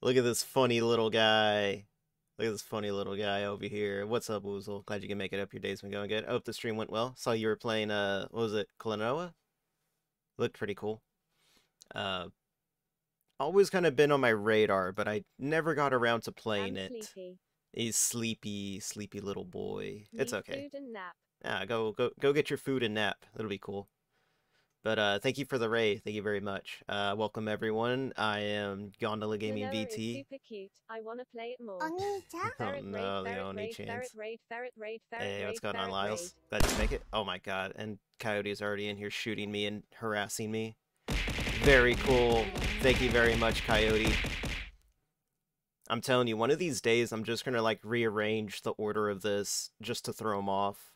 Look at this funny little guy. Look at this funny little guy over here. What's up, Woozle? Glad you can make it up. Your day's been going good. I hope the stream went well. Saw you were playing, uh, what was it, Klonoa? Looked pretty cool. Uh, always kind of been on my radar, but I never got around to playing I'm it. sleepy. He's sleepy, sleepy little boy. It's okay. Food and nap. Yeah, go go go get your food and nap. That'll be cool. But uh, thank you for the ray. Thank you very much. Uh, welcome everyone. I am Gondola Gaming Lunera VT. super cute. I wanna play it more. Onita? oh no, the only chance. Raid, ferret, raid, ferret, hey, what's going on, Lyles? Glad to make it. Oh my god! And Coyote is already in here shooting me and harassing me. Very cool. Thank you very much, Coyote. I'm telling you, one of these days, I'm just gonna like rearrange the order of this just to throw them off.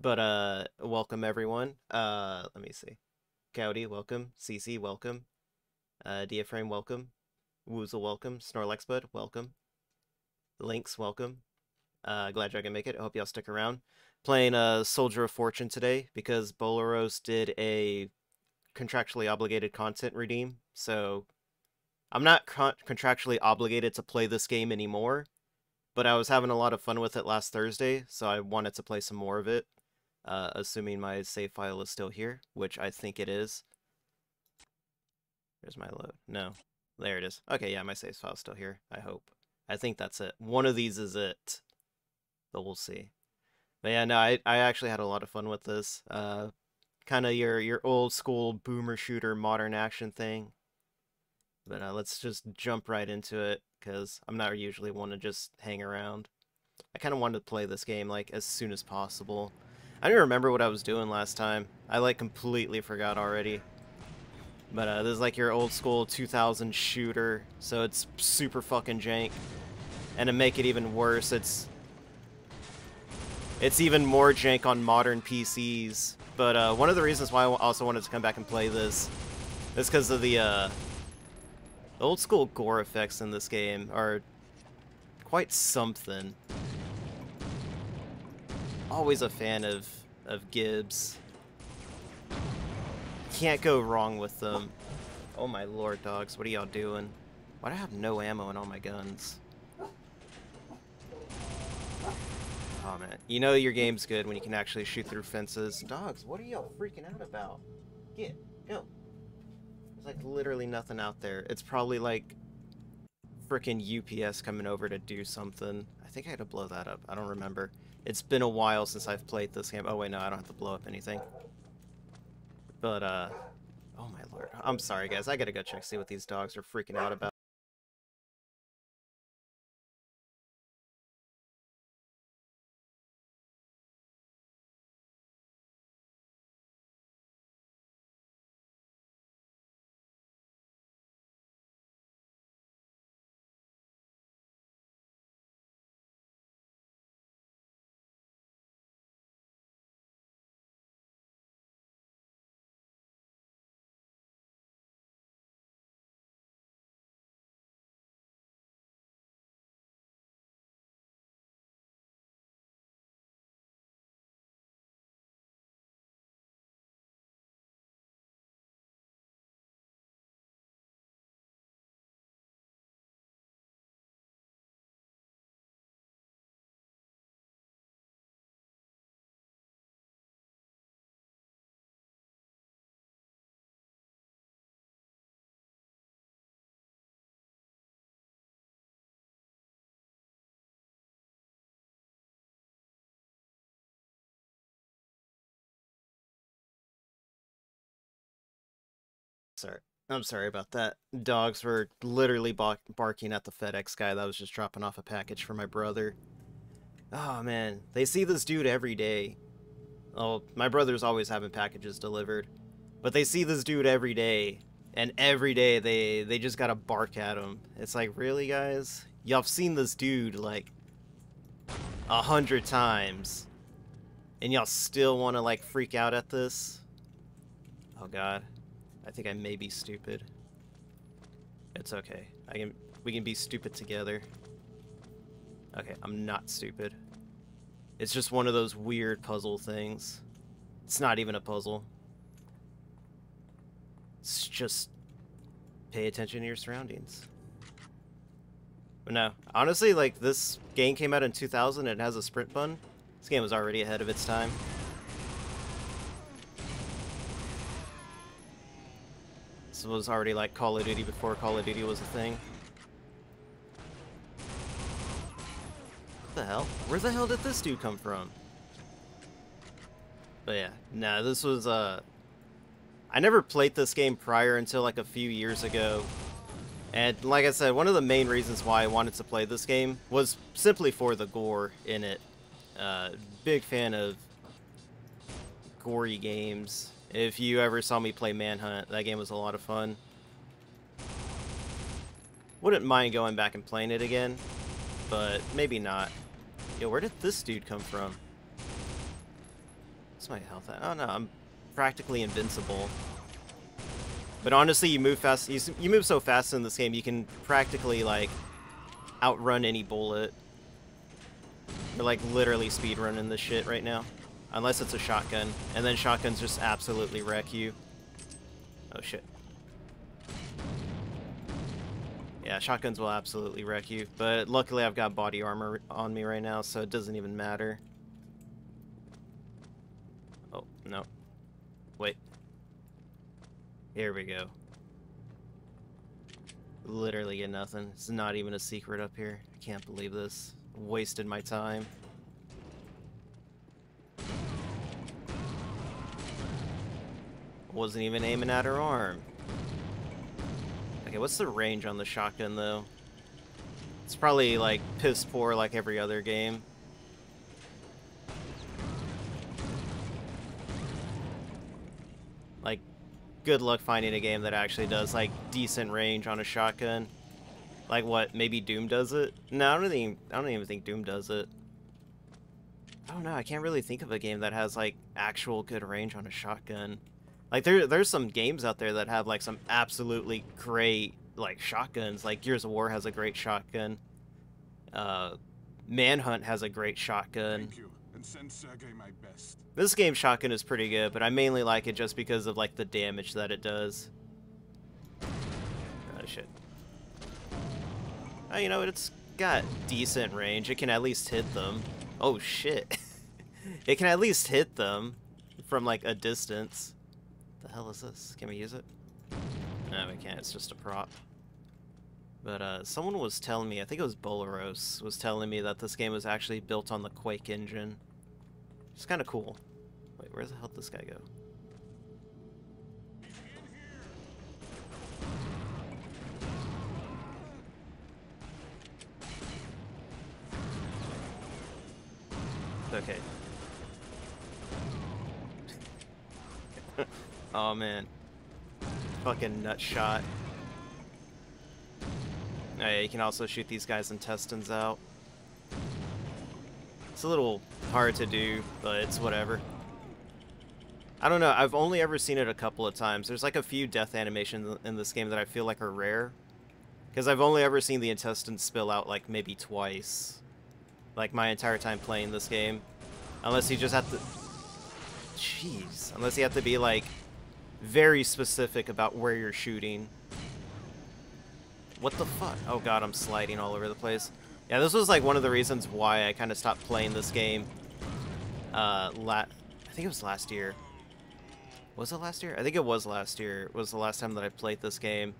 But uh, welcome everyone. Uh, let me see. Coyote, welcome. CC, welcome. Uh, welcome. Woozle, welcome. Snorlax Bud, welcome. Lynx, welcome. Uh, glad y'all can make it. I hope y'all stick around. Playing uh, Soldier of Fortune today because Bolaros did a contractually obligated content redeem. So I'm not con- contractually obligated to play this game anymore, but I was having a lot of fun with it last Thursday, so I wanted to play some more of it. Uh, assuming my save file is still here, which I think it is. There's my load. No. There it is. Okay, yeah, my save file's still here. I hope. I think that's it. One of these is it. But we'll see. But yeah, no, I, I actually had a lot of fun with this. Uh, kind of your, your old school boomer shooter modern action thing. But uh, let's just jump right into it, because I'm not usually one to just hang around. I kind of wanted to play this game, like, as soon as possible. I don't remember what I was doing last time. I, like, completely forgot already. But uh, this is like your old school 2000 shooter, so it's super fucking jank. And to make it even worse, it's it's even more jank on modern PCs. But uh, one of the reasons why I also wanted to come back and play this is because of the uh, the old school gore effects in this game are quite something. Always a fan of of gibs. Can't go wrong with them. Oh my lord, dogs, what are y'all doing? Why do I have no ammo in all my guns? Oh man, you know your game's good when you can actually shoot through fences. Dogs, what are y'all freaking out about? Get, go. There's like literally nothing out there. It's probably like freaking UPS coming over to do something. I think I had to blow that up. I don't remember. It's been a while since I've played this game. Oh wait, no, I don't have to blow up anything. But uh, oh my lord. I'm sorry guys, I gotta go check see what these dogs are freaking out about. Sorry. I'm sorry about that. Dogs were literally bark barking at the FedEx guy that was just dropping off a package for my brother. Oh man, they see this dude every day. Oh, my brother's always having packages delivered. But they see this dude every day, and every day they they just gotta bark at him. It's like, really guys? Y'all have seen this dude like a hundred times. And y'all still wanna like freak out at this? Oh god. I think I may be stupid. It's okay. I can we can be stupid together. Okay, I'm not stupid. It's just one of those weird puzzle things. It's not even a puzzle. It's just pay attention to your surroundings. But no, honestly, like this game came out in 2000 and it has a sprint button. This game was already ahead of its time. This was already like Call of Duty before Call of Duty was a thing. What the hell? Where the hell did this dude come from? But yeah, nah, this was, uh... I never played this game prior until like a few years ago. And like I said, one of the main reasons why I wanted to play this game was simply for the gore in it. Uh, big fan of gory games. If you ever saw me play Manhunt, that game was a lot of fun. Wouldn't mind going back and playing it again, but maybe not. Yo, where did this dude come from? What's my health at? Oh no, I'm practically invincible. But honestly, you move fast. You, you move so fast in this game, you can practically like outrun any bullet. We're like literally speedrunning this shit right now. Unless it's a shotgun. And then shotguns just absolutely wreck you. Oh shit. Yeah, shotguns will absolutely wreck you. But luckily I've got body armor on me right now, so it doesn't even matter. Oh, no. Wait. Here we go. Literally get nothing. It's not even a secret up here. I can't believe this. Wasted my time. Wasn't even aiming at her arm. Okay, what's the range on the shotgun, though? It's probably, like, piss poor like every other game. Like, good luck finding a game that actually does, like, decent range on a shotgun. Like, what, maybe Doom does it? No, I don't, think, I don't even think Doom does it. I don't know, I can't really think of a game that has, like, actual good range on a shotgun. Like there, there's some games out there that have like some absolutely great like shotguns. Like Gears of War has a great shotgun. Uh, Manhunt has a great shotgun. Thank you, and send Sergey my best. This game shotgun is pretty good, but I mainly like it just because of like the damage that it does. Oh shit. Oh, you know It's got decent range. It can at least hit them. Oh shit. it can at least hit them from like a distance the hell is this? Can we use it? No, we can't. It's just a prop. But uh, someone was telling me, I think it was Bolaros, was telling me that this game was actually built on the Quake engine. It's kind of cool. Wait, where the hell did this guy go? Okay. Oh man. Fucking nut shot. Oh yeah, you can also shoot these guys' intestines out. It's a little hard to do, but it's whatever. I don't know, I've only ever seen it a couple of times. There's like a few death animations in this game that I feel like are rare. Because I've only ever seen the intestines spill out like maybe twice. Like my entire time playing this game. Unless you just have to... Jeez. Unless you have to be like very specific about where you're shooting. What the fuck? Oh god, I'm sliding all over the place. Yeah, this was like one of the reasons why I kind of stopped playing this game. Uh, la I think it was last year. Was it last year? I think it was last year. It was the last time that I played this game.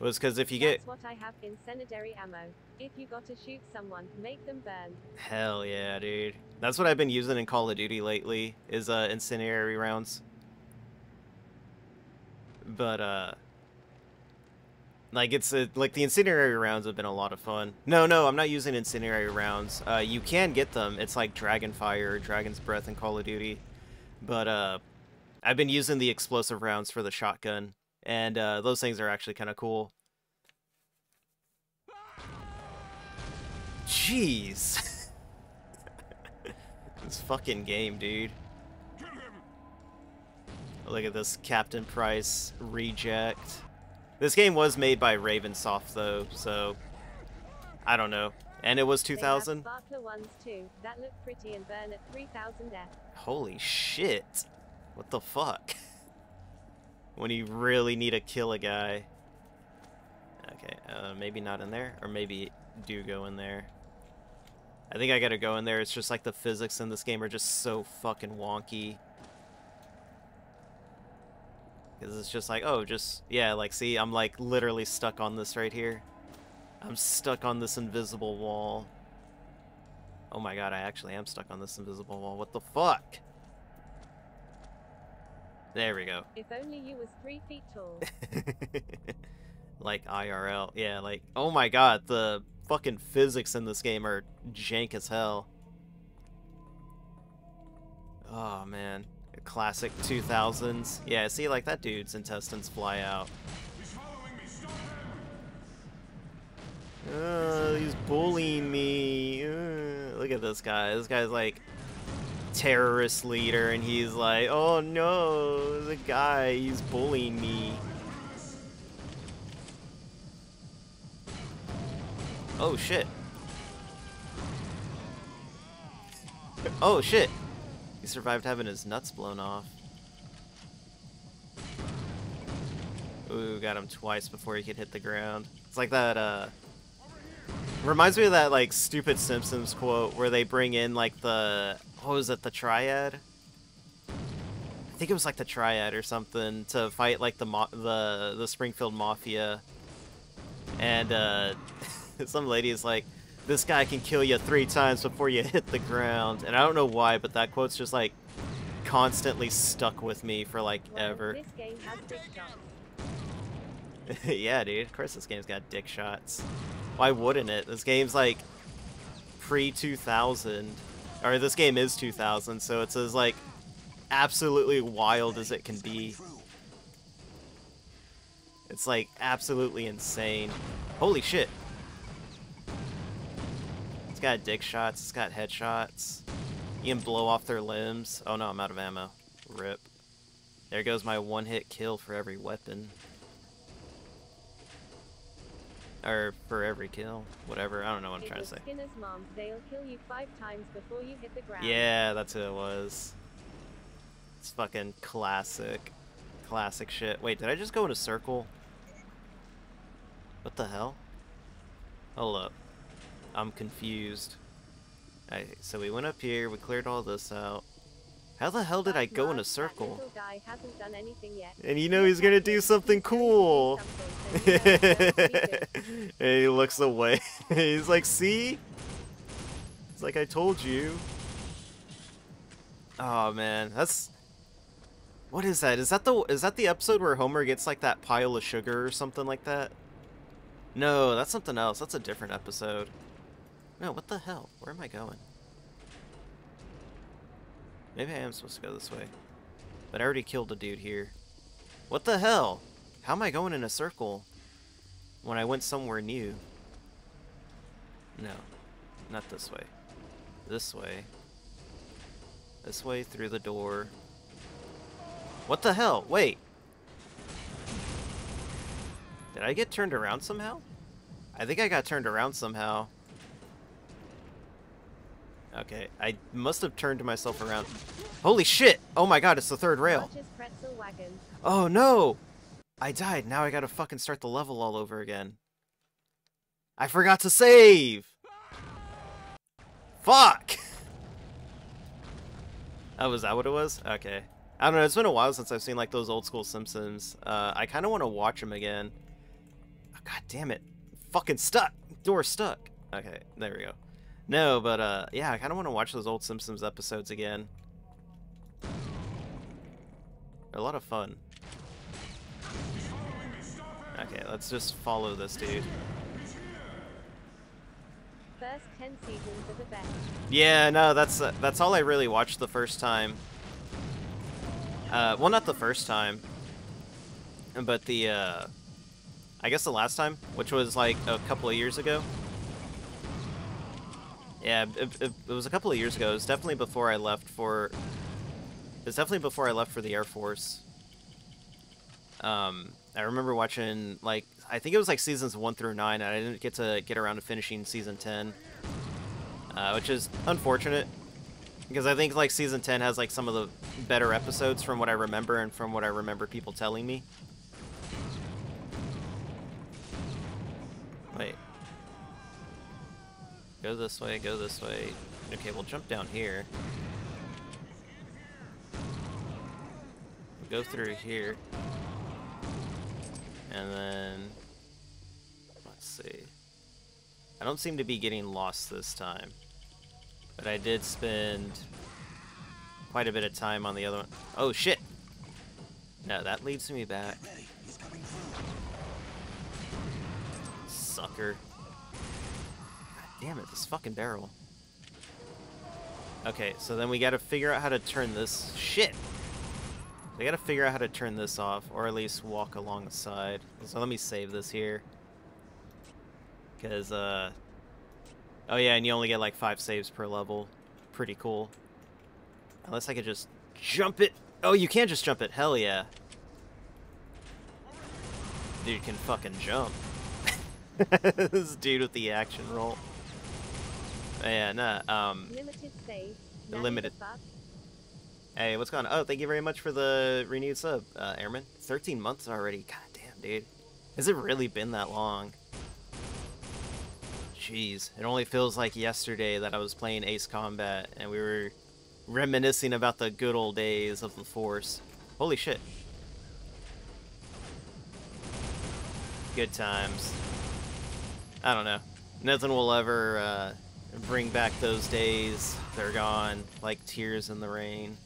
Was because if you get... What I have incendiary ammo. If you got to shoot someone, make them burn. Hell yeah, dude. That's what I've been using in Call of Duty lately, is uh, incendiary rounds. But, uh... Like, it's, a, like, the incendiary rounds have been a lot of fun. No, no, I'm not using incendiary rounds. Uh, you can get them. It's like Dragonfire or Dragon's Breath in Call of Duty. But, uh, I've been using the explosive rounds for the shotgun. And, uh, those things are actually kind of cool. Jeez. this fucking game, dude. Look at this Captain Price reject. This game was made by Ravensoft though, so I don't know. And it was 2000. Ones too. That pretty and burn at 3000 F. Holy shit. What the fuck? when you really need to kill a guy. Okay, uh, maybe not in there, or maybe do go in there. I think I gotta go in there. It's just like the physics in this game are just so fucking wonky. Because it's just like, oh, just, yeah, like, see, I'm like literally stuck on this right here. I'm stuck on this invisible wall. Oh my god, I actually am stuck on this invisible wall. What the fuck? There we go. If only you was three feet tall. like IRL. Yeah, like, oh my god, the fucking physics in this game are jank as hell. Oh man. Classic 2000s. Yeah, see, like, that dude's intestines fly out. He's following me. Uh, he's bullying me. Uh, look at this guy. This guy's like terrorist leader, and he's like, oh no, the guy, he's bullying me. Oh shit. Oh shit. He survived having his nuts blown off. Ooh, got him twice before he could hit the ground. It's like that, uh... Reminds me of that, like, stupid Simpsons quote where they bring in, like, the... What was it, the Triad? I think it was, like, the Triad or something to fight, like, the mo the, the Springfield Mafia. And, uh... some lady is like, this guy can kill you three times before you hit the ground. And I don't know why, but that quote's just, like, constantly stuck with me for, like, Well, ever. This game has big shots. yeah, dude. Of course this game's got dick shots. Why wouldn't it? This game's like pre-2000. Or this game is 2000, so it's as like absolutely wild as it can be. It's like absolutely insane. Holy shit. It's got dick shots, it's got headshots. You can blow off their limbs. Oh no, I'm out of ammo. Rip. There goes my one hit kill for every weapon. Or for every kill. Whatever. I don't know what I'm It trying to say. Mom. They'll kill you five times before you hit the ground. Yeah, that's who it was. It's fucking classic. Classic shit. Wait, did I just go in a circle? What the hell? Hold up. I'm confused. Alright, so we went up here, we cleared all this out. How the hell did I go in a circle? guy hasn't done anything yet. And you know he's gonna do something cool. and he looks away. he's like, see? It's like I told you. Oh man, that's what is that? Is that the is that the episode where Homer gets like that pile of sugar or something like that? No, that's something else. That's a different episode. No, what the hell? Where am I going? Maybe I am supposed to go this way. But I already killed a dude here. What the hell? How am I going in a circle when I went somewhere new? No, not this way. This way. This way through the door. What the hell? Wait. Did I get turned around somehow? I think I got turned around somehow. Okay, I must have turned myself around. Holy shit! Oh my god, it's the third rail. Roger's pretzel wagon. Oh no! I died. Now I gotta fucking start the level all over again. I forgot to save! Fuck! Oh, was that what it was? Okay. I don't know, it's been a while since I've seen like those old school Simpsons. Uh, I kind of want to watch them again. Oh, God damn it. Fucking stuck! Door stuck! Okay, there we go. No, but uh, yeah, I kind of want to watch those old Simpsons episodes again. They're a lot of fun. Okay, let's just follow this dude. First 10 seasons the. Yeah, no, that's uh, that's all I really watched the first time. Uh, well, not the first time, but the uh, I guess the last time, which was like a couple of years ago. Yeah, it, it, it was a couple of years ago. It was definitely before I left for. It was definitely before I left for the Air Force. Um, I remember watching like I think it was like seasons one through nine, and I didn't get to get around to finishing season ten, uh, which is unfortunate because I think like season ten has like some of the better episodes from what I remember and from what I remember people telling me. Wait, Go this way, go this way. Okay, we'll jump down here. Go through here. And then... Let's see. I don't seem to be getting lost this time. But I did spend quite a bit of time on the other one. Oh, shit! No, that leads me back. Sucker. Damn it, this fucking barrel. Okay, so then we gotta figure out how to turn this... Shit! We gotta figure out how to turn this off, or at least walk along the side. So let me save this here. Because, uh... Oh yeah, and you only get like five saves per level. Pretty cool. Unless I could just jump it. Oh, you can just jump it. Hell yeah. Dude can fucking jump. this dude with the action roll. Yeah, nah, um... Limited save. Limited- Hey, what's going on? Oh, thank you very much for the renewed sub, uh, Airman. 13 months already. God damn, dude. Has it really been that long? Jeez, it only feels like yesterday that I was playing Ace Combat and we were reminiscing about the good old days of the Force. Holy shit. Good times. I don't know. Nothing will ever uh, bring back those days. They're gone, like tears in the rain.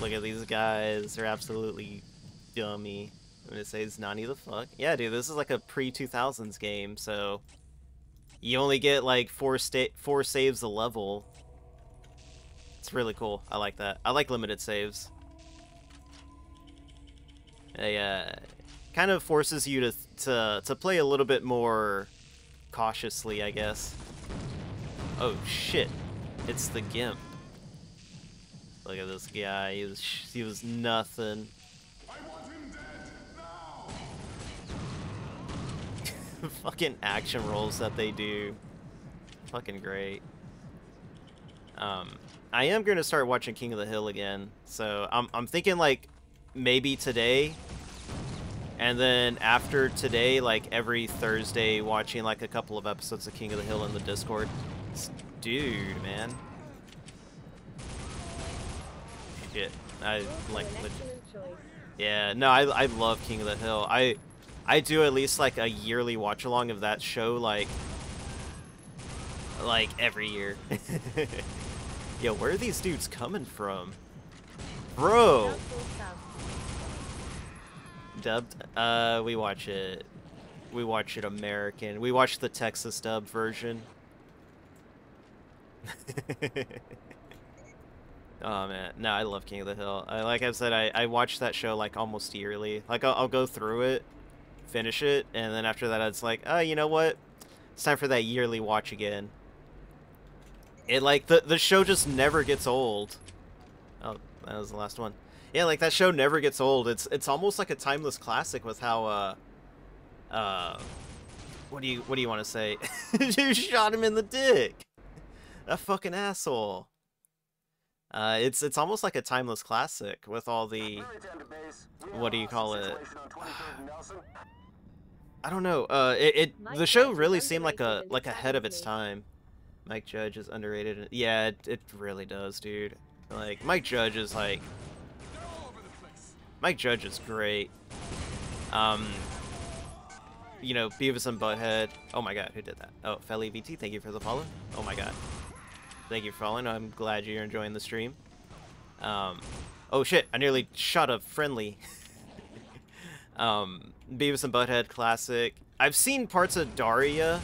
Look at these guys. They're absolutely dummy. I'm gonna say it's Nani the fuck. Yeah, dude, this is like a pre-2000s game, so you only get like four sta- four saves a level. It's really cool. I like that. I like limited saves. It uh, kind of forces you to to to play a little bit more cautiously, I guess. Oh shit! It's the Gimp. Look at this guy. He was he was nothing. Fucking action rolls that they do. Fucking great. Um, I am gonna start watching King of the Hill again, so I'm I'm thinking like maybe today, and then after today, like every Thursday, watching like a couple of episodes of King of the Hill in the Discord. Dude, man. Shit, I like. an leg- excellent choice. yeah, no, I I love King of the Hill. I I do at least like a yearly watch along of that show like like every year. Yo, where are these dudes coming from? Bro, Dub or sub? Dubbed. Uh, we watch it. We watch it American. We watch the Texas dub version. oh man, no, I love King of the Hill. I, like I said, I I watch that show like almost yearly. Like I'll, I'll go through it, finish it, and then after that, it's like, oh, you know what? It's time for that yearly watch again. It like the the show just never gets old. Oh, that was the last one. Yeah, like that show never gets old. It's it's almost like a timeless classic with how uh uh what do you what do you want to say? you shot him in the dick. A fucking asshole. Uh it's it's almost like a timeless classic with all the what do you call it? I don't know. Uh it, it the show really seemed like a like ahead of its time. Mike Judge is underrated. Yeah, it, it really does, dude. Like Mike Judge is like Mike Judge is great. Um, you know, Beavis and Butthead. Oh my god, who did that? Oh, Felly VT, thank you for the follow. Oh my god. Thank you for following. I'm glad you're enjoying the stream. Um, oh shit, I nearly shot a friendly. um, Beavis and Butthead classic. I've seen parts of Daria,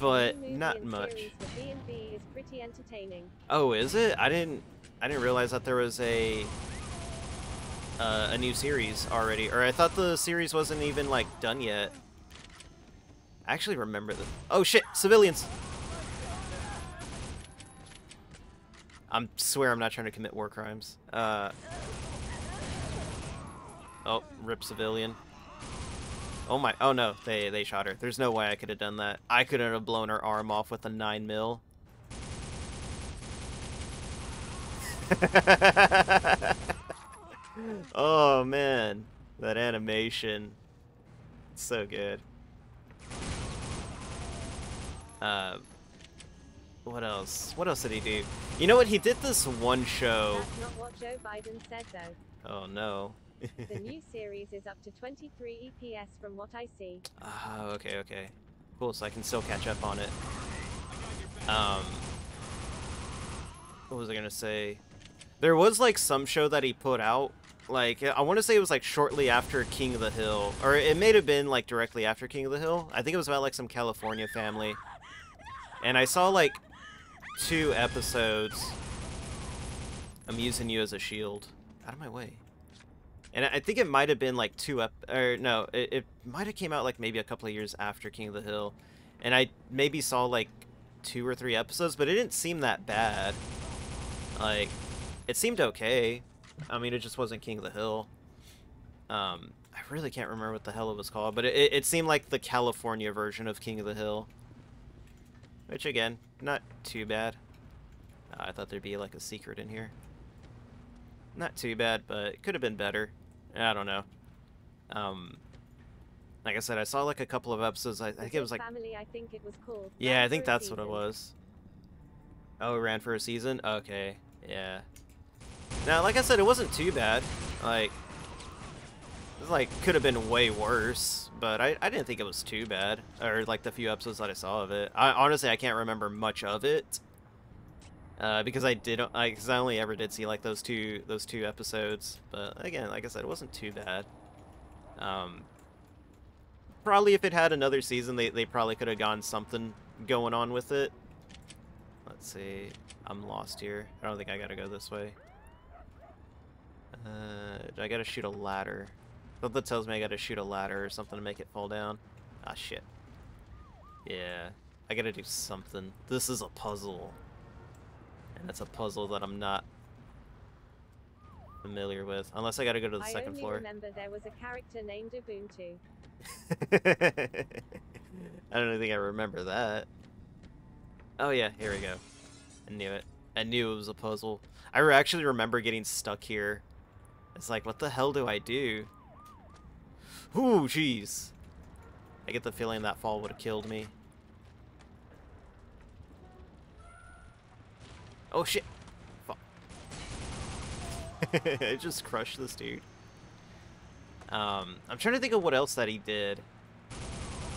but not much. series is pretty entertaining. Oh, is it? I didn't. I didn't realize that there was a uh, a new series already, or I thought the series wasn't even like done yet. I actually remember the. Oh shit! Civilians. I'm swear I'm not trying to commit war crimes. Uh. Oh, rip civilian. Oh my! Oh no, they they shot her. There's no way I could have done that. I couldn't have blown her arm off with a nine mil. oh man, that animation. It's so good. Uh, what else? What else did he do? You know what? He did this one show. That's not what Joe Biden said though. Oh no. The new series is up to 23 EPS from what I see. Ah, okay, okay. Cool, so I can still catch up on it. Um, what was I gonna say? There was like some show that he put out. Like I want to say it was like shortly after King of the Hill, or it may have been like directly after King of the Hill. I think it was about like some California family, and I saw like two episodes. I'm using you as a shield. Out of my way. And I think it might have been like two up, or no, it, it might have came out like maybe a couple of years after King of the Hill, and I maybe saw like two or three episodes, but it didn't seem that bad. Like, it seemed okay. I mean, it just wasn't King of the Hill. Um, I really can't remember what the hell it was called, but it, it, seemed like the California version of King of the Hill. Which, again, not too bad. Uh, I thought there'd be like a secret in here. Not too bad, but it could have been better. I don't know. Um, like I said, I saw like a couple of episodes. I, I think it was like Family, I think it was called. yeah, I think that's what it was. Oh, it ran for a season? Okay, yeah. Now, like I said, it wasn't too bad. Like, like, could have been way worse, but I, I didn't think it was too bad. Or, like, the few episodes that I saw of it. I Honestly, I can't remember much of it. Uh, because I did, I, cause I only ever did see, like, those two, those two episodes. But, again, like I said, it wasn't too bad. Um, probably if it had another season, they, they probably could have gone something going on with it. Let's see. I'm lost here. I don't think I gotta go this way. Uh, I gotta shoot a ladder. Something tells me I gotta shoot a ladder or something to make it fall down. Ah, shit. Yeah. I gotta do something. This is a puzzle. And it's a puzzle that I'm not familiar with. Unless I gotta go to the I second only floor. remember there was a character named Ubuntu. I don't think I remember that. Oh yeah, here we go. I knew it. I knew it was a puzzle. I actually remember getting stuck here. It's like, what the hell do I do? Ooh, jeez. I get the feeling that fall would have killed me. Oh shit! Fuck. I just crushed this dude. Um, I'm trying to think of what else that he did.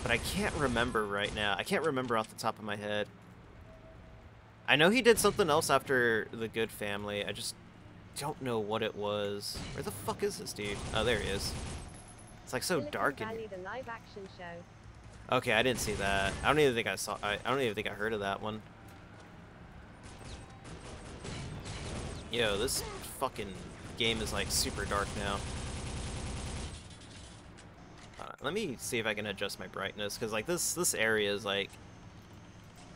But I can't remember right now. I can't remember off the top of my head. I know he did something else after The Goode Family. I just don't know what it was. Where the fuck is this dude? Oh, there he is. It's like so dark in here. Valley, the live action show. Okay, I didn't see that. I don't even think I saw. I, I don't even think I heard of that one. Yo, this fucking game is like super dark now. Uh, let me see if I can adjust my brightness, because like this this area is like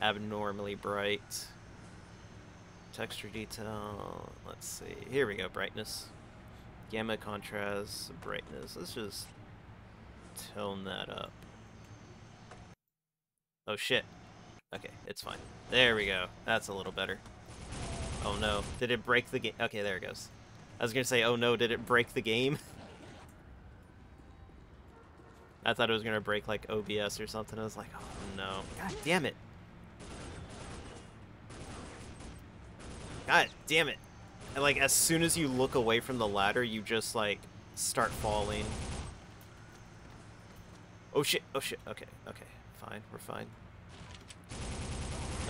abnormally bright. Texture detail. Let's see. Here we go. Brightness. Gamma contrast. Brightness. Let's just tone that up. Oh shit. Okay, it's fine. There we go. That's a little better. Oh no. Did it break the game? Okay, there it goes. I was gonna say, oh no, did it break the game? I thought it was gonna break like OBS or something. I was like, oh no. God damn it. God damn it. And like as soon as you look away from the ladder, you just like start falling. Oh shit, oh shit, okay, okay. Fine, we're fine.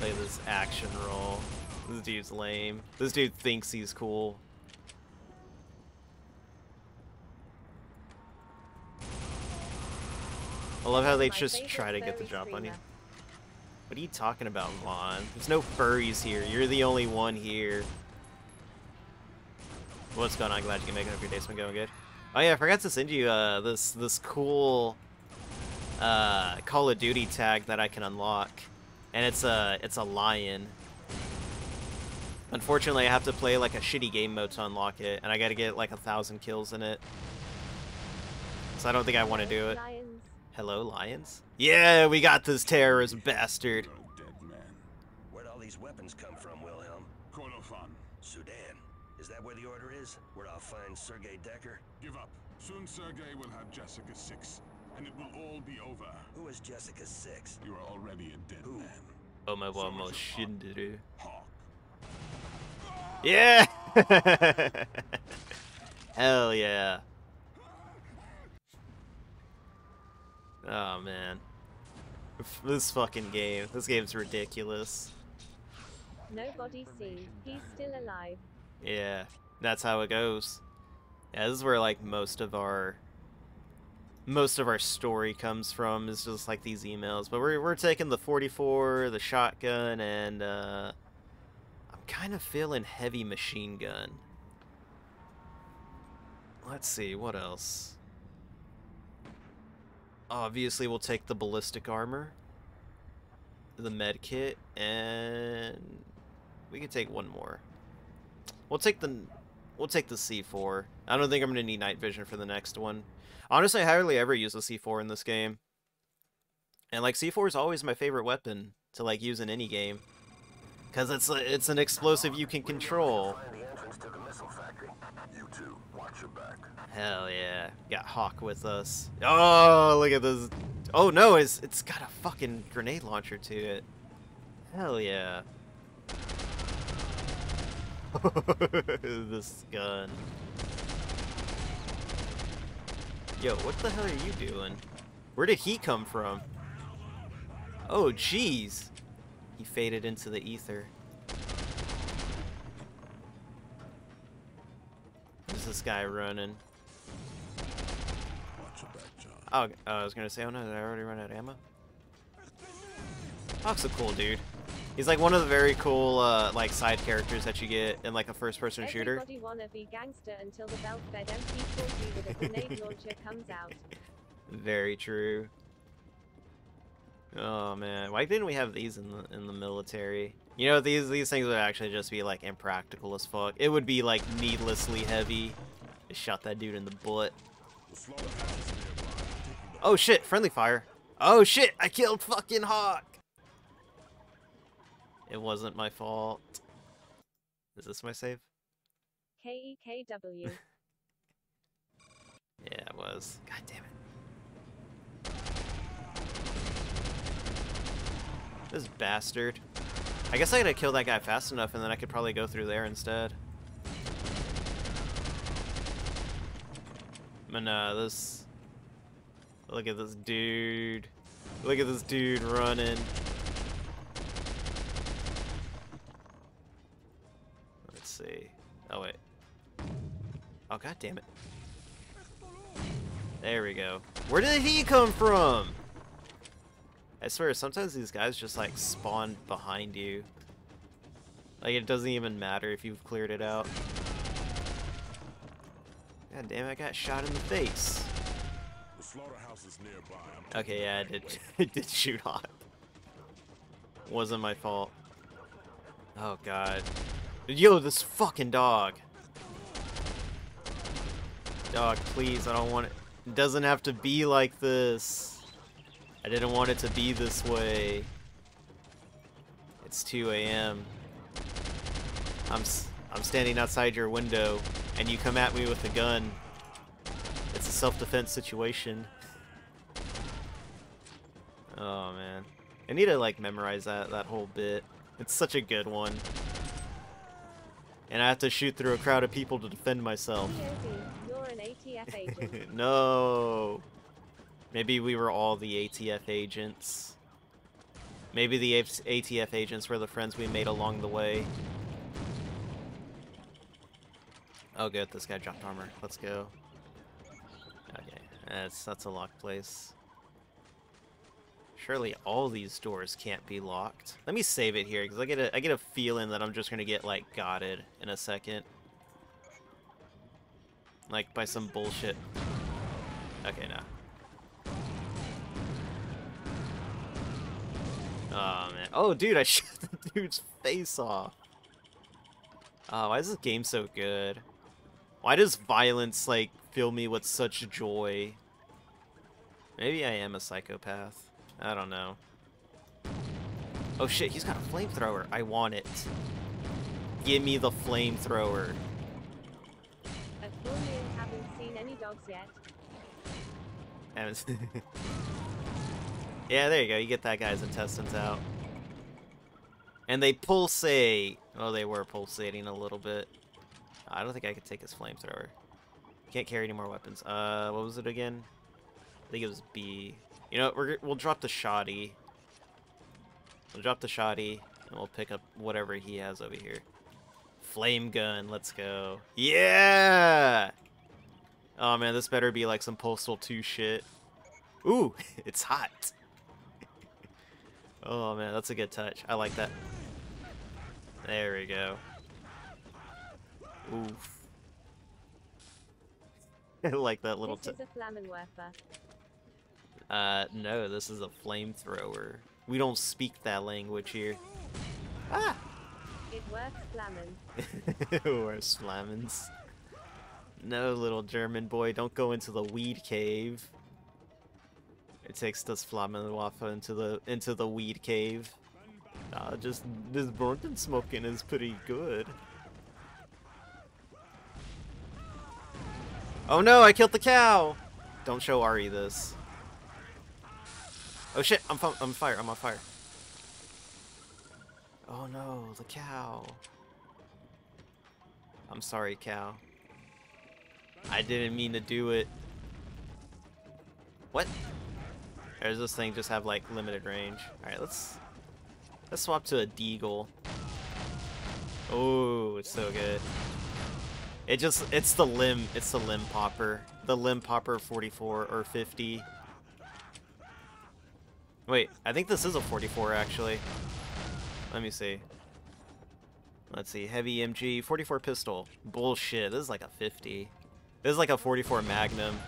Look at this action roll. This dude's lame. This dude thinks he's cool. I love how they My just try to get the jump on you. What are you talking about, Vaughn? There's no furries here. You're the only one here. What's going on? Glad you can make it up your day's been going good. Oh yeah, I forgot to send you uh, this this cool uh, Call of Duty tag that I can unlock, and it's a it's a lion. Unfortunately, I have to play like a shitty game mode to unlock it, and I got to get like a thousand kills in it. So I don't think I want to do it. Lions. Hello, lions? Yeah, we got this terrorist bastard. You're dead man. Where'd all these weapons come from, Wilhelm? Kordofan, Sudan. Is that where the order is? Where I'll find Sergei Dekker? give up. Soon Sergei will have Jessica 6, and it will all be over. Who is Jessica 6? You are already a dead Who? man. Omawa Shinderu. Hawk. Yeah! Hell yeah. Oh man. This fucking game. This game's ridiculous. Nobody seen. He's still alive. Yeah, that's how it goes. Yeah, this is where like most of our most of our story comes from is just like these emails. But we're we're taking the 44, the shotgun, and uh I'm kind of feeling heavy machine gun. Let's see, what else? Obviously, we'll take the ballistic armor, the med kit, and we can take one more. We'll take the we'll take the C4. I don't think I'm gonna need night vision for the next one. Honestly, I hardly ever use the C4 in this game. And like C4 is always my favorite weapon to like use in any game. Cause it's it's an explosive you can control. Find the entrance to the missile factory. You two, watch your back. Hell yeah. Got Hawk with us. Oh, look at this. Oh no, it's it's got a fucking grenade launcher to it. Hell yeah. this gun. Yo, what the hell are you doing? Where did he come from? Oh, jeez. He faded into the ether. Where's this guy running? Oh, uh, I was gonna say, oh no, did I already run out of ammo? Hawk's a cool dude. He's like one of the very cool, uh, like, side characters that you get in, like, a first-person shooter. Everybody wanna be gangster until the belt-fed MP40 with a grenade launcher comes out. Very true. Oh man, why didn't we have these in the in the military? You know, these these things would actually just be like impractical as fuck. It would be like needlessly heavy. Just shot that dude in the butt. The slaughterhouse is nearby. Taking the Oh shit, friendly fire. Oh shit, I killed fucking Hawk. It wasn't my fault. Is this my save? E KEKW. Yeah, it was. God damn it. This bastard. I guess I gotta kill that guy fast enough and then I could probably go through there instead. But nah, this... Look at this dude. Look at this dude running. Let's see. Oh, wait. Oh, god damn it. There we go. Where did he come from? I swear, sometimes these guys just like spawn behind you. Like it doesn't even matter if you've cleared it out. God damn I got shot in the face. The slaughterhouse is nearby. I'm Okay, yeah, I did, I did shoot Hawk. Wasn't my fault. Oh god. Yo, this fucking dog. Dog, please, I don't want it. It doesn't have to be like this. I didn't want it to be this way. It's 2 a.m. I'm I'm standing outside your window, and you come at me with a gun. It's a self-defense situation. Oh man, I need to like memorize that that whole bit. It's such a good one. And I have to shoot through a crowd of people to defend myself. POV, you're an ATF agent. no. Maybe we were all the ATF agents. Maybe the ATF agents were the friends we made along the way. Oh good, this guy dropped armor. Let's go. That's that's a locked place. Surely all these doors can't be locked. Let me save it here because I get a I get a feeling that I'm just gonna get like gotted in a second. Like by some bullshit. Okay, now. Oh man. Oh dude, I shot the dude's face off. Oh, why is this game so good? Why does violence like fill me with such joy? Maybe I am a psychopath. I don't know. Oh shit, he's got a flamethrower. I want it. Give me the flamethrower. Haven't seen any dogs yet. Haven't- yeah, there you go. You get that guy's intestines out. And they pulsate. Oh, they were pulsating a little bit. I don't think I could take his flamethrower. Can't carry any more weapons. Uh, what was it again? I think it was B. You know, we're we'll drop the shoddy. We'll drop the shoddy, and we'll pick up whatever he has over here. Flame gun, let's go. Yeah! Oh man, this better be like some Postal 2 shit. Ooh, it's hot. oh man, that's a good touch. I like that. There we go. Oof. I like that little This is a Flammenwerfer. Uh, no, this is a flamethrower. We don't speak that language here. Ah! It works Flammen. Worse flamens. No, little German boy, don't go into the weed cave. It takes this Flammenwaffe into the into the weed cave. Nah, just this Borton smoking is pretty good. Oh no, I killed the cow! Don't show Ari this. Oh shit, I'm, I'm fire, I'm on fire. Oh no, the cow. I'm sorry, cow. I didn't mean to do it. What? Or does this thing just have like limited range? Alright, let's let's swap to a deagle. Oh, it's so good. It just it's the limb it's the limb popper. The limb popper 44 or 50. Wait, I think this is a 44 actually. Let me see. Let's see, heavy MG, 44 pistol. Bullshit, this is like a 50. This is like a 44 Magnum.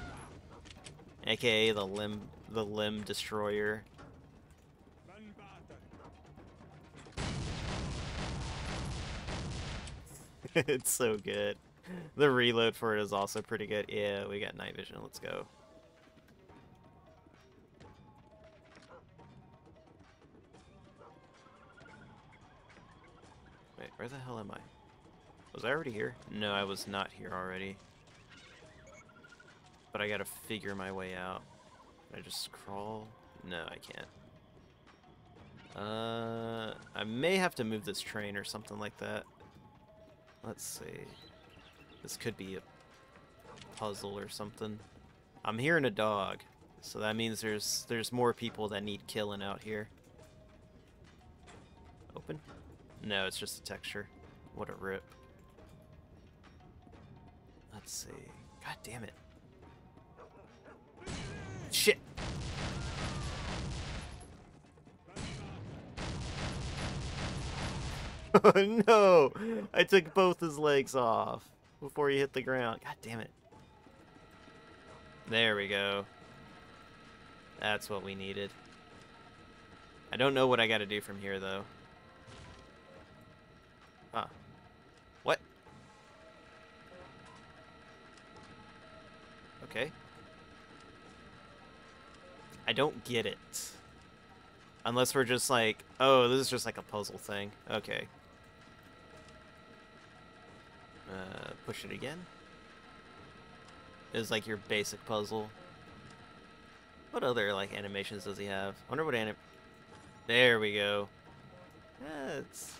AKA the limb the limb destroyer. it's so good. The reload for it is also pretty good. Yeah, we got night vision. Let's go. Wait, where the hell am I? Was I already here? No, I was not here already. But I gotta figure my way out. Can I just crawl? No, I can't. Uh, I may have to move this train or something like that. Let's see. This could be a puzzle or something. I'm hearing a dog, so that means there's there's more people that need killing out here. Open? No, it's just a texture. What a rip. Let's see. God damn it. Shit. Oh no! I took both his legs off before he hit the ground. God damn it. There we go. That's what we needed. I don't know what I gotta do from here though. Okay. I don't get it. Unless we're just like, oh, this is just like a puzzle thing. Okay. Uh, push it again. Is like your basic puzzle. What other like animations does he have? I wonder what anim. There we go. Yeah, it's.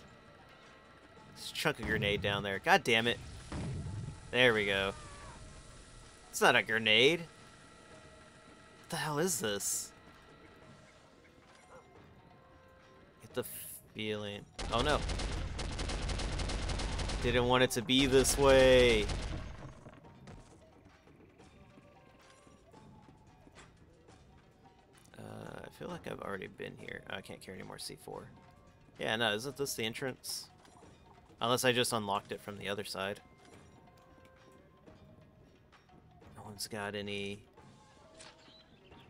Let's chunk a grenade down there. God damn it. There we go. It's not a grenade. What the hell is this? Get the feeling. Oh no. Didn't want it to be this way. Uh, I feel like I've already been here. Oh, I can't carry any more C4. Yeah, no, isn't this the entrance? Unless I just unlocked it from the other side. One's got any...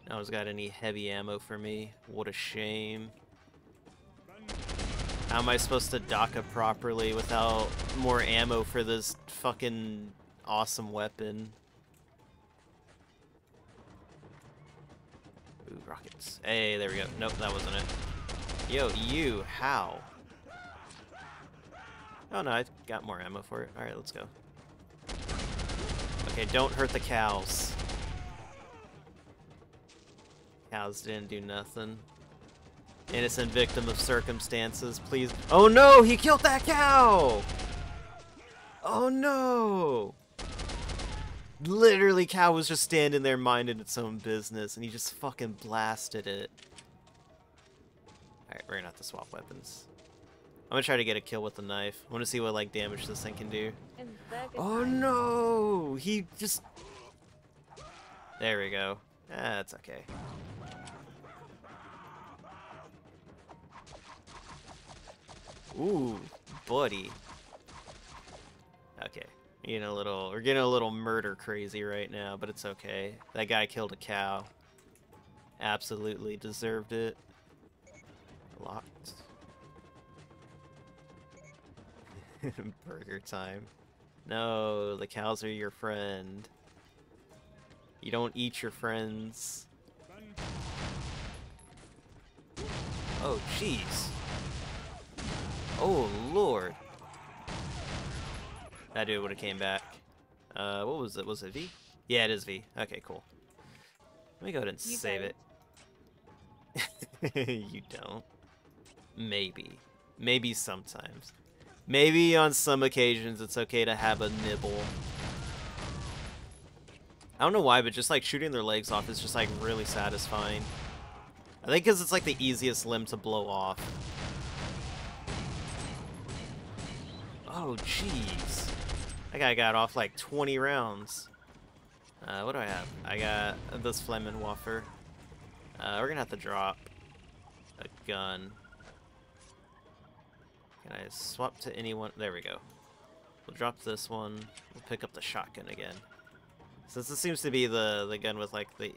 No one's got any heavy ammo for me. What a shame. How am I supposed to DACA properly without more ammo for this fucking awesome weapon? Ooh, rockets. Hey, there we go. Nope, that wasn't it. Yo, you, how? Oh no, I got more ammo for it. Alright, let's go. Okay, don't hurt the cows. Cows didn't do nothing. Innocent victim of circumstances, please. Oh no, he killed that cow! Oh no! Literally, cow was just standing there minding its own business, and he just fucking blasted it. Alright, we're gonna have to swap weapons. I'm gonna try to get a kill with the knife. I wanna see what, like, damage this thing can do. Oh no! He just... There we go. That's okay. Ooh, buddy. Okay. Getting a little, we're getting a little murder crazy right now, but it's okay. That guy killed a cow. Absolutely deserved it. Locked. Burger time. No, the cows are your friend. You don't eat your friends. Oh, jeez. Oh, lord. That dude would have came back. Uh, what was it? Was it V? Yeah, it is V. Okay, cool. Let me go ahead and You save don't. it. you don't. Maybe. Maybe sometimes. Maybe on some occasions it's okay to have a nibble. I don't know why, but just like shooting their legs off is just like really satisfying. I think because it's like the easiest limb to blow off. Oh, jeez. That guy got off like 20 rounds. Uh, what do I have? I got this Flammenwaffer. Uh, we're gonna have to drop a gun. Can I swap to anyone? There we go. We'll drop this one. We'll pick up the shotgun again. Since this seems to be the the gun with like the.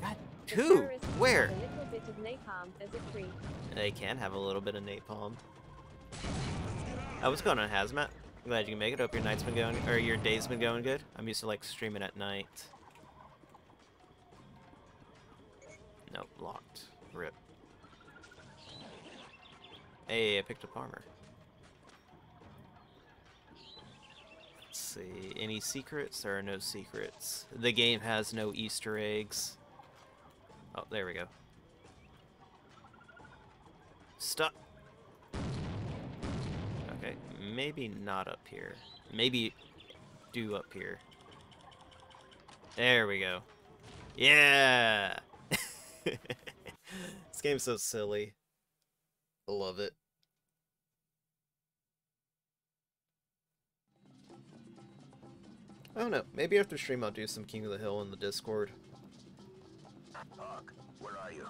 God, two. Where? A little bit of napalm as a treat. They can have a little bit of napalm. Oh, what's going on, Hazmat? Glad you can make it. Hope your night's been going, or your day's been going good. I'm used to like streaming at night. Hey, I picked up armor. Let's see. Any secrets? There are no secrets. The game has no Easter eggs. Oh, there we go. Stop. Okay, maybe not up here. Maybe do up here. There we go. Yeah! this game's so silly. I love it. I don't know. Maybe after stream I'll do some King of the Hill in the Discord. Hawk, where are you?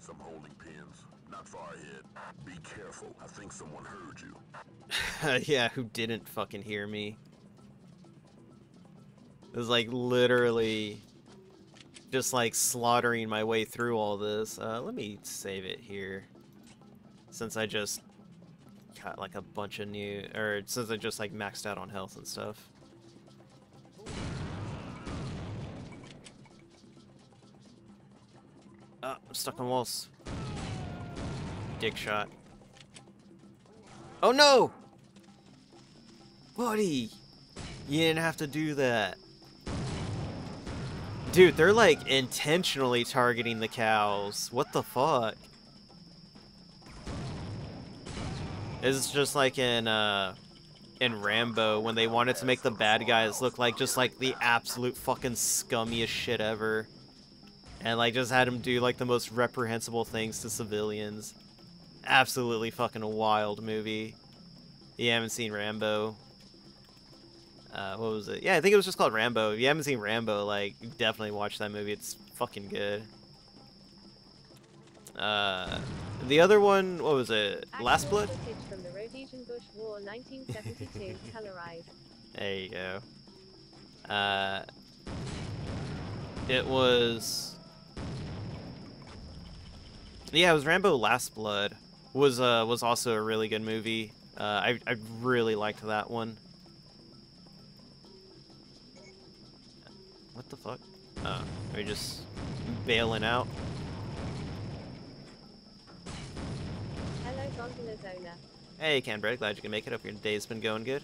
Some holding pins. Not far ahead. Be careful. I think someone heard you. yeah, who didn't fucking hear me? It was like literally just like slaughtering my way through all this. Uh, let me save it here. Since I just got like a bunch of new, or since I just like maxed out on health and stuff. Uh, I'm stuck on walls. Dick shot. Oh no! Buddy! You didn't have to do that. Dude, they're like intentionally targeting the cows. What the fuck? It's just like in uh in Rambo when they wanted to make the bad guys look like just like the absolute fucking scummiest shit ever. And like just had them do like the most reprehensible things to civilians. Absolutely fucking wild movie. You haven't seen Rambo. Uh, what was it? Yeah, I think it was just called Rambo. If you haven't seen Rambo, like, definitely watch that movie. It's fucking good. Uh, the other one, what was it? Last Blood? from the Rhodesian Bush War 1972, colorized. There you go. Uh, it was. Yeah, it was Rambo Last Blood. Was uh was also a really good movie. Uh, I I really liked that one. What the fuck? Oh, are we just bailing out? Hey, Canbread, glad you can make it. Hope your day's been going good.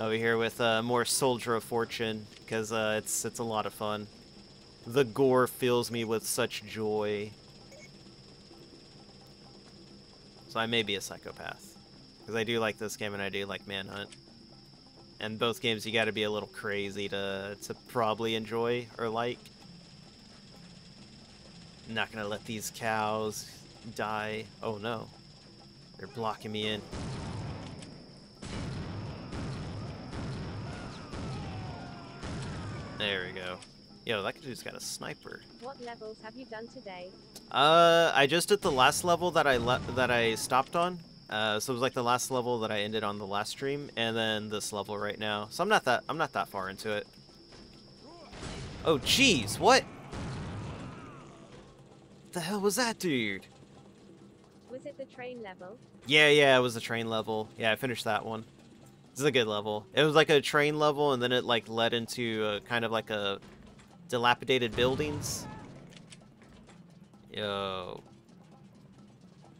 Over here with uh, more Soldier of Fortune, because uh, it's it's a lot of fun. The gore fills me with such joy. So I may be a psychopath. Because I do like this game and I do like Manhunt. And both games you gotta be a little crazy to, to probably enjoy or like. I'm not gonna let these cows die. Oh no. They're blocking me in. There we go. Yo, that dude's got a sniper. What levels have you done today? Uh, I just did the last level that I le that I stopped on. Uh, so it was like the last level that I ended on the last stream, and then this level right now. So I'm not that I'm not that far into it. Oh, jeez, what? The hell was that, dude? Was it the train level? Yeah, yeah, it was the train level. Yeah, I finished that one. This is a good level. It was like a train level, and then it like led into a, kind of like a dilapidated buildings. Yo.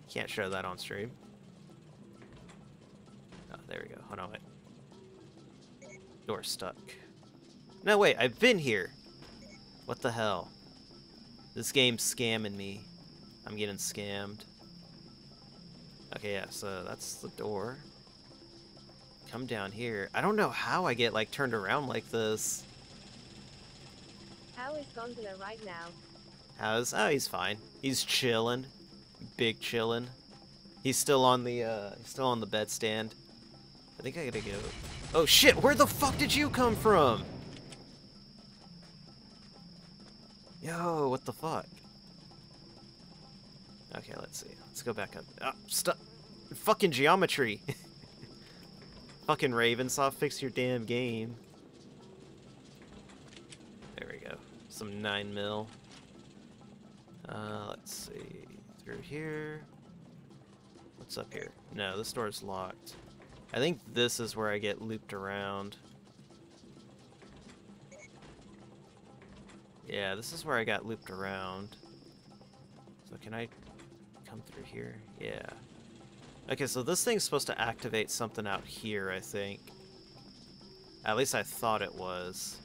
Can't show that on stream. Oh, there we go. Hold on, wait. Door stuck. No, wait, I've been here. What the hell? This game's scamming me. I'm getting scammed. Okay, yeah, so that's the door. Come down here. I don't know how I get, like, turned around like this. How is Gondola right now? How's... Oh, he's fine. He's chilling. Big chilling. He's still on the, uh, he's still on the bed stand. I think I gotta go... Oh, shit! Where the fuck did you come from? Yo, what the fuck? Okay, let's see. Let's go back up. Ah! Fucking geometry! Fucking Ravensoft, fix your damn game. There we go. Some 9 mil. Uh, let's see. Through here. What's up here? No, this door's locked. I think this is where I get looped around. Yeah, this is where I got looped around. So can I come through here? Yeah. Okay, so this thing's supposed to activate something out here, I think. At least I thought it was.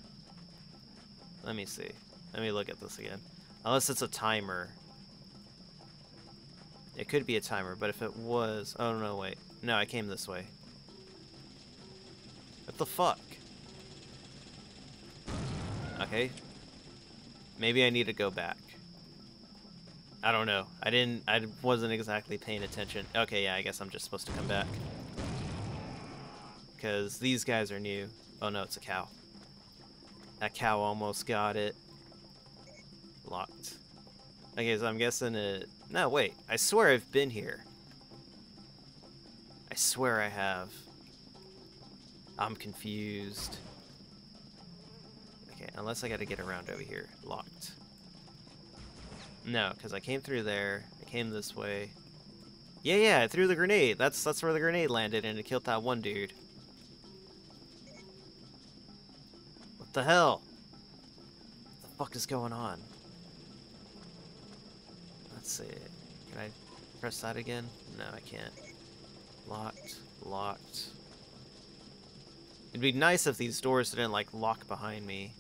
Let me see. Let me look at this again. Unless it's a timer. It could be a timer, but if it was... Oh, no, wait. No, I came this way. What the fuck? Okay. Maybe I need to go back. I don't know. I didn't... I wasn't exactly paying attention. Okay, yeah, I guess I'm just supposed to come back. Because these guys are new. Oh, no, it's a cow. That cow almost got it. Locked. Okay, so I'm guessing it... No, wait. I swear I've been here. I swear I have. I'm confused. Okay, unless I gotta get around over here. Locked. No, because I came through there. I came this way. Yeah, yeah, I threw the grenade. That's that's where the grenade landed, and it killed that one dude. What the hell? What the fuck is going on? Let's see. Can I press that again? No, I can't. Locked. Locked. It'd be nice if these doors didn't, like, lock behind me.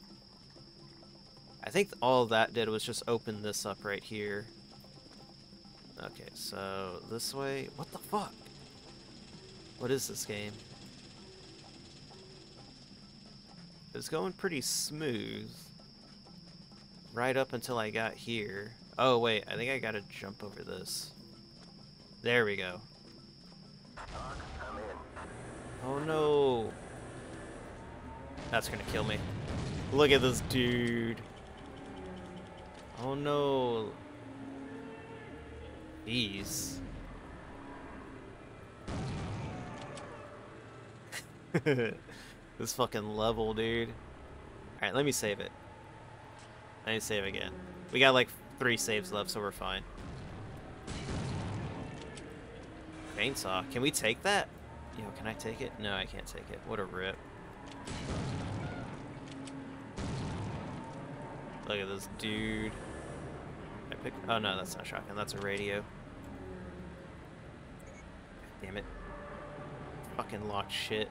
I think all that did was just open this up right here. Okay, so this way... What the fuck? What is this game? It was going pretty smooth. Right up until I got here. Oh, wait, I think I gotta jump over this. There we go. Oh no! That's gonna kill me. Look at this dude. Oh no. These. this fucking level, dude. Alright, let me save it. Need to save again. We got like three saves left, so we're fine. Chainsaw. Can we take that? Yo, can I take it? No, I can't take it. What a rip. Look at this dude. Pick. Oh no, that's not shotgun. That's a radio. Damn it. Fucking locked shit.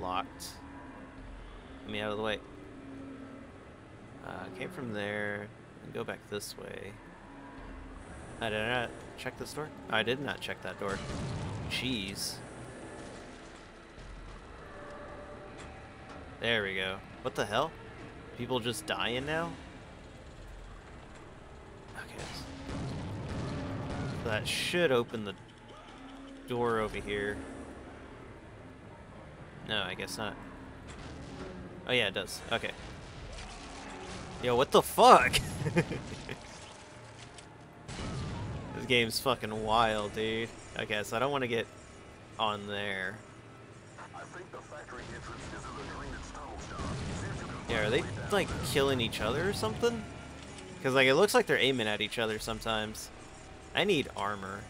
Locked. Get me out of the way. Uh, came from there and go back this way. I did not check this door. I did not check that door. Jeez. There we go. What the hell? People just dying now? That should open the door over here. No, I guess not. Oh yeah, it does. Okay. Yo, what the fuck? this game's fucking wild, dude. Okay, so I don't want to get on there. Yeah, are they like killing each other or something? Because like it looks like they're aiming at each other sometimes. I need armor.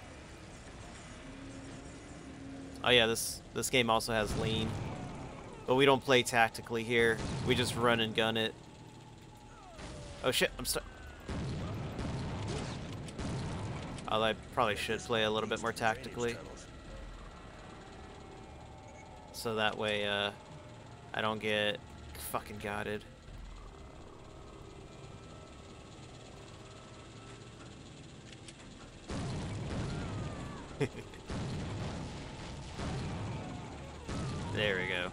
Oh yeah, this this game also has lean, but we don't play tactically here. We just run and gun it. Oh shit, I'm stuck. I probably should play a little bit more tactically, so that way uh, I don't get fucking gotted. there we go.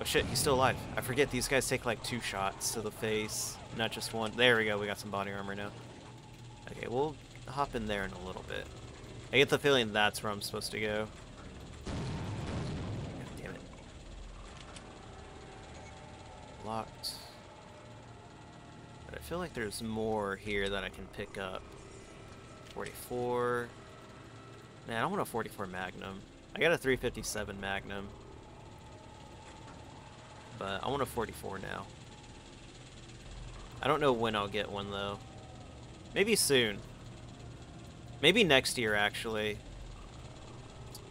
Oh shit, he's still alive. I forget these guys take like two shots to the face, not just one. There we go, we got some body armor now. Okay, we'll hop in there in a little bit. I get the feeling that's where I'm supposed to go. God damn it. Locked. Feel like there's more here that I can pick up. 44. Man, I want a 44 Magnum. I got a 357 Magnum. But I want a 44 now. I don't know when I'll get one though. Maybe soon. Maybe next year, actually.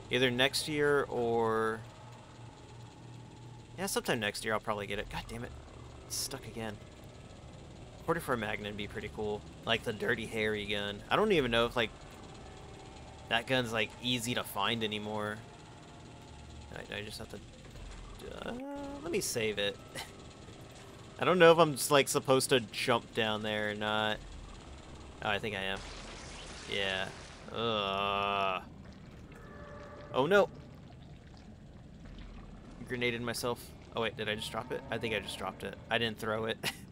Either next year or... Yeah, sometime next year I'll probably get it. God damn it. It's stuck again. 44 Magnum would be pretty cool. Like the Dirty Harry gun. I don't even know if, like, that gun's, like, easy to find anymore. I, I just have to... Uh, let me save it. I don't know if I'm just, like, supposed to jump down there or not. Oh, I think I am. Yeah. Ugh. Oh no! Grenaded myself. Oh wait, did I just drop it? I think I just dropped it. I didn't throw it.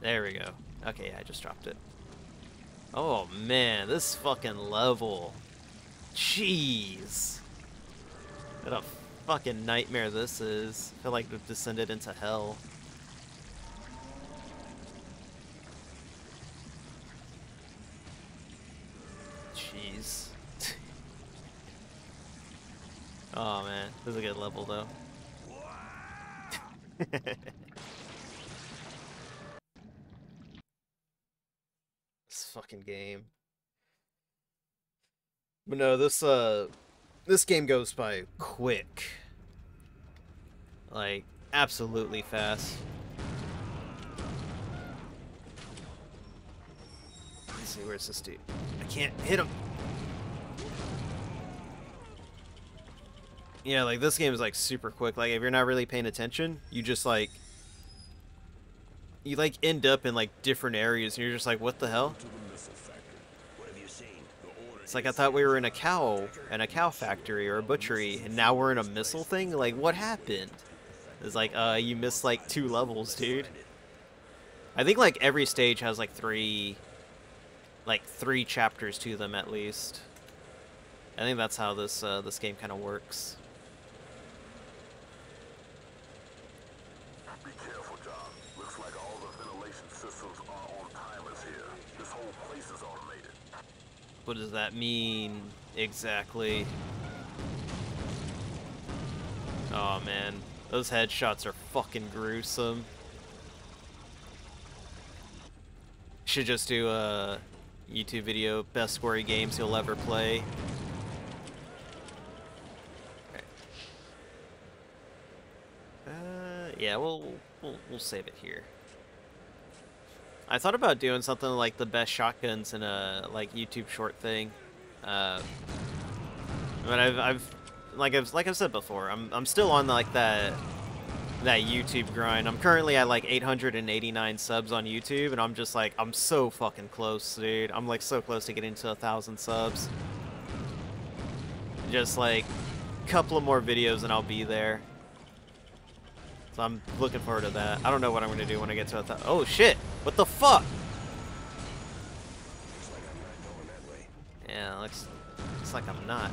there we go. Okay, I just dropped it. Oh man, this fucking level. Jeez. What a fucking nightmare this is. I feel like we've descended into hell. Jeez. oh man, this is a good level though. fucking game. But no, this uh this game goes by quick. Like absolutely fast. Let's see where's this dude? I can't hit him. Yeah, like this game is like super quick. Like if you're not really paying attention, you just like you like end up in like different areas and you're just like, what the hell? It's like I thought we were in a cow and a cow factory or a butchery, and now we're in a missile thing. Like, what happened? It's like, uh, you missed like two levels, dude. I think like every stage has like three, like three chapters to them at least. I think that's how this uh, this game kind of works. Be careful, John. Looks like all the ventilation systems are on timers here. This whole place is automated. What does that mean exactly? Oh man, those headshots are fucking gruesome. Should just do a YouTube video, best square games you'll ever play. Okay. Uh, yeah, we'll, we'll we'll save it here. I thought about doing something like the best shotguns in a like YouTube short thing, uh, but I've, I've like I've like I've said before, I'm I'm still on like that that YouTube grind. I'm currently at like 889 subs on YouTube, and I'm just like, I'm so fucking close, dude. I'm like so close to getting to a thousand subs. Just like a couple of more videos and I'll be there. So I'm looking forward to that. I don't know what I'm gonna do when I get to a. Oh shit! What the fuck? Going. Yeah, looks, looks like I'm not.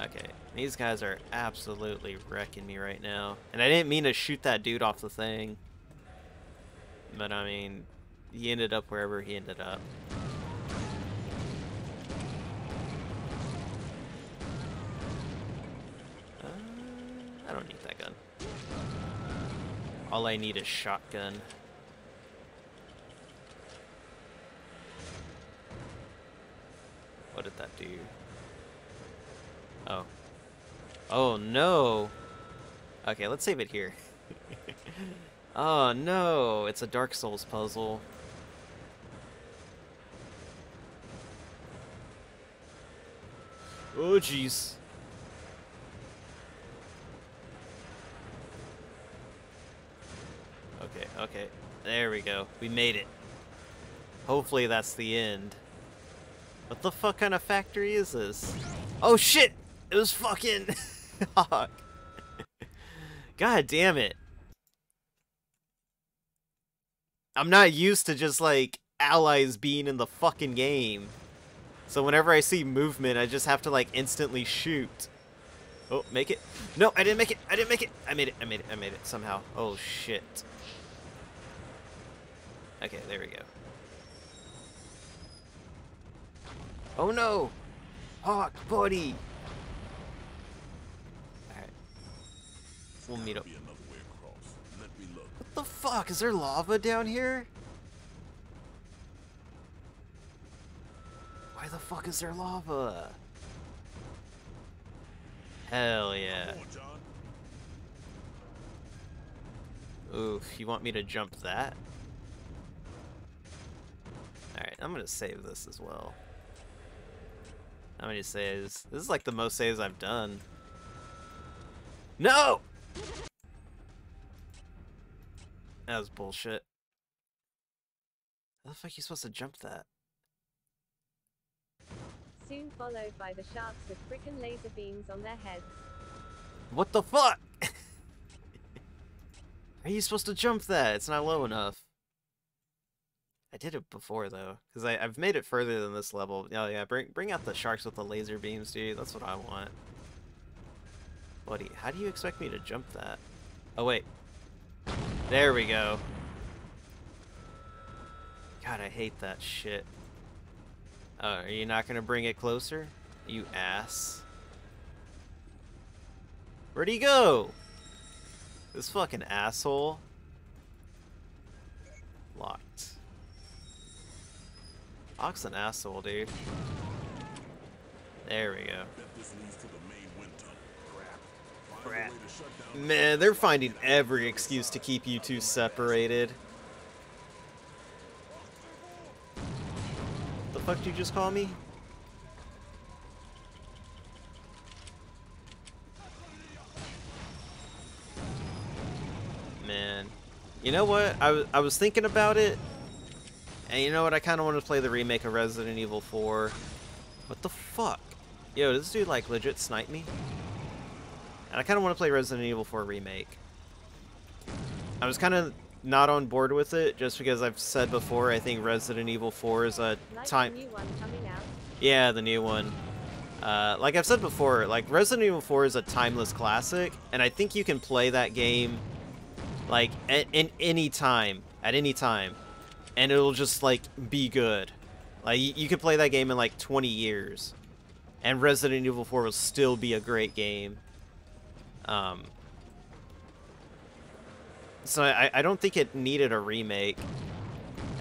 Okay, these guys are absolutely wrecking me right now. And I didn't mean to shoot that dude off the thing. But I mean, he ended up wherever he ended up. Uh, I don't need that. All I need is shotgun. What did that do? Oh. Oh no! Okay, let's save it here. oh no! It's a Dark Souls puzzle. Oh jeez. Okay. There we go. We made it. Hopefully that's the end. What the fuck kind of factory is this? Oh shit! It was fucking Hawk. God damn it. I'm not used to just like allies being in the fucking game. So whenever I see movement, I just have to like instantly shoot. Oh, make it. No, I didn't make it. I didn't make it. I made it. I made it. I made it somehow. Oh shit. Okay, there we go. Oh no! Hawk, buddy! Alright. We'll meet up. Be another way across. Let me look. What the fuck? Is there lava down here? Why the fuck is there lava? Hell yeah. Oof, you want me to jump that? Alright, I'm gonna save this as well. How many saves? This is like the most saves I've done. No! That was bullshit. How the fuck are you supposed to jump that? Soon followed by the sharks with frickin' laser beams on their heads. What the fuck? Are you supposed to jump that? It's not low enough. I did it before though, because I've made it further than this level. Oh yeah, bring bring out the sharks with the laser beams, dude. That's what I want. Buddy, how do you expect me to jump that? Oh wait. There we go. God, I hate that shit. Oh, are you not gonna bring it closer? You ass. Where'd he go? This fucking asshole. Locked. Ox an asshole, dude. There we go. Crap. Man, they're finding every excuse to keep you two separated. The fuck did you just call me? Man. You know what? I, I was thinking about it. And you know what? I kind of want to play the remake of Resident Evil 4. What the fuck? Yo, does this dude like legit snipe me? And I kind of want to play Resident Evil 4 Remake. I was kind of not on board with it just because I've said before I think Resident Evil 4 is a Like time. the new one coming out. Yeah, the new one. Uh, like I've said before, like Resident Evil 4 is a timeless classic, and I think you can play that game like at, in any time, at any time, and it'll just like be good. Like you could play that game in like 20 years, and Resident Evil 4 will still be a great game. Um, so I, I don't think it needed a remake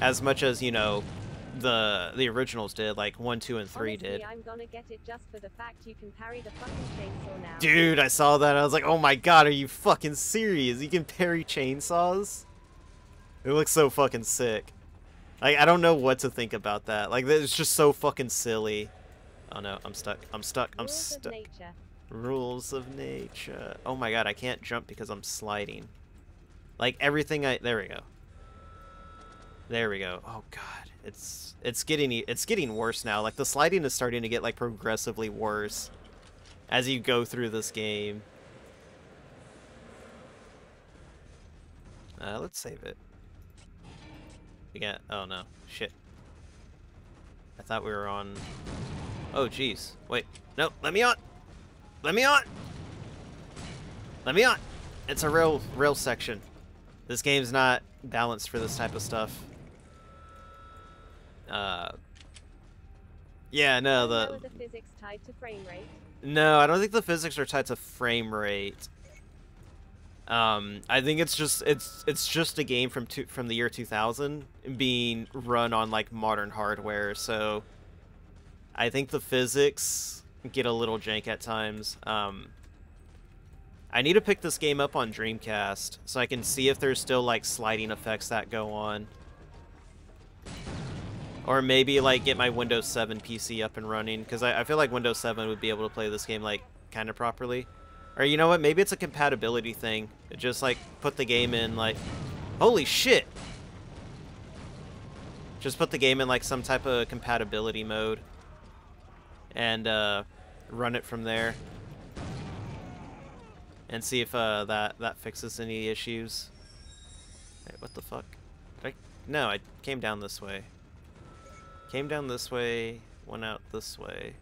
as much as you know the the originals did, like one, two, and three Honestly, did. I'm gonna get it just for the fact you can parry the fucking chainsaw now. Dude, I saw that. I was like, oh my god, are you fucking serious? You can parry chainsaws? It looks so fucking sick. Like, I don't know what to think about that. Like, it's just so fucking silly. Oh no, I'm stuck. I'm stuck. I'm stuck. Rules of nature. Oh my god, I can't jump because I'm sliding. Like everything I there we go. There we go. Oh god, it's it's getting it's getting worse now. Like the sliding is starting to get like progressively worse as you go through this game. Uh, let's save it. We got. Oh no, shit. I thought we were on. Oh jeez. Wait. No. Let me on. Let me on. Let me on. It's a real real section. This game's not balanced for this type of stuff. Uh. Yeah. No. The the physics tied to frame rate? no, I don't think the physics are tied to frame rate. Um, I think it's just it's it's just a game from two, from the year 2000 being run on like modern hardware. So I think the physics get a little jank at times. Um, I need to pick this game up on Dreamcast so I can see if there's still like sliding effects that go on. Or maybe like get my Windows 7 PC up and running because I, I feel like Windows 7 would be able to play this game like kind of properly. Or you know what? Maybe it's a compatibility thing. Just like put the game in like, holy shit! Just put the game in like some type of compatibility mode, and uh, run it from there, and see if uh, that that fixes any issues. Wait, what the fuck? I... No, I came down this way. Came down this way, went out this way.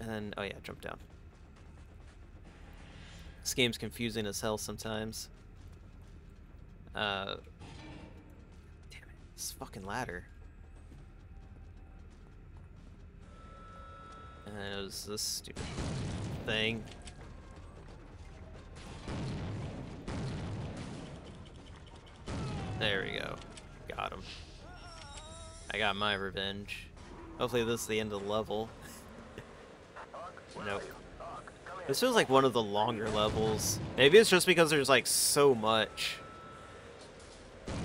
And then, oh yeah, jump down. This game's confusing as hell sometimes. Uh, damn it, this fucking ladder. And it was this stupid thing. There we go. Got him. I got my revenge. Hopefully this is the end of the level. Nope. This feels like one of the longer levels. Maybe it's just because there's like so much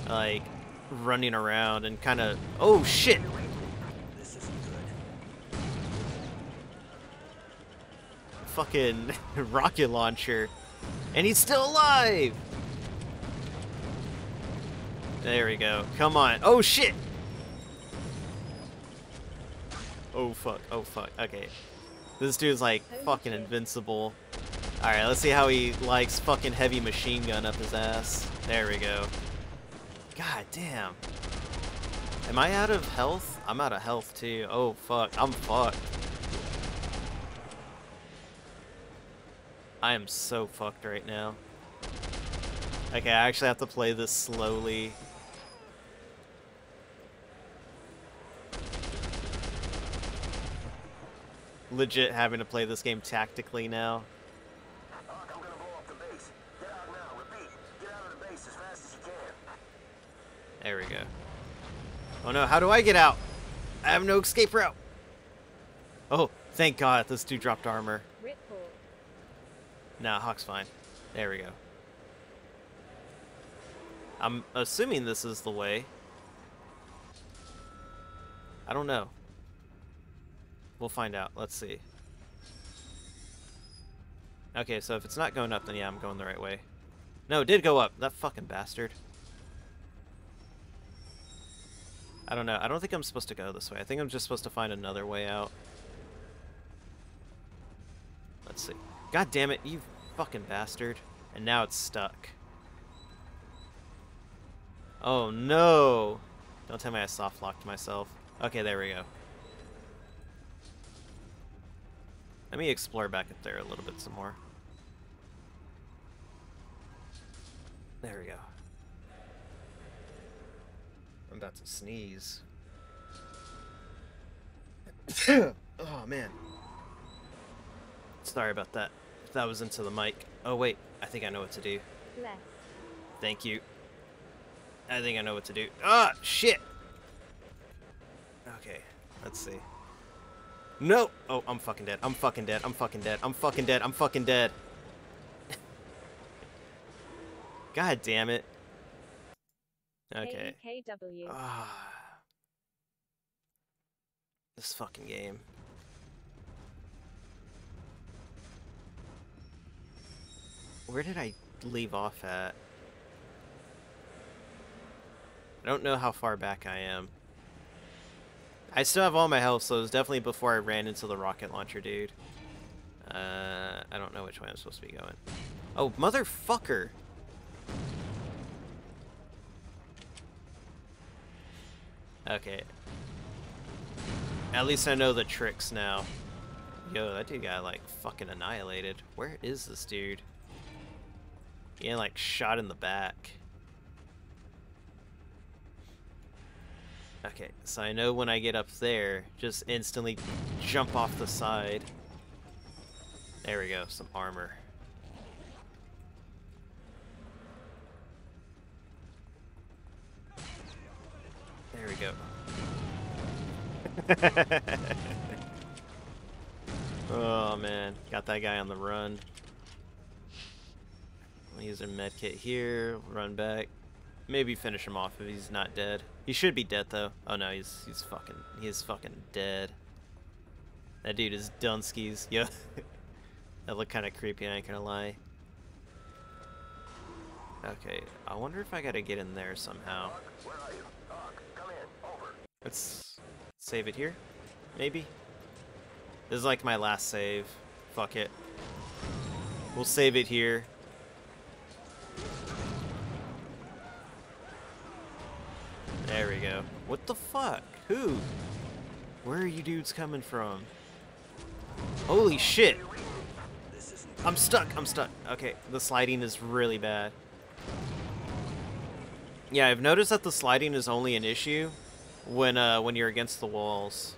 like running around and kind of oh shit! This isn't good. fucking rocket launcher. And he's still alive! There we go. Come on. Oh shit! Oh fuck. Oh fuck. Okay this dude's like fucking invincible. Alright let's see how he likes fucking heavy machine gun up his ass. There we go. God damn. Am I out of health? I'm out of health too. Oh fuck. I'm fucked. I am so fucked right now. Okay, I actually have to play this slowly. Legit having to play this game tactically now. There we go. Oh no, how do I get out? I have no escape route. Oh, thank god, this dude dropped armor. Nah, Hawk's fine. There we go. I'm assuming this is the way. I don't know. We'll find out. Let's see. Okay, so if it's not going up, then yeah, I'm going the right way. No, it did go up. That fucking bastard. I don't know. I don't think I'm supposed to go this way. I think I'm just supposed to find another way out. Let's see. God damn it, you fucking bastard. And now it's stuck. Oh no! Don't tell me I soft locked myself. Okay, there we go. Let me explore back up there a little bit some more. There we go. I'm about to sneeze. oh man. Sorry about that. That was into the mic. Oh wait, I think I know what to do. Left. Thank you. I think I know what to do. Ah, shit! Okay, let's see. No! Oh, I'm fucking dead. I'm fucking dead. I'm fucking dead. I'm fucking dead. I'm fucking dead. God damn it. Okay. KW. Ah. This fucking game. Where did I leave off at? I don't know how far back I am. I still have all my health, so it was definitely before I ran into the rocket launcher dude. Uh, I don't know which way I'm supposed to be going. Oh, motherfucker! Okay. At least I know the tricks now. Yo, that dude got, like, fucking annihilated. Where is this dude? Getting, like, shot in the back. Okay, so I know when I get up there, just instantly jump off the side. There we go, some armor. There we go. oh man, got that guy on the run. Use a medkit here, run back. Maybe finish him off if he's not dead. He should be dead though. Oh no, he's he's fucking he's fucking dead. That dude is Dunskies. Yeah. that looked kind of creepy, I ain't gonna lie. Okay, I wonder if I gotta get in there somehow. Let's save it here, maybe? This is like my last save. Fuck it. We'll save it here. There we go. What the fuck? Who? Where are you dudes coming from? Holy shit! I'm stuck, I'm stuck. Okay, the sliding is really bad. Yeah, I've noticed that the sliding is only an issue when uh when you're against the walls.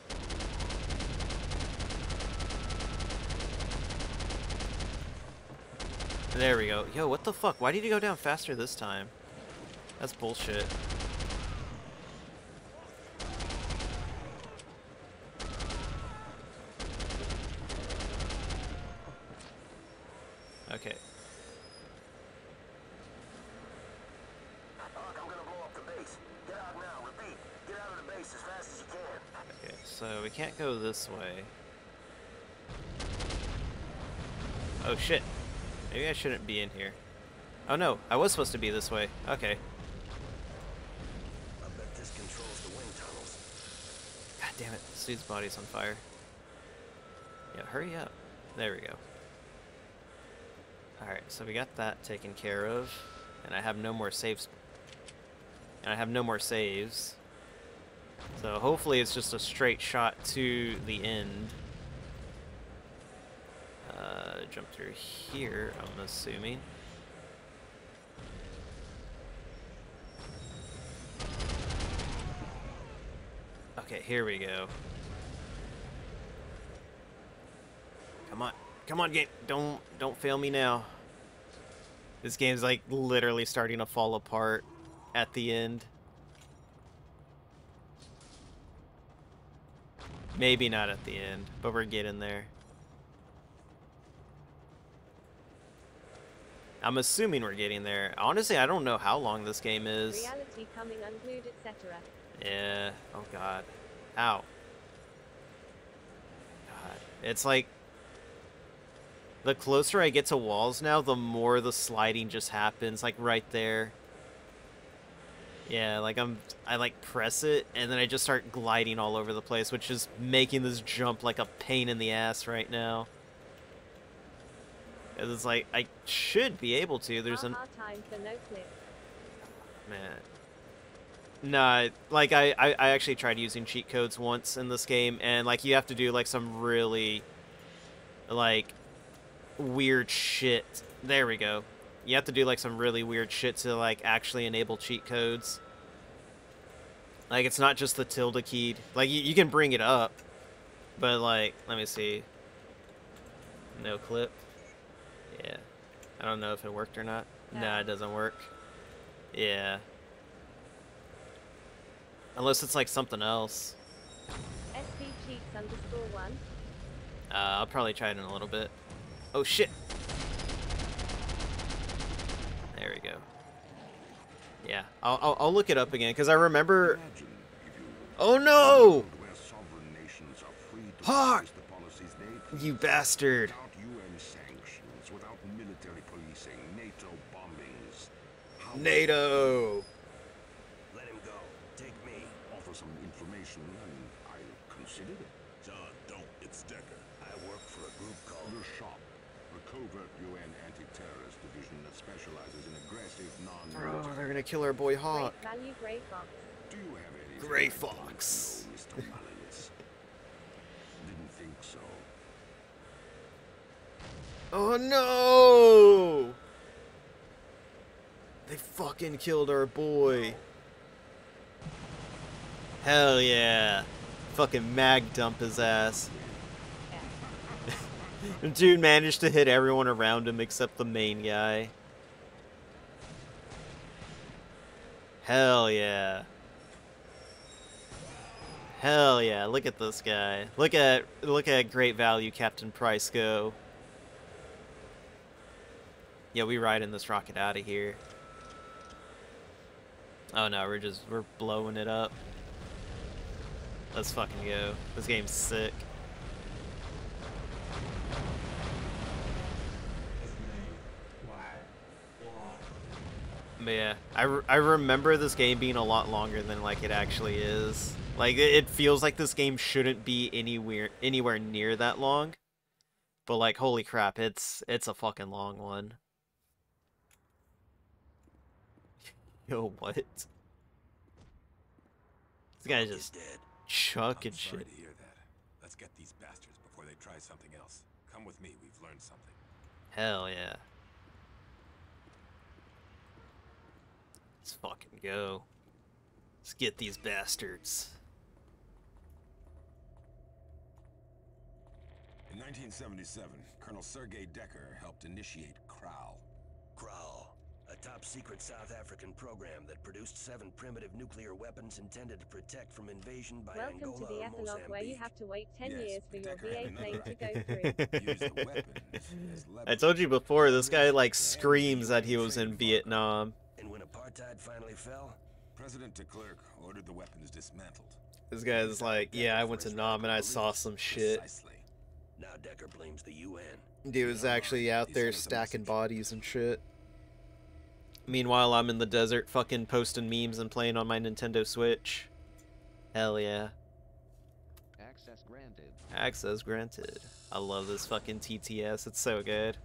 There we go. Yo, what the fuck? Why did you go down faster this time? That's bullshit. Okay. Hawk, I'm gonna blow up the base. Get out now. Repeat. Get out of the base as fast as you can. Okay, so we can't go this way. Oh shit. Maybe I shouldn't be in here. Oh no, I was supposed to be this way. Okay. I bet this controls the wind tunnels. God damn it, this dude's body's on fire. Yeah, hurry up. There we go. Alright, so we got that taken care of. And I have no more saves. And I have no more saves. So hopefully it's just a straight shot to the end. Uh, jump through here, I'm assuming. Okay, here we go. Come on. Come on, game. Don't don't fail me now. This game's like literally starting to fall apart at the end. Maybe not at the end, but we're getting there. I'm assuming we're getting there. Honestly, I don't know how long this game is. Reality coming unglued, etc. Yeah. Oh god. Ow. God. It's like the closer I get to walls now, the more the sliding just happens, like right there. Yeah, like I'm I like press it and then I just start gliding all over the place, which is making this jump like a pain in the ass right now. 'Cause It's like I should be able to. There's an time for no clip. Man. Nah, like I, I, I actually tried using cheat codes once in this game, and like you have to do like some really, like, weird shit. There we go. You have to do like some really weird shit to like actually enable cheat codes. Like it's not just the tilde key. Like you, you can bring it up, but like let me see. No clip. Yeah. I don't know if it worked or not. Nah, it doesn't work. Yeah. Unless it's like something else. SP cheats underscore one. Uh, I'll probably try it in a little bit. Oh shit! There we go. Yeah, I'll, I'll, I'll look it up again, because I remember... Oh no! where sovereign nations are free to Hawk! practice the policies they You bastard. without UN sanctions, without military police facing NATO bombings. How NATO. Let him go. Take me. Offer some information and I'll consider it. John, don't. It's Dekker. I work for a group called... The shop. A covert UN anti-terrorist division that specializes in aggressive non Bro, oh, they're gonna kill our boy Hawk. Value, Grey Fox. Do you have any Gray? Fox. No, Mr. Mullins. Didn't think so. Oh no! They fucking killed our boy. Hell yeah. Fucking mag dump his ass. Dude managed to hit everyone around him except the main guy. Hell yeah. Hell yeah, look at this guy. Look at look at great value Captain Price go. Yeah, we riding this rocket out of here. Oh no, we're just we're blowing it up. Let's fucking go. This game's sick. But yeah, I, re- I remember this game being a lot longer than like it actually is. Like it, it feels like this game shouldn't be anywhere anywhere near that long. But like holy crap, it's it's a fucking long one. Yo, what? This guy's just dead. chucking I'm sorry shit. to hear that. Let's get these bastards before they try something else. Come with me. We've learned something. Hell yeah. Let's fucking go. Let's get these bastards. In 1977, Colonel Sergei Dekker helped initiate CROW. Growl. A top secret South African program that produced seven primitive nuclear weapons intended to protect from invasion by Welcome Angola to the or epilogue where you have to wait 10 Yes, years for your VA plane to go through. Use the weapons as I told you before, this guy like screams that he was in Vietnam. And when apartheid finally fell, President de Klerk ordered the weapons dismantled. This guy's like, yeah, I went to Nam and I saw some shit. Precisely. now Dekker blames the UN. Dude was actually out there stacking bodies and shit. Meanwhile, I'm in the desert fucking posting memes and playing on my Nintendo Switch. Hell yeah. Access granted. Access granted. I love this fucking TTS. It's so good.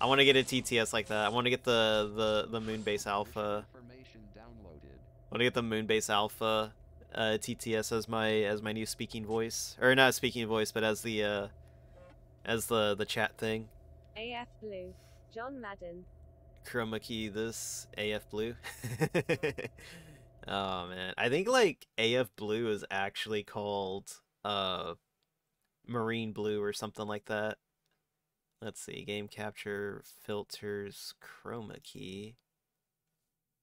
I want to get a TTS like that. I want to get the the the Moonbase Alpha. I want to get the Moonbase Alpha uh, TTS as my as my new speaking voice, or not speaking voice, but as the uh, as the the chat thing. AF Blue. John Madden. Chroma key this AF Blue. oh man, I think like AF Blue is actually called uh Marine Blue or something like that. Let's see, game capture filters chroma key.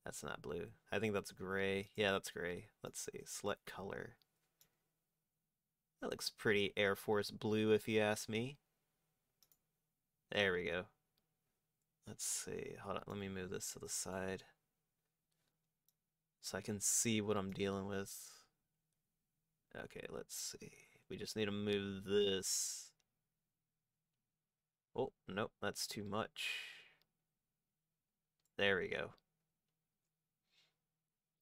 That's not blue. I think that's gray. Yeah, that's gray. Let's see, select color. That looks pretty Air Force blue if you ask me. There we go. Let's see. Hold on. Let me move this to the side. So I can see what I'm dealing with. Okay, let's see. We just need to move this. Oh, nope, that's too much. There we go.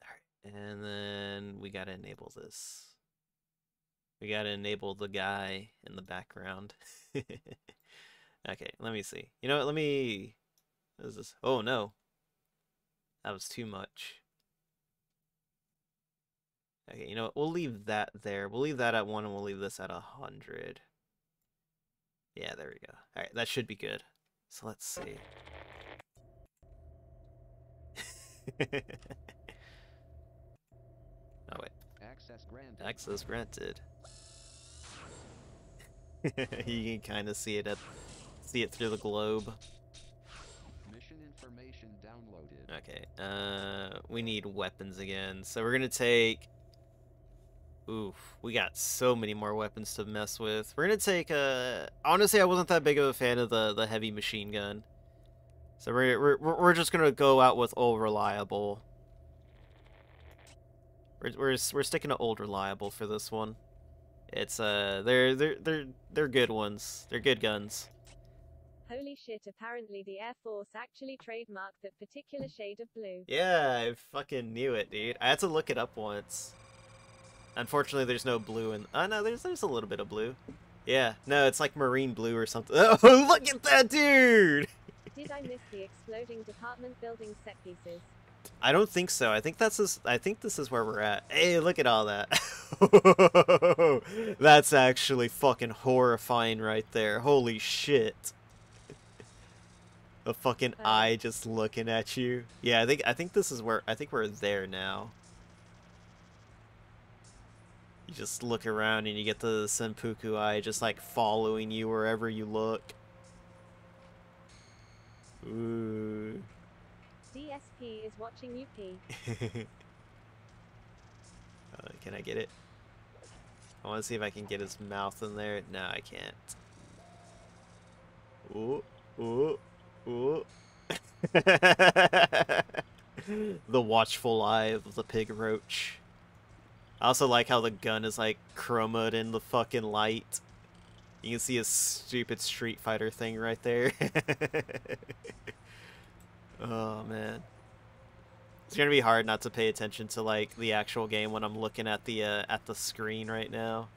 Alright, and then we gotta enable this. We gotta enable the guy in the background. okay, let me see. You know what? Let me. What is this? Oh no. That was too much. Okay, you know what? We'll leave that there. We'll leave that at one and we'll leave this at a hundred. Yeah, there we go. Alright, that should be good. So let's see. oh wait. Access granted. Access granted. you can kind of see it at see it through the globe. Mission information downloaded. Okay. Uh, we need weapons again. So we're gonna take. Oof, we got so many more weapons to mess with. We're gonna take. Uh, honestly, I wasn't that big of a fan of the the heavy machine gun. So we're we're we're just gonna go out with old reliable. We're we're we're sticking to old reliable for this one. It's uh they're they're they're they're good ones. They're good guns. Holy shit, apparently the Air Force actually trademarked that particular shade of blue. Yeah, I fucking knew it, dude. I had to look it up once. Unfortunately, there's no blue in. Oh no, there's there's a little bit of blue. Yeah, no, it's like marine blue or something. Oh, look at that dude! Did I miss the exploding department building set pieces? I don't think so. I think that's this. I think this is where we're at. Hey, look at all that. that's actually fucking horrifying right there. Holy shit. The fucking Uh. eye just looking at you. Yeah, I think I think this is where I think we're there now. You just look around and you get the Sanpaku eye just like following you wherever you look. Ooh. DSP is watching you pee. uh, can I get it? I want to see if I can get his mouth in there. No, I can't. Ooh, ooh, ooh. the watchful eye of the pig roach. I also like how the gun is like chromaed in the fucking light. You can see a stupid Street Fighter thing right there. oh man. It's gonna be hard not to pay attention to like the actual game when I'm looking at the uh, at the screen right now.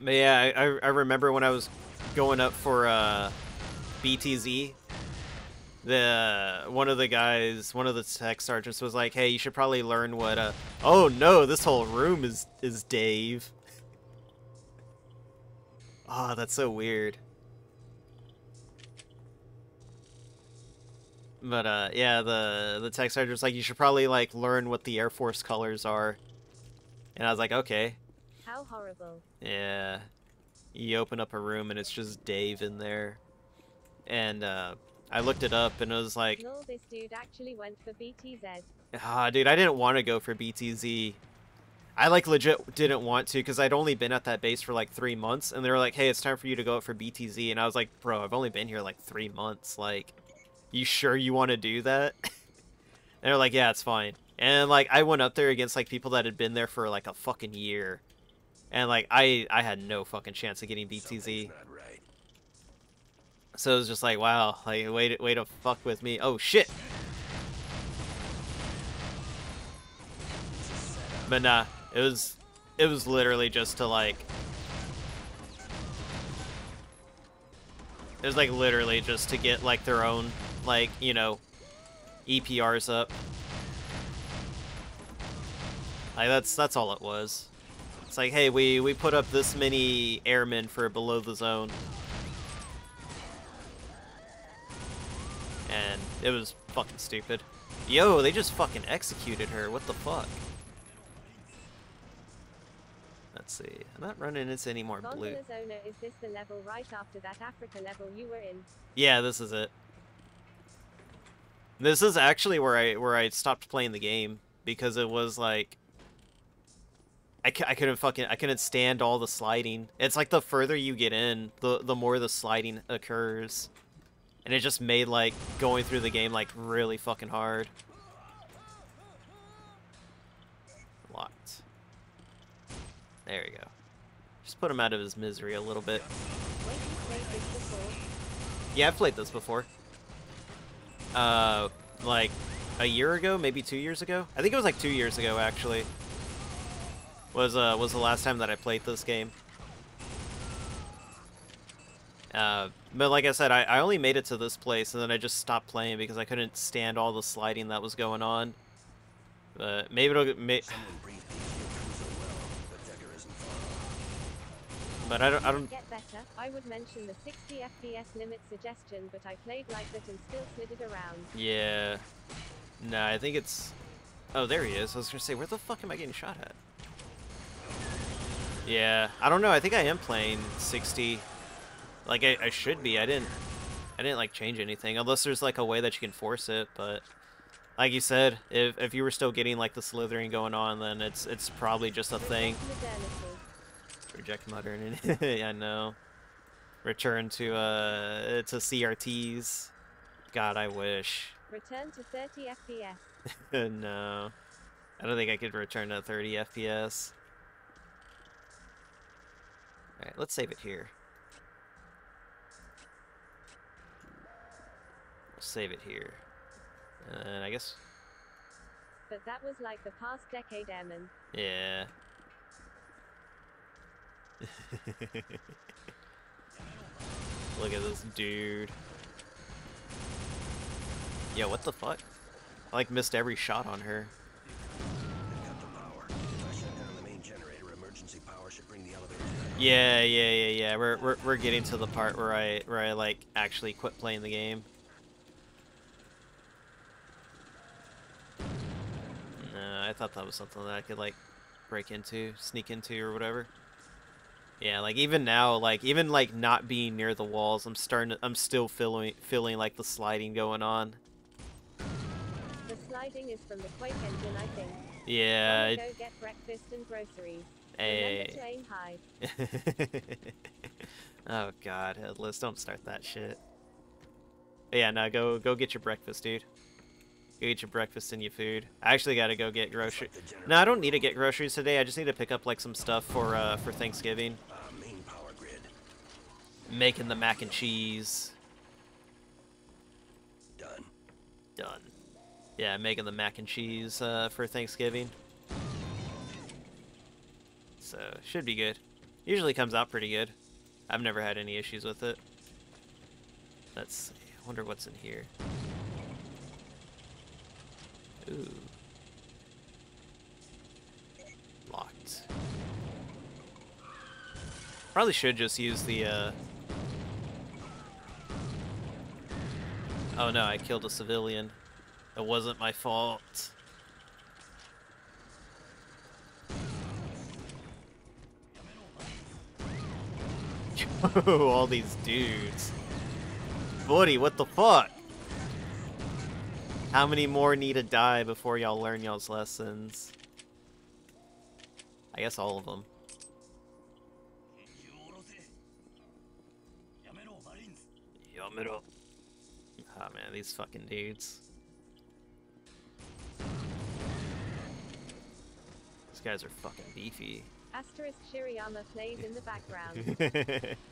But yeah, I, I I remember when I was going up for uh, BTZ, the one of the guys, one of the tech sergeants was like, "Hey, you should probably learn what." Uh, oh no, this whole room is is Dave. Ah, that's so weird. But uh, yeah, the the tech sergeant's like, you should probably like learn what the Air Force colors are. And I was like, okay, How horrible. yeah. You open up a room and it's just Dave in there. And uh, I looked it up and it was like, Lol, this dude actually went for BTZ. ah, dude, I didn't want to go for BTZ. I like legit didn't want to because I'd only been at that base for like three months, and they were like, "Hey, it's time for you to go out for BTZ," and I was like, "Bro, I've only been here like three months. Like, you sure you want to do that?" and they're like, "Yeah, it's fine." And like, I went up there against like people that had been there for like a fucking year, and like, I I had no fucking chance of getting BTZ. So it was just like, wow, like way to, way to fuck with me. Oh shit. But nah, it was it was literally just to like it was like literally just to get like their own like, you know, EPRs up. Like that's that's all it was. It's like, hey, we we put up this many airmen for below the zone. And it was fucking stupid. Yo, they just fucking executed her. What the fuck? Let's see. I'm not running into any more blue. Zona, oh, is this the level right after that Africa level you were in? Yeah, this is it. This is actually where I where I stopped playing the game because it was like I, c- I couldn't fucking I couldn't stand all the sliding. It's like the further you get in, the the more the sliding occurs. And it just made like going through the game like really fucking hard. Locked. There you go. Just put him out of his misery a little bit. Yeah, I've played this before. Uh, like a year ago, maybe two years ago. I think it was like two years ago actually. Was uh was the last time that I played this game. Uh, but like I said, I, I only made it to this place and then I just stopped playing because I couldn't stand all the sliding that was going on. But maybe it'll get- may, Someone briefed the cruiser well, but Dekker isn't far. but I don't I don't Get better. I would mention the 60 FPS limit suggestion, but I played like that and still slid it around. Yeah. Nah, I think it's. Oh, there he is. I was gonna say, where the fuck am I getting shot at? Yeah, I don't know. I think I am playing 60. Like I, I should be. I didn't. I didn't like change anything, unless there's like a way that you can force it. But like you said, if if you were still getting like the slithering going on, then it's it's probably just a thing. Reject modernity. I know. Return to uh to CRTs. God, I wish. Return to 30 FPS. no. I don't think I could return to 30 FPS. Alright, let's save it here. Save it here. And I guess, But that was like the past decade, Airman. yeah. Look at this dude. Yo, what the fuck? I like missed every shot on her. They've cut the power. If I shut down the main generator, emergency power should bring the elevators back. Yeah, yeah, yeah, yeah. We're we're we're getting to the part where I where I like actually quit playing the game. No, I thought that was something that I could like break into, sneak into, or whatever. Yeah, like even now, like even like not being near the walls, I'm starting. To, I'm still feeling feeling like the sliding going on. The sliding is from the Quake engine, I think. Yeah. Go get breakfast and groceries. Hey. To aim high. oh god, headless, don't start that shit. But yeah, no, go go get your breakfast, dude. Get your breakfast and your food. I actually gotta go get groceries. No, I don't need to get groceries today. I just need to pick up like some stuff for uh for Thanksgiving. Uh, main power grid. Making the mac and cheese. Done. Done. Yeah, making the mac and cheese uh, for Thanksgiving. So should be good. Usually comes out pretty good. I've never had any issues with it. Let's see. I wonder what's in here. Ooh. Locked. Probably should just use the, uh... Oh no, I killed a civilian. It wasn't my fault. All these dudes. Buddy, what the fuck? How many more need to die before y'all learn y'all's lessons? I guess all of them. Yamero. Oh man, these fucking dudes. These guys are fucking beefy. Asterisk Shiriyama plays in the background.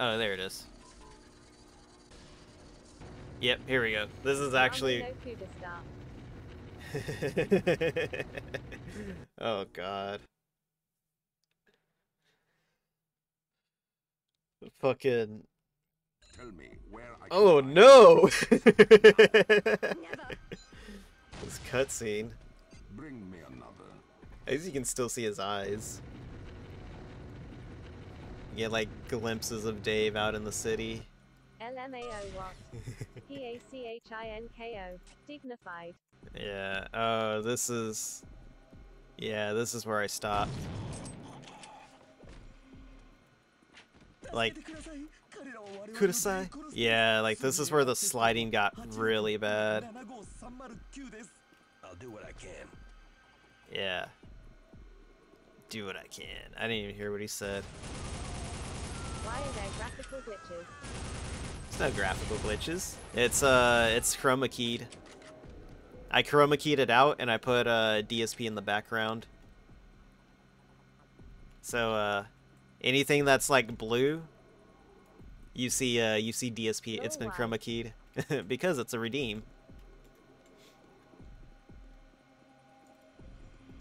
Oh, there it is. Yep, here we go. This is actually. Ramen no Kudastar. oh god. Fucking. Tell me where I Oh no! this cutscene. Bring me another. As you can still see his eyes. You get like glimpses of Dave out in the city. LMAO what? P-A-C-H-I-N-K-O. Dignified. Yeah. Oh, this is. Yeah, this is where I stopped. Like, Kudasai? Yeah, like this is where the sliding got really bad. I'll do what I can. Yeah. Do what I can. I didn't even hear what he said. Why are there graphical glitches? It's no graphical glitches. It's uh, it's chroma keyed. I chroma keyed it out and I put uh DSP in the background. So uh, anything that's like blue, you see uh, you see DSP. It's been chroma keyed because it's a redeem.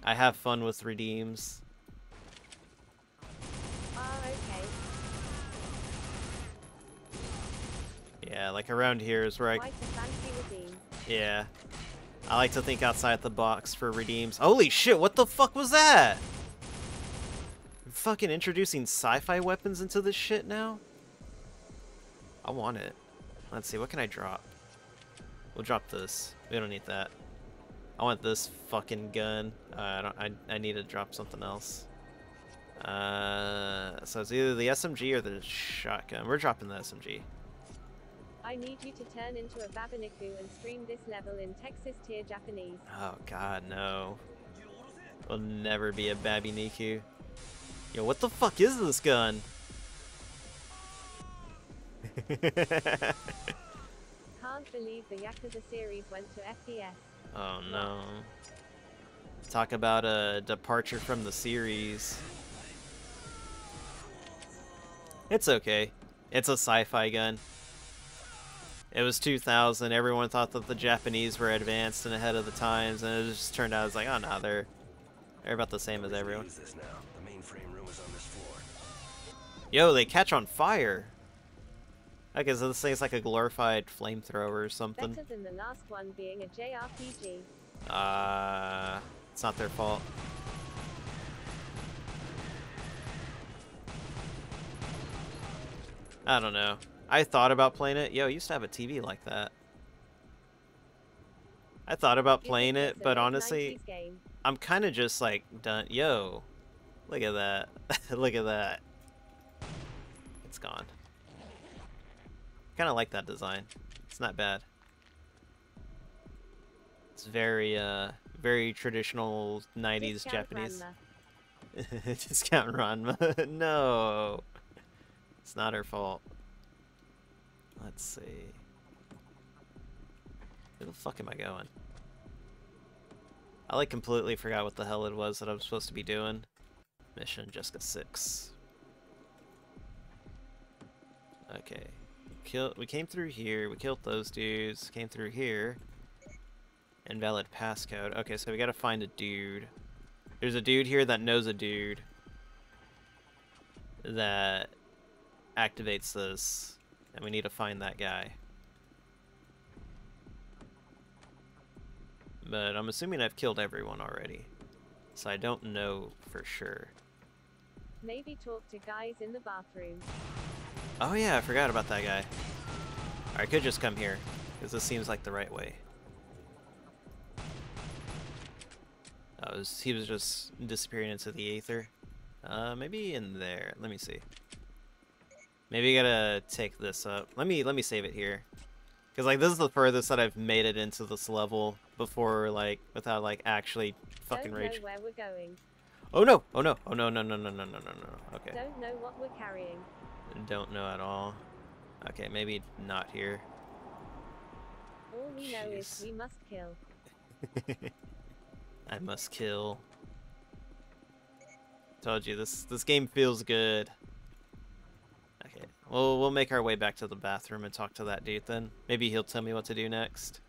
I have fun with redeems. Ah, okay. Yeah, like around here is where I Quite a fancy redeem. Yeah. I like to think outside the box for redeems. Holy shit, what the fuck was that? Fucking introducing sci-fi weapons into this shit now? I want it. Let's see, what can I drop? We'll drop this. We don't need that. I want this fucking gun. Uh, I don't. I, I need to drop something else. Uh, so it's either the SMG or the shotgun. We're dropping the SMG. I need you to turn into a Babiniku and stream this level in Texas tier Japanese. Oh god, no. Will never be a Babiniku. Yo, what the fuck is this gun? Can't believe the Yakuza series went to FPS. oh no. Talk about a departure from the series. It's okay. It's a sci-fi gun. It was 2000. Everyone thought that the Japanese were advanced and ahead of the times, and it just turned out it's like, oh no, they're they're about the same as everyone. use this now. The mainframe room is on this floor. Yo, they catch on fire. Okay, so this thing's like a glorified flamethrower or something. Better than the last one being a JRPG. Uh, it's not their fault. I don't know. I thought about playing it. Yo, I used to have a TV like that. I thought about playing it, but honestly, I'm kind of just like done. Yo, look at that. look at that. It's gone. Kind of like that design. It's not bad. It's very, uh, very traditional 90s Discount Japanese. Ranma. Discount Ranma. no. It's not her fault. Let's see. Where the fuck am I going? I like completely forgot what the hell it was that I'm supposed to be doing. Mission Jessica 6. Okay. Kill we came through here, we killed those dudes, came through here. Invalid passcode. Okay, so we gotta find a dude. There's a dude here that knows a dude that activates this, and we need to find that guy. But I'm assuming I've killed everyone already, so I don't know for sure. Maybe talk to guys in the bathroom. Oh yeah, I forgot about that guy. Or I could just come here, because this seems like the right way. Oh, was, he was just disappearing into the aether. Uh, maybe in there. Let me see. Maybe I gotta take this up. Let me let me save it here, because like this is the furthest that I've made it into this level before, like without like actually fucking Don't rage. know where we're going. Oh no! Oh no! Oh no! No! No! No! No! No! No! No! Okay. Don't know what we're carrying. Don't know at all. Okay, maybe not here. All we know is we must kill. I must kill. Told you this this game feels good. Well we'll make our way back to the bathroom and talk to that dude then. Maybe he'll tell me what to do next.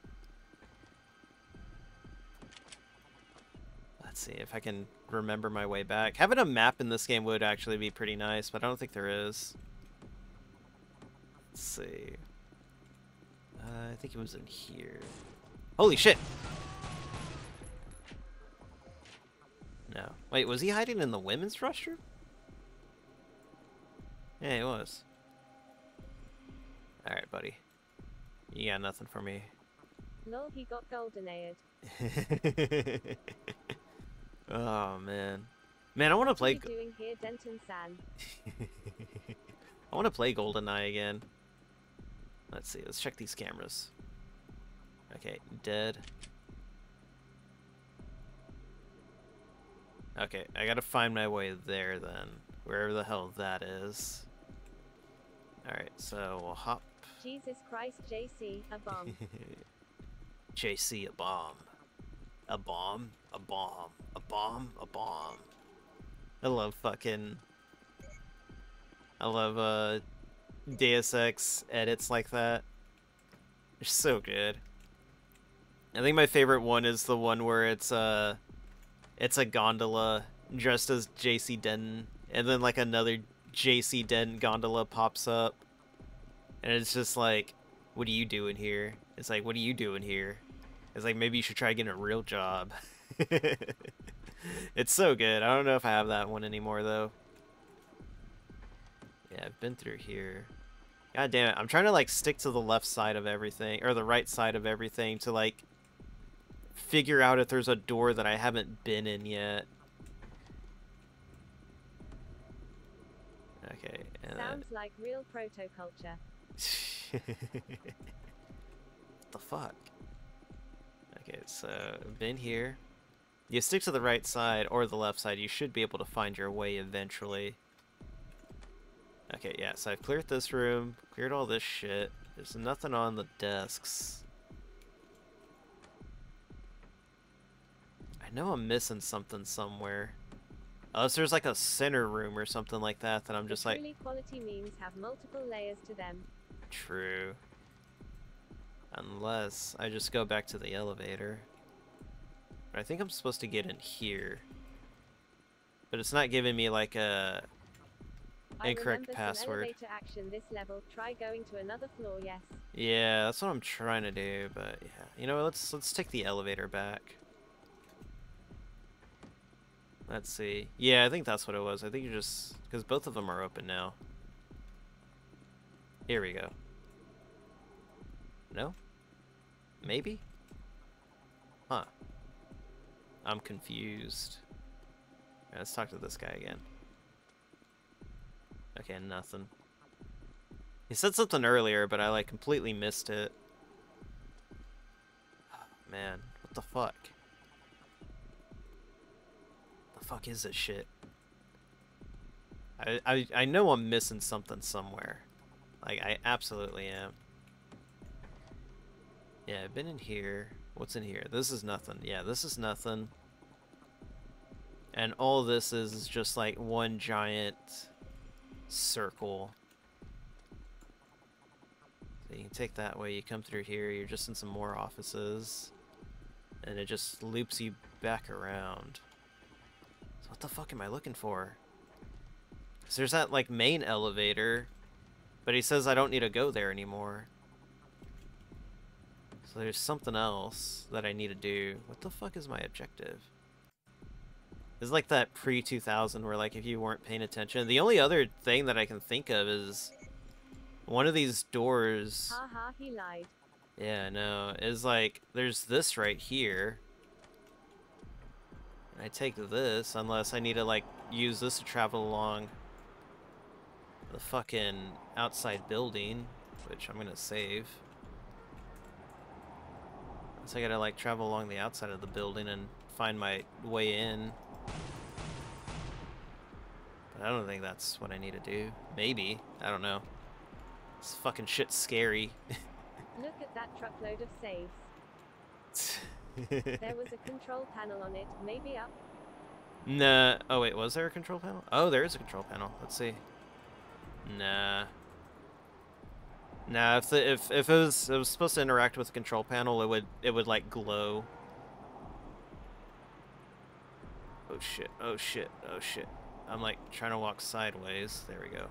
Let's see if I can remember my way back. Having a map in this game would actually be pretty nice, but I don't think there is. Let's see. Uh, I think it was in here. Holy shit! No. Wait, was he hiding in the women's restroom? Yeah, he was. Alright, buddy. You got nothing for me. Lol, he got golden oh, man. Man, I want to play... What are doing here, Denton San? I want to play GoldenEye again. Let's see, let's check these cameras. Okay, dead. Okay, I gotta find my way there then. Wherever the hell that is. Alright, so we'll hop. Jesus Christ, JC, a bomb. JC, a bomb. A bomb, a bomb, a bomb, a bomb. I love fucking. I love uh, Deus Ex edits like that. They're so good. I think my favorite one is the one where it's uh, it's a gondola dressed as JC Denton, and then like another JC Denton gondola pops up, and it's just like, what are you doing here? It's like, what are you doing here? It's like maybe you should try getting a real job. it's so good. I don't know if I have that one anymore though. Yeah, I've been through here. God damn it. I'm trying to like stick to the left side of everything or the right side of everything to like figure out if there's a door that I haven't been in yet. Okay, Sounds like real proto-culture. What the fuck? Okay, so been here. You stick to the right side or the left side, you should be able to find your way eventually. Okay, yeah, so I've cleared this room, cleared all this shit. There's nothing on the desks. I know I'm missing something somewhere. Unless there's like a center room or something like that that I'm The just like, quality memes have multiple layers to them. True. Unless I just go back to the elevator. I think I'm supposed to get in here. But it's not giving me like a Incorrect password. Action this level. Try going to another floor. Yes. Yeah, that's what I'm trying to do, but yeah. You know, let's let's take the elevator back. Let's see. Yeah, I think that's what it was. I think you just because both of them are open now. Here we go. No? Maybe? Huh. I'm confused. Let's talk to this guy again. Okay, nothing. He said something earlier, but I like completely missed it. Oh, man, what the fuck? The fuck is this shit? I I I know I'm missing something somewhere. Like I absolutely am. Yeah, I've been in here. What's in here? This is nothing. Yeah, this is nothing. And all this is is just like one giant circle. So you can take that way, you come through here, you're just in some more offices. And it just loops you back around. So what the fuck am I looking for? 'Cause there's that like main elevator, but he says I don't need to go there anymore. So there's something else that I need to do. What the fuck is my objective? It's like that pre 2000 where like if you weren't paying attention. The only other thing that I can think of is one of these doors. Ha ha. He lied. Yeah, no, is like there's this right here. I take this unless I need to like use this to travel along the fucking outside building, which I'm gonna save. So I gotta like travel along the outside of the building and find my way in. But I don't think that's what I need to do. Maybe. I don't know. This fucking shit's scary. Look at that truckload of saves. There was a control panel on it. Maybe up. Nah. Oh wait, was there a control panel? Oh, there is a control panel. Let's see. Nah. Nah. If the, if if it was it was supposed to interact with the control panel, it would it would like glow. Oh shit! Oh shit! Oh shit! I'm like trying to walk sideways. There we go.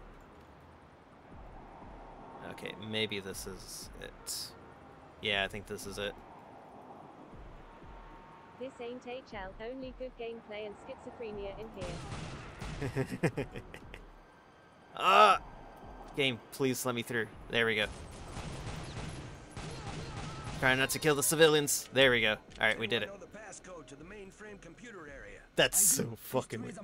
Okay, maybe this is it. Yeah, I think this is it. This ain't HL. Only good gameplay and schizophrenia in here. Ah! Game, please let me through. There we go. Trying not to kill the civilians. There we go. Alright, we did it. That's so fucking weird.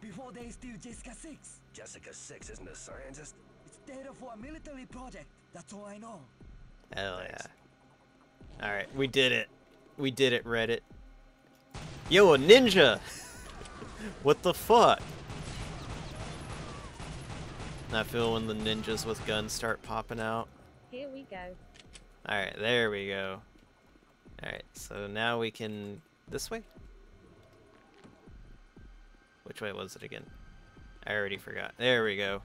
before they steal Jessica 6. Jessica Six isn't a scientist. It's data for a military project. That's all I know. Hell yeah. Alright, we did it. We did it, Reddit. Yo, a ninja! what the fuck? I feel when the ninjas with guns start popping out. Here we go. Alright, there we go. Alright, so now we can... This way? Which way was it again? I already forgot. There we go.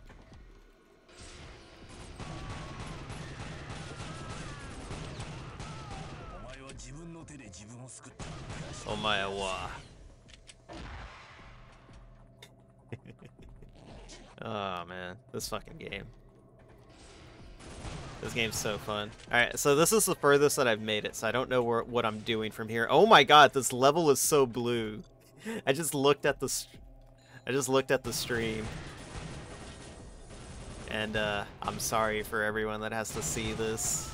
Omae wa. Oh man, this fucking game. This game's so fun. Alright, so this is the furthest that I've made it, so I don't know where, what I'm doing from here. Oh my god, this level is so blue. I just looked at the... I just looked at the stream. And, uh, I'm sorry for everyone that has to see this.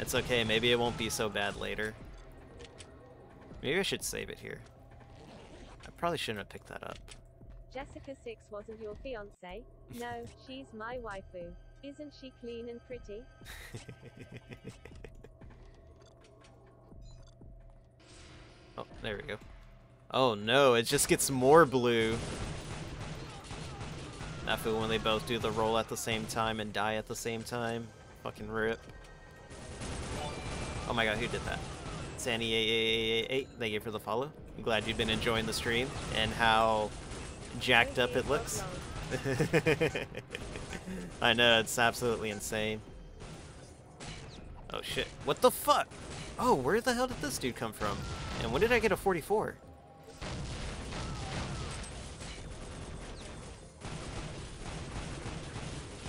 It's okay, maybe it won't be so bad later. Maybe I should save it here. I probably shouldn't have picked that up. Jessica 6 wasn't your fiance? No, she's my waifu. Isn't she clean and pretty? Oh, there we go. Oh no, it just gets more blue. Nafu when they both do the roll at the same time and die at the same time. Fucking rip. Oh my god, who did that? Sanny888, thank you for the follow. I'm glad you've been enjoying the stream and how jacked up it looks. I know, it's absolutely insane. Oh shit, what the fuck? Oh, where the hell did this dude come from? And when did I get a 44?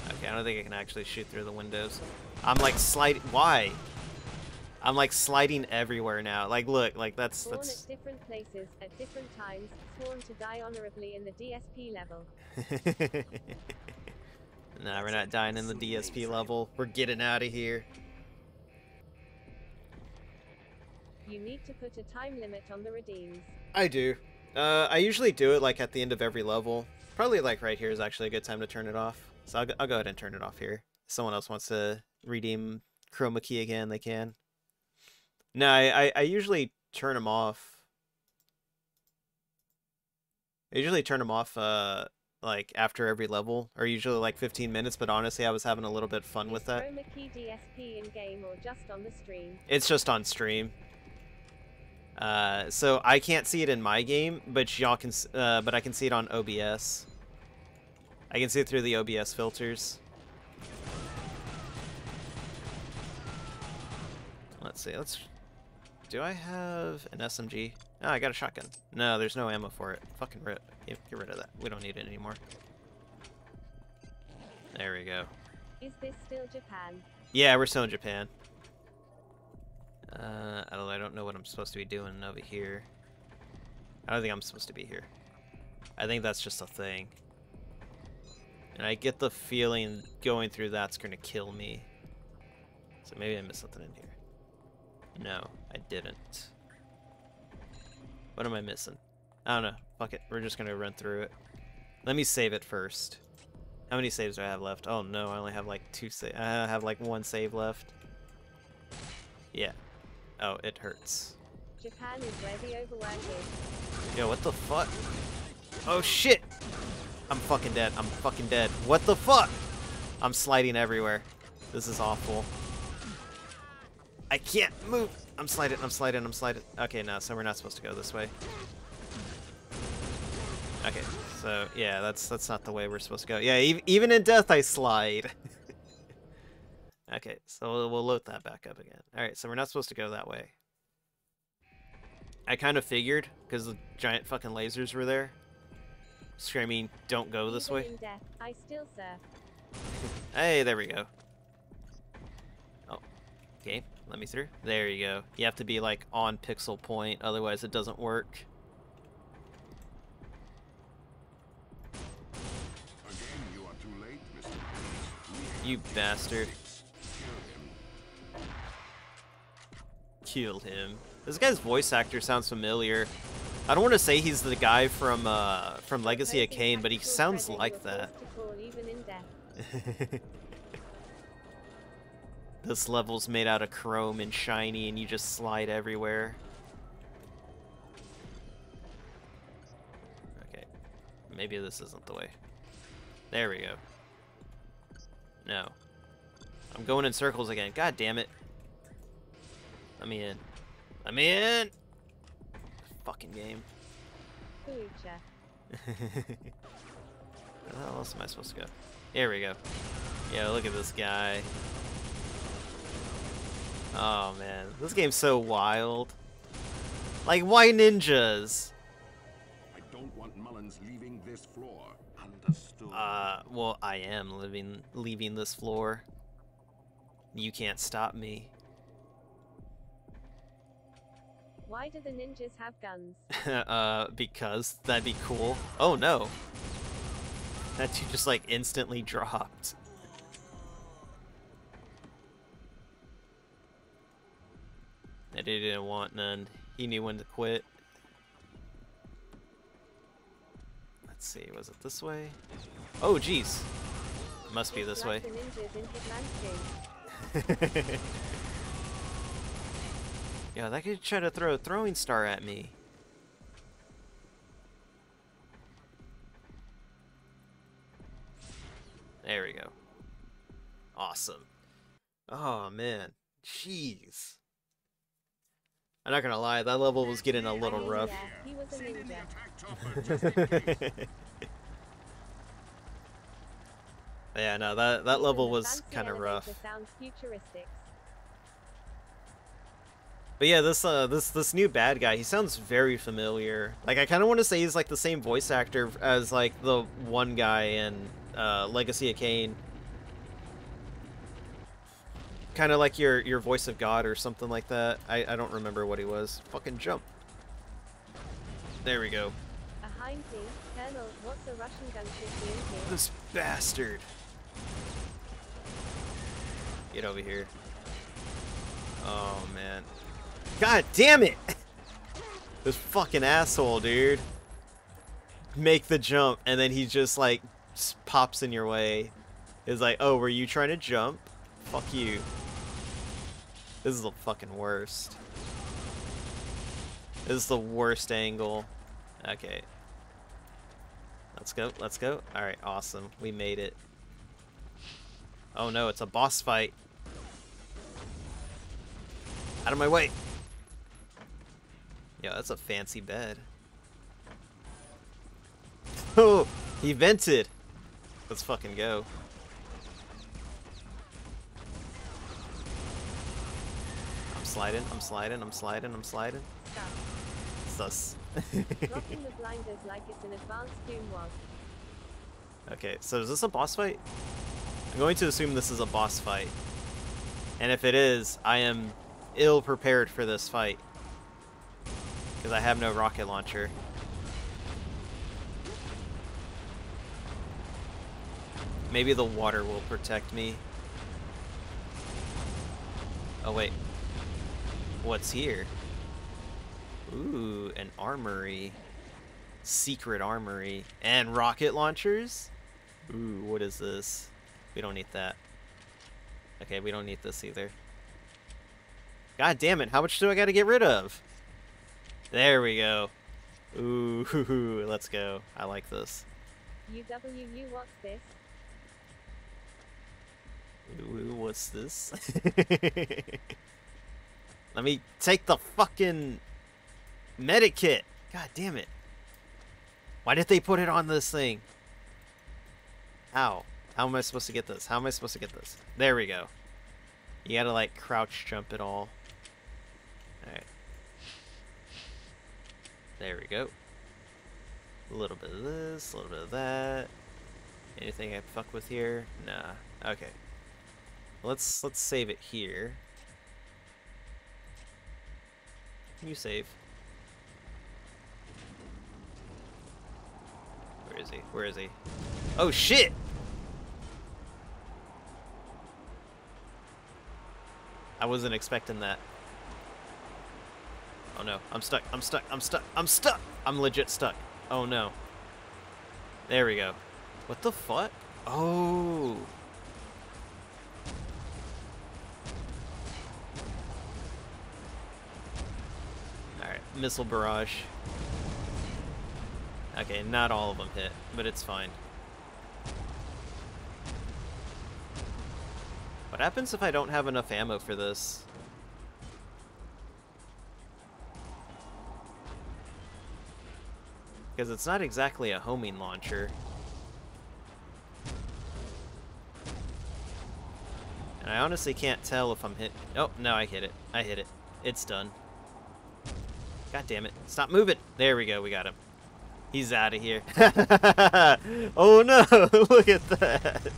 Okay, I don't think I can actually shoot through the windows. I'm like sliding. Why? I'm like sliding everywhere now. Like, look, like that's Sworn that's. at different places, at different times, sworn to die honorably in the DSP level. nah, we're not dying in the DSP level. We're getting out of here. You need to put a time limit on the redeems. I do. Uh, I usually do it like at the end of every level. Probably like right here is actually a good time to turn it off. So I'll, I'll go ahead and turn it off here. If someone else wants to redeem Chroma Key again, they can. No, I, I, usually turn them off. I usually turn them off uh, like after every level, or usually like 15 minutes, but honestly I was having a little bit of fun with that. Key DSP in game or just on the stream? It's just on stream. Uh, so I can't see it in my game, but y'all can. Uh, but I can see it on OBS. I can see it through the OBS filters. Let's see. Let's. Do I have an SMG? Oh, I got a shotgun. No, there's no ammo for it. Fucking rip. Get, rid of that. We don't need it anymore. There we go. Is this still Japan? Yeah, we're still in Japan. Uh, I don't, I don't know what I'm supposed to be doing over here. I don't think I'm supposed to be here. I think that's just a thing. And I get the feeling going through that's gonna kill me. So maybe I missed something in here. No, I didn't. What am I missing? I don't know. Fuck it. We're just gonna run through it. Let me save it first. How many saves do I have left? Oh no, I only have like two save. I have like one save left. Yeah. Oh, it hurts. Japan is where the overwork is. Yo, what the fuck? Oh shit! I'm fucking dead. I'm fucking dead. What the fuck? I'm sliding everywhere. This is awful. I can't move. I'm sliding. I'm sliding. I'm sliding. Okay, no, so we're not supposed to go this way. Okay, so yeah, that's that's not the way we're supposed to go. Yeah, ev even in death, I slide. okay, so we'll, we'll load that back up again. All right, so we're not supposed to go that way. I kind of figured because the giant fucking lasers were there, screaming, "Don't go this Even way." In death, I still surf. Hey, there we go. Oh, okay. Let me through. There you go. You have to be like on pixel point, otherwise it doesn't work. Again, you late. You bastard. Killed him. This guy's voice actor sounds familiar. I don't want to say he's the guy from uh from Legacy of Kain, but he sounds like that. this level's made out of chrome and shiny, and you just slide everywhere. Okay, maybe this isn't the way. There we go. No. I'm going in circles again. God damn it. Let me in. Let me in! Fucking game. Where the hell else am I supposed to go? Here we go. Yeah, look at this guy. Oh man, this game's so wild. Like, why ninjas? I don't want Mullins leaving this floor. Understood. Uh, well, I am living, leaving this floor. You can't stop me. Why do the ninjas have guns? uh, because that'd be cool. Oh no. That you just like instantly dropped. That he didn't want none. He knew when to quit. Let's see, was it this way? Oh jeez. Must be this way. Yeah, that could try to throw a throwing star at me. There we go. Awesome. Oh man. Jeez. I'm not gonna lie, that level was getting a little rough. Yeah, he was a Send in the ninja. attack chopper just in case. yeah, no, that that level was kind of rough. Sounds futuristic. But yeah, this uh this this new bad guy, he sounds very familiar. Like I kind of want to say he's like the same voice actor as like the one guy in uh, Legacy of Kain. Kind of like your your voice of God or something like that. I I don't remember what he was. Fucking jump. There we go. Colonel, what's a Russian gunship doing? This bastard. Get over here. Oh man. God damn it! This fucking asshole, dude. Make the jump, and then he just like pops in your way. Is like, oh, were you trying to jump? Fuck you. This is the fucking worst. This is the worst angle. Okay. Let's go, let's go. Alright, awesome. We made it. Oh no, it's a boss fight. Out of my way. Yeah, that's a fancy bed. Oh, he vented. Let's fucking go. Sliding, I'm sliding, I'm sliding, I'm sliding. Stop. Sus. Rocking the blinders like it's an advanced. Okay, so is this a boss fight? I'm going to assume this is a boss fight. And if it is, I am ill prepared for this fight. Because I have no rocket launcher. Maybe the water will protect me. Oh wait. What's here? Ooh, an armory. Secret armory. And rocket launchers? Ooh, what is this? We don't need that. Okay, we don't need this either. God damn it, how much do I gotta get rid of? There we go. Ooh, let's go. I like this. UWU, what's this? Ooh, what's this? Let me take the fucking medic kit. God damn it. Why did they put it on this thing? How? How am I supposed to get this? How am I supposed to get this? There we go. You gotta like crouch jump it all. Alright. There we go. A little bit of this, a little bit of that. Anything I fuck with here? Nah. Okay. Let's let's save it here. You save? Where is he? Where is he? Oh shit! I wasn't expecting that. Oh no, I'm stuck, I'm stuck, I'm stuck, I'm stuck! I'm legit stuck. Oh no. There we go. What the fuck? Oh! Missile barrage. Okay, not all of them hit, but it's fine. What happens if I don't have enough ammo for this? Because it's not exactly a homing launcher. And I honestly can't tell if I'm hit. Oh, no, I hit it. I hit it. It's done. God damn it. Stop moving. There we go. We got him. He's out of here. oh no, look at that.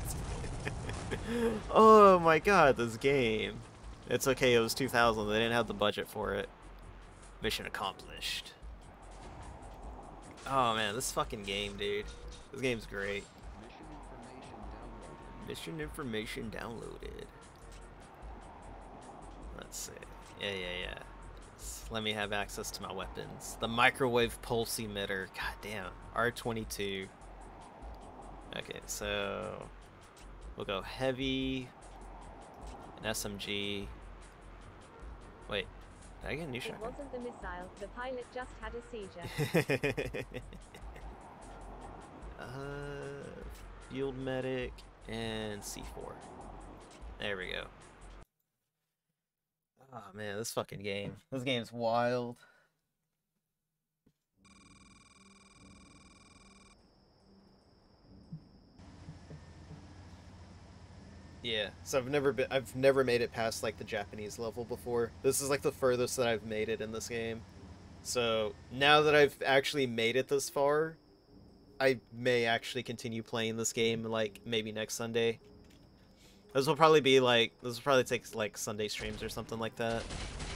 oh my god, this game. It's okay, it was 2000. They didn't have the budget for it. Mission accomplished. Oh man, this fucking game, dude. This game's great. Mission information downloaded. Let's see. Yeah, yeah, yeah. Let me have access to my weapons. The microwave pulse emitter. God damn. R22. Okay, so we'll go heavy, an SMG. Wait, did I get a new It wasn't the missile, the pilot just had a seizure. uh, field medic and C4. There we go. Oh man, this fucking game. This game's wild. Yeah, so I've never been I've never made it past like the Japanese level before. This is like the furthest that I've made it in this game. So, now that I've actually made it this far, I may actually continue playing this game like maybe next Sunday. This will probably be like this will probably take like Sunday streams or something like that.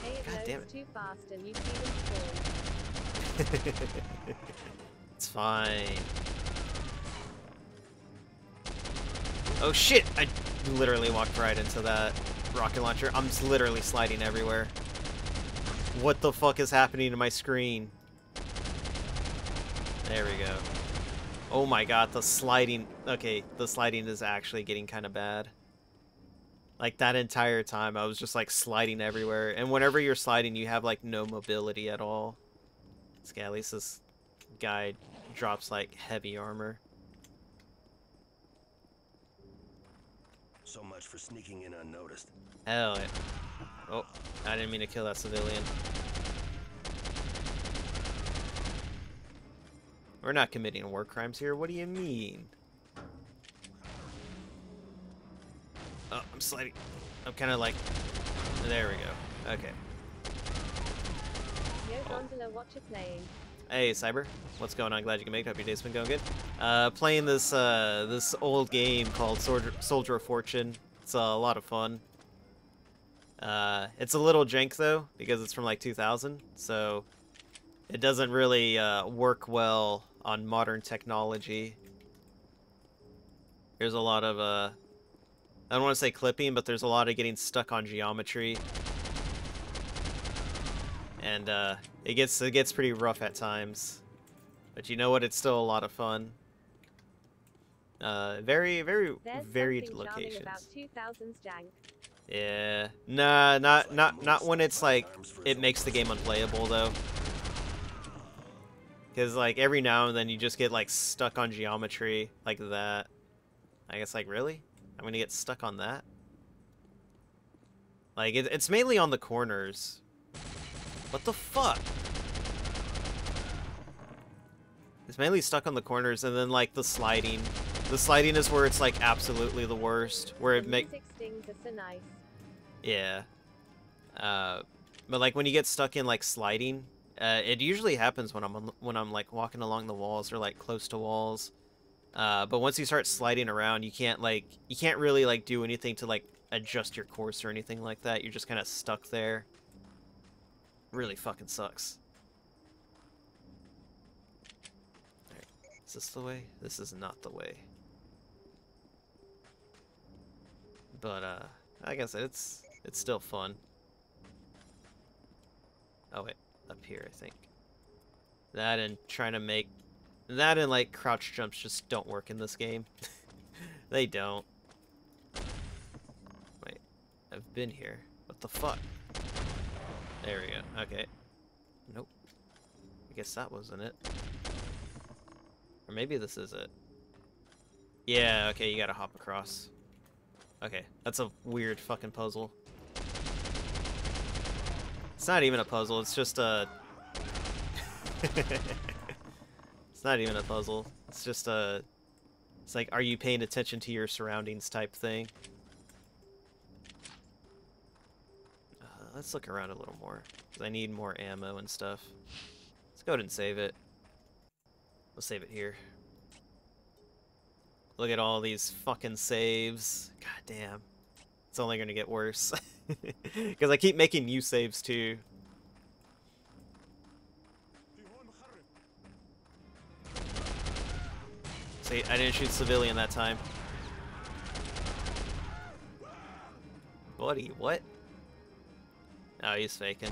Hey, God damn it. too fast and you it's fine. Oh shit! I literally walked right into that rocket launcher. I'm literally sliding everywhere. What the fuck is happening to my screen? There we go. Oh my god, the sliding... Okay, the sliding is actually getting kind of bad. Like, that entire time, I was just, like, sliding everywhere. And whenever you're sliding, you have, like, no mobility at all. This guy, at least this guy drops, like, heavy armor. So much for sneaking in unnoticed. Hell yeah. Oh, I didn't mean to kill that civilian. We're not committing war crimes here. What do you mean? Oh, I'm sliding. I'm kind of like... There we go. Okay. Yo, Oh. Gondola, what you playing? Hey, Cyber. What's going on? Glad you can make it. Hope your day's been going good. Uh, playing this, uh, this old game called Soldier, Soldier of Fortune. It's a lot of fun. Uh, it's a little jank, though, because it's from, like, 2000, so it doesn't really, uh, work well on modern technology. There's a lot of, uh, I don't want to say clipping, but there's a lot of getting stuck on geometry and uh, it gets it gets pretty rough at times. But you know what? It's still a lot of fun. Uh, very very There's varied charming about 2000s jank. Yeah, nah, not not not when it's like it makes the game unplayable though. Because like every now and then you just get like stuck on geometry like that. I guess like really, I'm gonna get stuck on that. Like it, it's mainly on the corners. What the fuck? It's mainly stuck on the corners and then like the sliding. The sliding is where it's like absolutely the worst. Where it makes... make music stings are nice. yeah. Uh, but like when you get stuck in like sliding, uh, it usually happens when I'm on, when I'm like walking along the walls or like close to walls. Uh, but once you start sliding around, you can't like you can't really like do anything to like adjust your course or anything like that. You're just kind of stuck there. Really fucking sucks. Is this the way? This is not the way. But uh, I said, it's it's still fun. Oh wait, up here I think. That and trying to make that and like crouch jumps just don't work in this game. they don't. Wait, I've been here. What the fuck? There we go. Okay. Nope. I guess that wasn't it. Or maybe this is it. Yeah, okay, you gotta hop across. Okay, that's a weird fucking puzzle. It's not even a puzzle, it's just a... it's not even a puzzle. It's just a... It's like, are you paying attention to your surroundings type thing. Uh, let's look around a little more. 'cause I need more ammo and stuff. Let's go ahead and save it. We'll save it here. Look at all these fucking saves. God damn. It's only gonna get worse. Because I keep making new saves too. See, I didn't shoot civilian that time. Buddy, what? Oh, he's faking.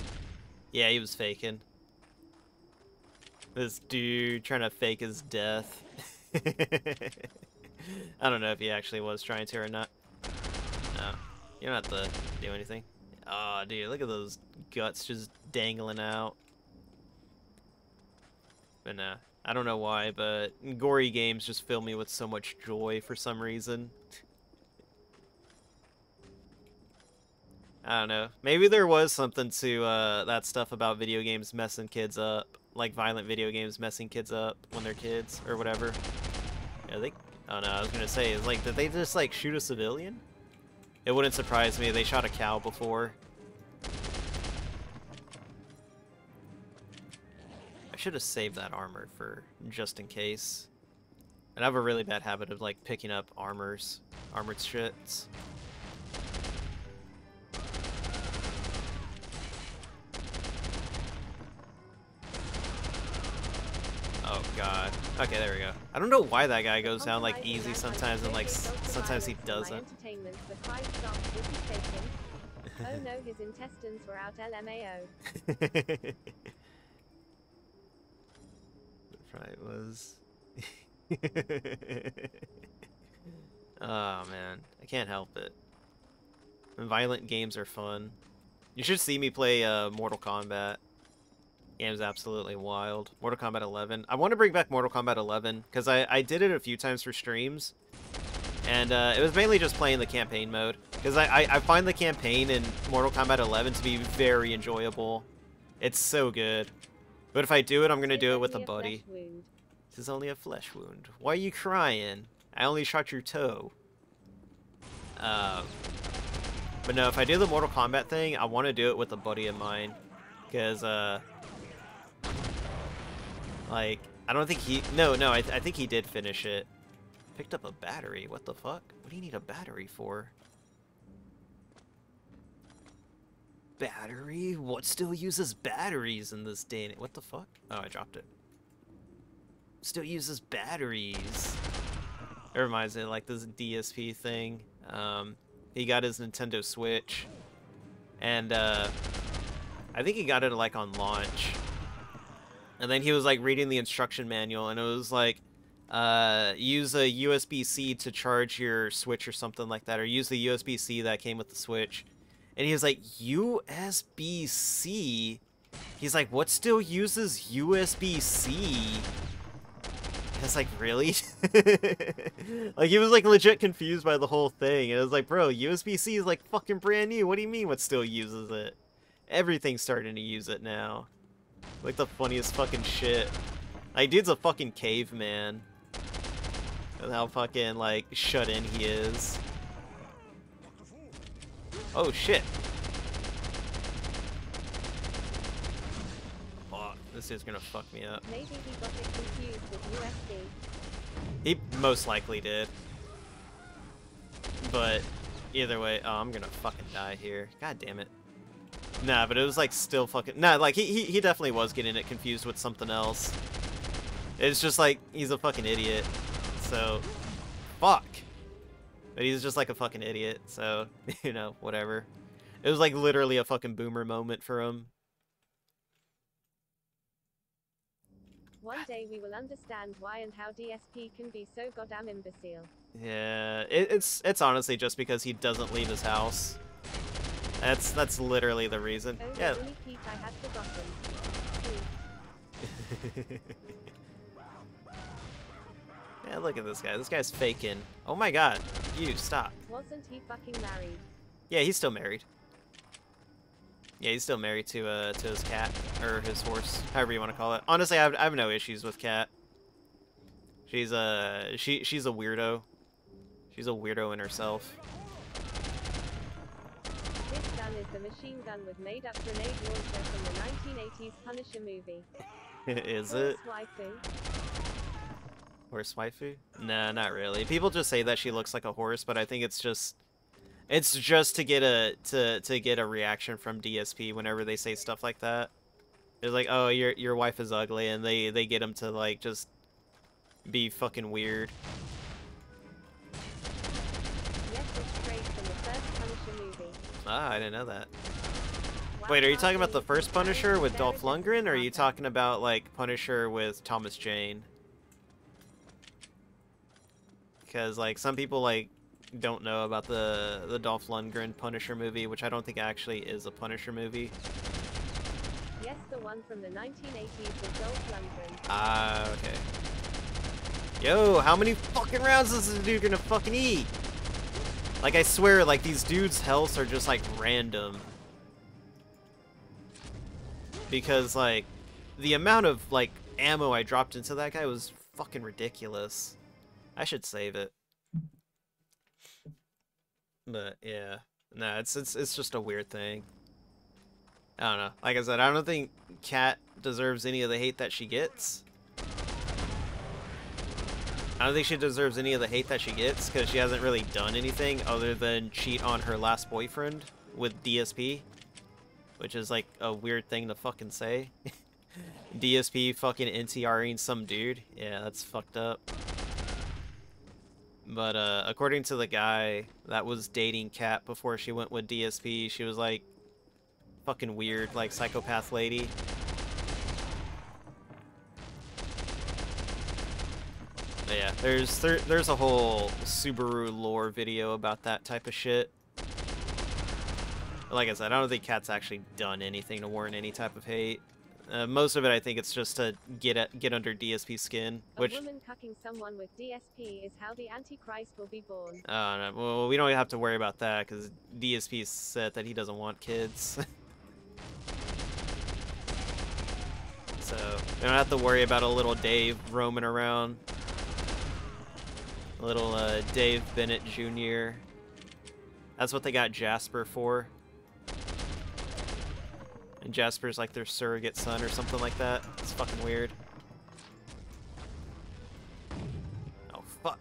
Yeah, he was faking. This dude trying to fake his death. I don't know if he actually was trying to or not. No, you don't have to do anything. Oh, dude, look at those guts just dangling out. But nah, I don't know why, but gory games just fill me with so much joy for some reason. I don't know. Maybe there was something to uh, that stuff about video games messing kids up, like violent video games messing kids up when they're kids or whatever. Yeah, they. Oh no, I was gonna say, like, did they just like shoot a civilian? It wouldn't surprise me. They shot a cow before. Should have saved that armor for just in case. And I have a really bad habit of like picking up armors, armored shits. Oh god. Okay, there we go. I don't know why that guy goes down like easy sometimes and like s- sometimes he doesn't. Entertainment, the five stars will be taken. Oh no, his intestines were out LMAO. right was. oh man, I can't help it. Violent games are fun. You should see me play uh, Mortal Kombat. Game's absolutely wild. Mortal Kombat 11. I want to bring back Mortal Kombat 11 because I, I did it a few times for streams. And uh, it was mainly just playing the campaign mode. Because I, I, I find the campaign in Mortal Kombat 11 to be very enjoyable. It's so good. But if I do it, I'm going to It's do it with a buddy. This is only a flesh wound. Why are you crying? I only shot your toe. Um, but no, if I do the Mortal Kombat thing, I want to do it with a buddy of mine. Because, uh... Like, I don't think he... No, no, I, th I think he did finish it. Picked up a battery. What the fuck? What do you need a battery for? Battery? What still uses batteries in this day and... What the fuck? Oh, I dropped it still uses batteries. It reminds me of like this DSP thing. Um, he got his Nintendo Switch, and uh, I think he got it like on launch. And then he was like reading the instruction manual, and it was like, uh, use a USB-C to charge your Switch or something like that, or use the USB-C that came with the Switch. And he was like, USB-C? He's like, what still uses USB-C? It's like, really? like, he was, like, legit confused by the whole thing. And it was like, bro, USB-C is, like, fucking brand new. What do you mean what still uses it? Everything's starting to use it now. Like, the funniest fucking shit. Like, dude's a fucking caveman. And how fucking, like, shut in he is. Oh, shit. Fuck, this is gonna fuck me up. Maybe he got it confused with USD. He most likely did. But either way, oh, I'm gonna fucking die here. God damn it. Nah, but it was like still fucking. Nah, like he, he, he definitely was getting it confused with something else. It's just like he's a fucking idiot. So, fuck. But he's just like a fucking idiot. So, you know, whatever. It was like literally a fucking boomer moment for him. One day we will understand why and how DSP can be so goddamn imbecile. Yeah, it, it's it's honestly just because he doesn't leave his house. That's that's literally the reason. Oh, Yeah. yeah, look at this guy. This guy's faking. Oh my god. You stop. Wasn't he fucking married? Yeah, he's still married. Yeah, he's still married to uh to his Kat or his horse, however you want to call it. Honestly, I have, I have no issues with Kat. She's a she she's a weirdo. She's a weirdo in herself. This gun is the machine gun with made-up grenade launcher from the 1980s Punisher movie. Is it? Waifu. Horse waifu? Nah, not really. People just say that she looks like a horse, but I think it's just it's just to get a to to get a reaction from DSP whenever they say stuff like that. It's like, "Oh, your your wife is ugly," and they they get them to like just be fucking weird. Ah, I didn't know that. Wait, are you talking about the first Punisher with Dolph Lundgren, or are you talking about like Punisher with Thomas Jane? Because like some people like don't know about the the Dolph Lundgren Punisher movie, which I don't think actually is a Punisher movie. Yes, the one from the 1980s with Dolph Lundgren. Ah, okay. Yo, how many fucking rounds is this dude gonna fucking eat? Like, I swear, like, these dudes' healths are just, like, random. Because, like, the amount of, like, ammo I dropped into that guy was fucking ridiculous. I should save it. But, yeah. No, it's, it's, it's just a weird thing. I don't know. Like I said, I don't think Kat deserves any of the hate that she gets. I don't think she deserves any of the hate that she gets because she hasn't really done anything other than cheat on her last boyfriend with DSP. Which is like a weird thing to fucking say. DSP fucking NTRing some dude. Yeah, that's fucked up. But uh, according to the guy that was dating Kat before she went with DSP, she was like fucking weird, like psychopath lady. But yeah, there's there, there's a whole Subaru lore video about that type of shit. Like I said, I don't think Kat's actually done anything to warrant any type of hate. Uh, most of it, I think, it's just to get at, get under DSP skin, which. A woman cucking someone with DSP is how the Antichrist will be born. Uh, no, well, we don't have to worry about that because DSP said that he doesn't want kids. so we don't have to worry about a little Dave roaming around. A little uh, Dave Bennett Jr. That's what they got Jasper for. And Jasper's like their surrogate son or something like that. It's fucking weird. Oh, fuck.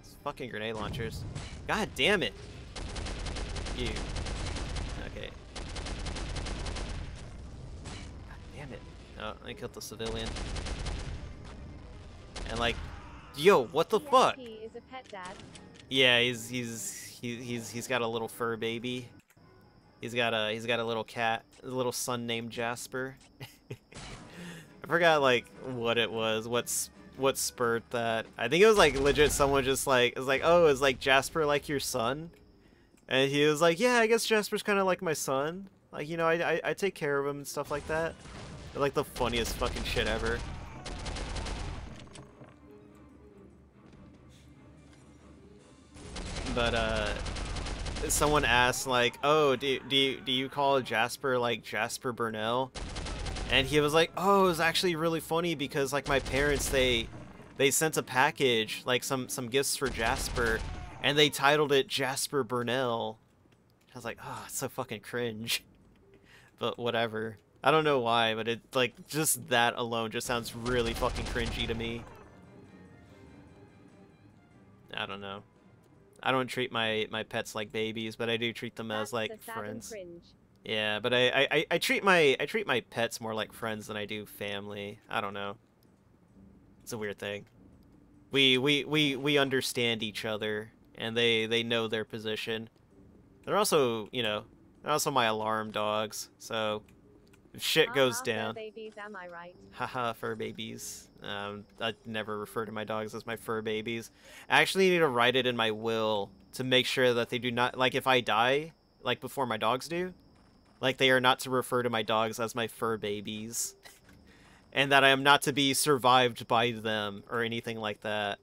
It's fucking grenade launchers. God damn it. You. Okay. God damn it. Oh, I killed the civilian. And like, yo, what the fuck? DSP is a pet dad. Yeah, he's he's he, he's he's got a little fur baby. He's got a he's got a little cat, a little son named Jasper. I forgot like what it was, what's what spurred that. I think it was like legit someone just like is like, "Oh, is like Jasper like your son?" And he was like, "Yeah, I guess Jasper's kind of like my son. Like, you know, I, I I take care of him and stuff like that." They're like the funniest fucking shit ever. But uh someone asked like, "Oh, do do you, do you call Jasper like Jasper Burnell?" And he was like, "Oh, it was actually really funny because like my parents they they sent a package like some some gifts for Jasper, and they titled it Jasper Burnell." I was like, "Oh, it's so fucking cringe." But whatever. I don't know why, but it like just that alone just sounds really fucking cringy to me. I don't know. I don't treat my my pets like babies, but I do treat them That's as like friends. Yeah, but I, I, I- treat my I treat my pets more like friends than I do family. I don't know. It's a weird thing. We we we we understand each other and they they know their position. They're also, you know, they're also my alarm dogs. So shit goes Ah, fur down, Babies, am I right? haha, fur babies. Um, I never refer to my dogs as my fur babies. I actually need to write it in my will to make sure that they do not like if I die, like before my dogs do, like they are not to refer to my dogs as my fur babies, and that I am not to be survived by them or anything like that,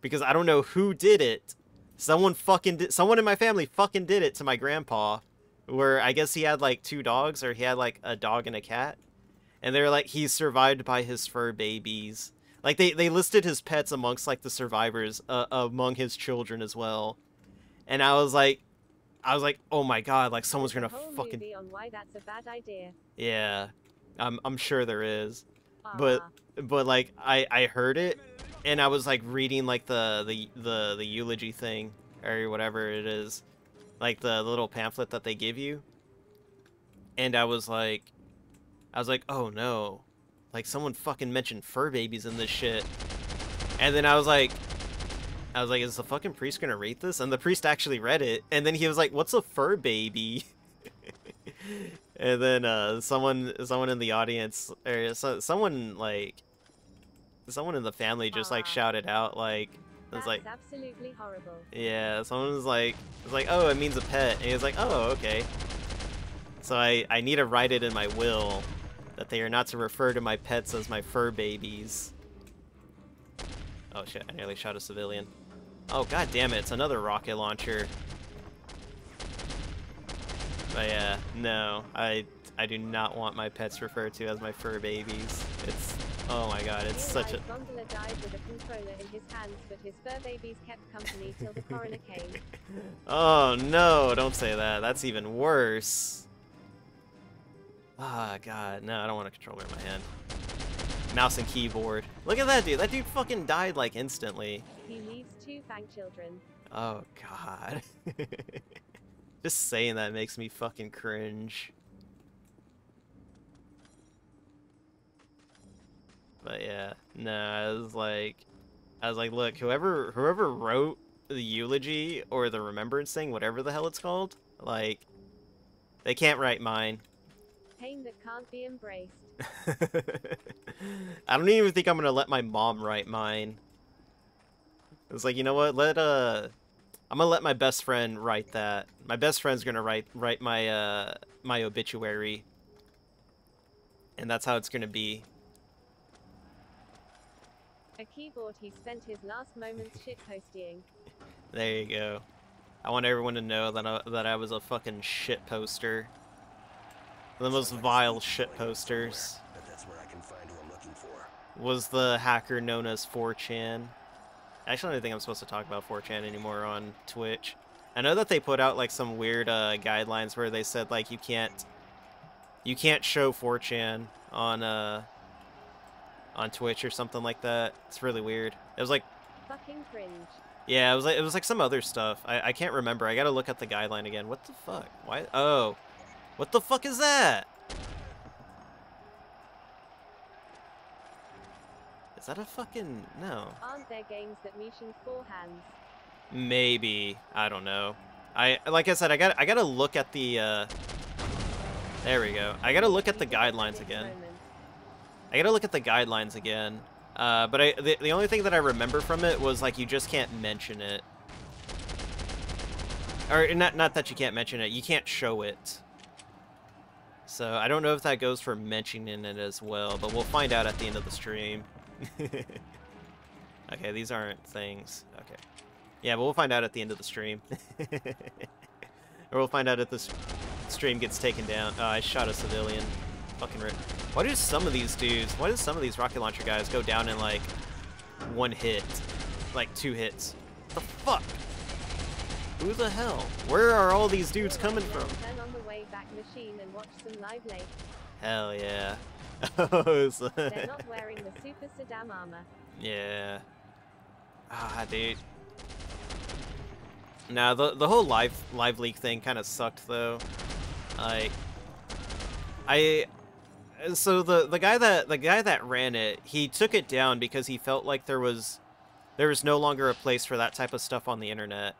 because I don't know who did it. Someone fucking did. Someone in my family fucking did it to my grandpa, where I guess he had like two dogs or he had like a dog and a cat. And they're like he's survived by his fur babies. Like they they listed his pets amongst like the survivors uh, among his children as well. And i was like i was like oh my god like someone's There's gonna fucking movie on why that's a bad idea. yeah i'm i'm sure there is. But- Ah, but like i i heard it and i was like reading like the the the, the eulogy thing or whatever it is like the little pamphlet that they give you. And i was like i was like oh no. Like someone fucking mentioned fur babies in this shit. And then i was like i was like is the fucking priest gonna rate this? And the priest actually read it. And then he was like what's a fur baby? And then uh someone someone in the audience or so, someone like someone in the family just like shouted out like it's like absolutely horrible. yeah someone was like was like oh it means a pet and he was like oh okay so i i need to write it in my will that they are not to refer to my pets as my fur babies oh shit i nearly shot a civilian Oh god damn it, it's another rocket launcher. But yeah, no, I I do not want my pets referred to as my fur babies. It's oh my god, it's such a Gondola died with a controller in his hands, but his fur babies kept company till the coroner came. Oh no, don't say that. That's even worse. Ah god, no, I don't want a controller in my hand. Mouse and keyboard. Look at that dude. That dude fucking died like instantly. He leaves two fang children. Oh god. Just saying that makes me fucking cringe. But yeah, no, I was like, I was like, look, whoever whoever wrote the eulogy or the remembrance thing, whatever the hell it's called, like, they can't write mine. Pain that can't be embraced. I don't even think I'm gonna let my mom write mine. It's like, you know what? Let uh, I'm gonna let my best friend write that. My best friend's gonna write write my uh my obituary, and that's how it's gonna be. A keyboard he spent his last moments shitposting. There you go. I want everyone to know that I, that I was a fucking shit poster. The most vile shit posters. Was the hacker known as 4chan. Actually, I don't think I'm supposed to talk about 4chan anymore on Twitch. I know that they put out like some weird uh, guidelines where they said like you can't you can't show 4chan on uh on Twitch or something like that. It's really weird. It was like Fucking cringe. yeah, it was like it was like some other stuff. I I can't remember. I gotta look at the guideline again. What the fuck? Why? Oh, what the fuck is that? Is that a fucking no? Aren't there games that mention four hands? Maybe I don't know. I like I said, I got I gotta look at the. uh There we go. I gotta look at the guidelines again. I gotta look at the guidelines again. Uh, but I the, the only thing that I remember from it was like you just can't mention it. Or not not that you can't mention it, you can't show it. So I don't know if that goes for mentioning it as well, but we'll find out at the end of the stream. okay, these aren't things. Okay. Yeah, but we'll find out at the end of the stream. or we'll find out if this stream gets taken down. Oh, I shot a civilian. Fucking rip. Why do some of these dudes, why do some of these rocket launcher guys go down in like one hit? Like two hits? The fuck? Who the hell? Where are all these dudes coming from? Turn on the Wayback Machine and watch some live leak. Hell yeah. Oh, They're not wearing the Super Saddam armor. Yeah. Ah, dude. Nah, the the whole live live leak thing kind of sucked though. Like, I so the the guy that the guy that ran it, he took it down because he felt like there was there was no longer a place for that type of stuff on the internet.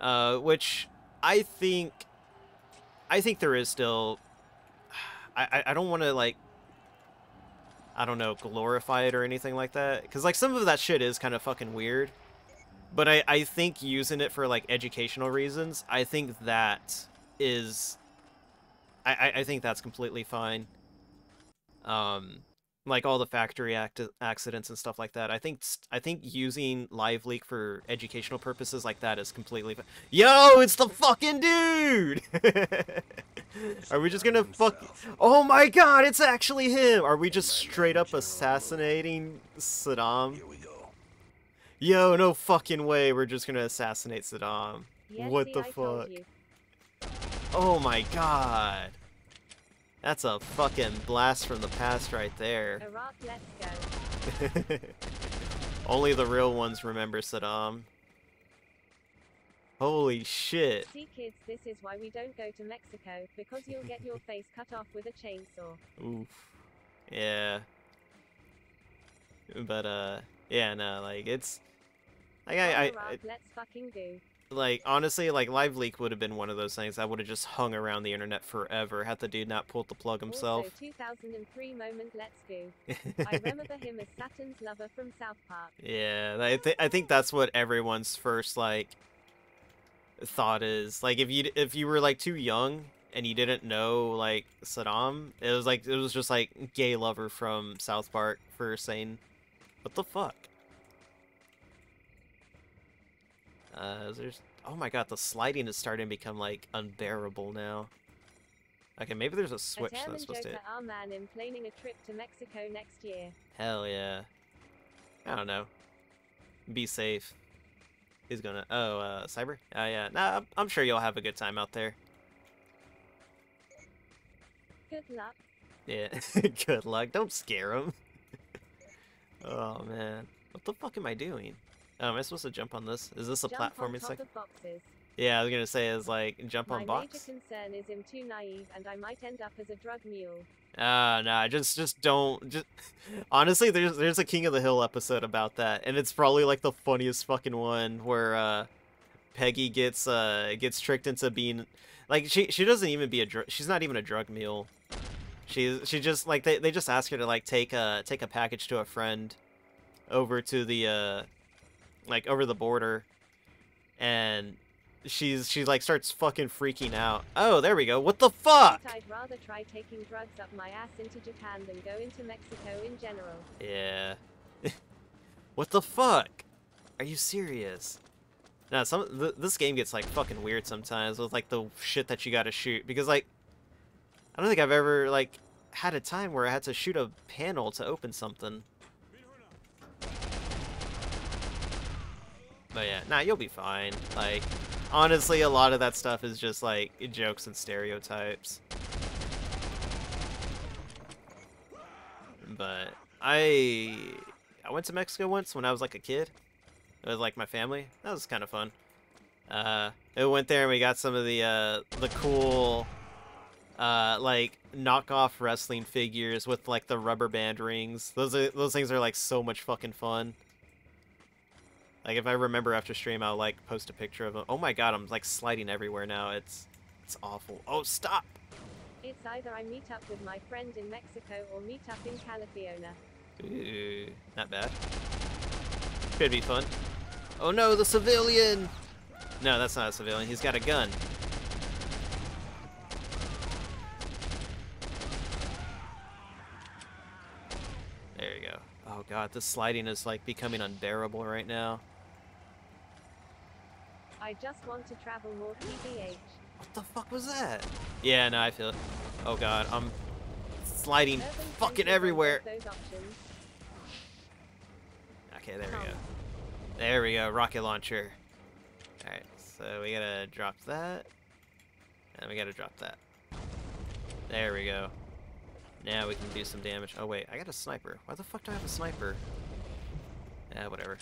Uh, which I think I think there is still. I I, don't want to like I don't know, glorify it or anything like that. Because, like, some of that shit is kind of fucking weird. But I, I think using it for, like, educational reasons, I think that is... I, I think that's completely fine. Um, like, all the factory act accidents and stuff like that. I think I think using Live Leak for educational purposes like that is completely. Yo, it's the fucking dude! Are we just gonna fuck... Oh my god, it's actually him! Are we just straight up assassinating Saddam? Here we go. Yo, no fucking way, we're just gonna assassinate Saddam. Yes, What see, the I told fuck? you. Oh my god. That's a fucking blast from the past right there. Iraq, let's go. Only the real ones remember Saddam. Holy shit. See kids, this is why we don't go to Mexico, because you'll get your face cut off with a chainsaw. Oof. Yeah. But uh yeah, no, like it's like I, I, I let's fucking do. Like honestly like live leak would have been one of those things I would have just hung around the internet forever had the dude not pulled the plug himself. Also, 2003 moment, let's go. I remember him as Satan's lover from South Park. yeah, I th- I think that's what everyone's first like thought is. Like if you if you were like too young and you didn't know like Saddam, it was like it was just like gay lover from South Park for saying what the fuck? Uh, there's oh my god, the sliding is starting to become like unbearable now. Okay, maybe there's a switch a that's supposed to. Joker R man in planning a trip to Mexico next year. Hell yeah. I don't know. Be safe. He's gonna. Oh, uh, cyber. Oh yeah. Nah, I'm- I'm sure you'll have a good time out there. Good luck. Yeah. good luck. Don't scare him. oh man. What the fuck am I doing? Oh, am I supposed to jump on this? Is this a Jump on platforming top second? of boxes. Yeah, I was gonna say is like jump My on box. major concern is I'm too naive and I might end up as a drug mule. Ah, nah, just just don't just honestly there's there's a King of the Hill episode about that, and it's probably like the funniest fucking one where uh Peggy gets uh gets tricked into being like she she doesn't even be a dr- she's not even a drug mule. She's she just like they, they just ask her to like take a take a package to a friend over to the uh like over the border and she's she like starts fucking freaking out. Oh, there we go. What the fuck? I'd rather try taking drugs up my ass into Japan than go into Mexico in general. Yeah. what the fuck? Are you serious? Now, some th this game gets like fucking weird sometimes with like the shit that you gotta shoot because like I don't think I've ever like had a time where I had to shoot a panel to open something. But yeah, nah, you'll be fine. Like, honestly, a lot of that stuff is just like jokes and stereotypes. But I I went to Mexico once when I was like a kid. It was like my family. That was kind of fun. Uh, we went there and we got some of the uh, the cool uh, like knockoff wrestling figures with like the rubber band rings. Those are, those things are like so much fucking fun. Like if I remember after stream, I'll like post a picture of them. Oh my god, I'm like sliding everywhere now. It's it's awful. Oh stop! It's either I meet up with my friend in Mexico or meet up in California. Ooh, not bad. Could be fun. Oh no, the civilian! No, that's not a civilian. He's got a gun. There you go. Oh god, this sliding is like becoming unbearable right now. I just want to travel more TBH. What the fuck was that? Yeah, no, I feel it. Oh god, I'm sliding Urban fucking everywhere. offers Those options. Okay, there we go. There we go, rocket launcher. Alright, so we gotta drop that. And we gotta drop that. There we go. Now we can do some damage. Oh wait, I got a sniper. Why the fuck do I have a sniper? Yeah, whatever.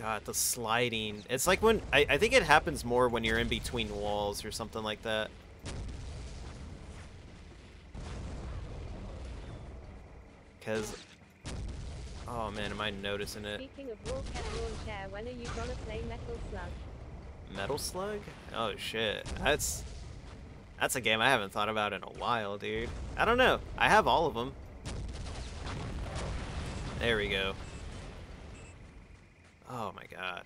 God, the sliding. It's like when... I, I think it happens more when you're in between walls or something like that. Because... Oh man, am I noticing it? Speaking of War Cat Lawn Chair, when are you gonna play Metal Slug? Metal Slug? Oh shit. That's that's a game I haven't thought about in a while, dude. I don't know. I have all of them. There we go. Oh my god.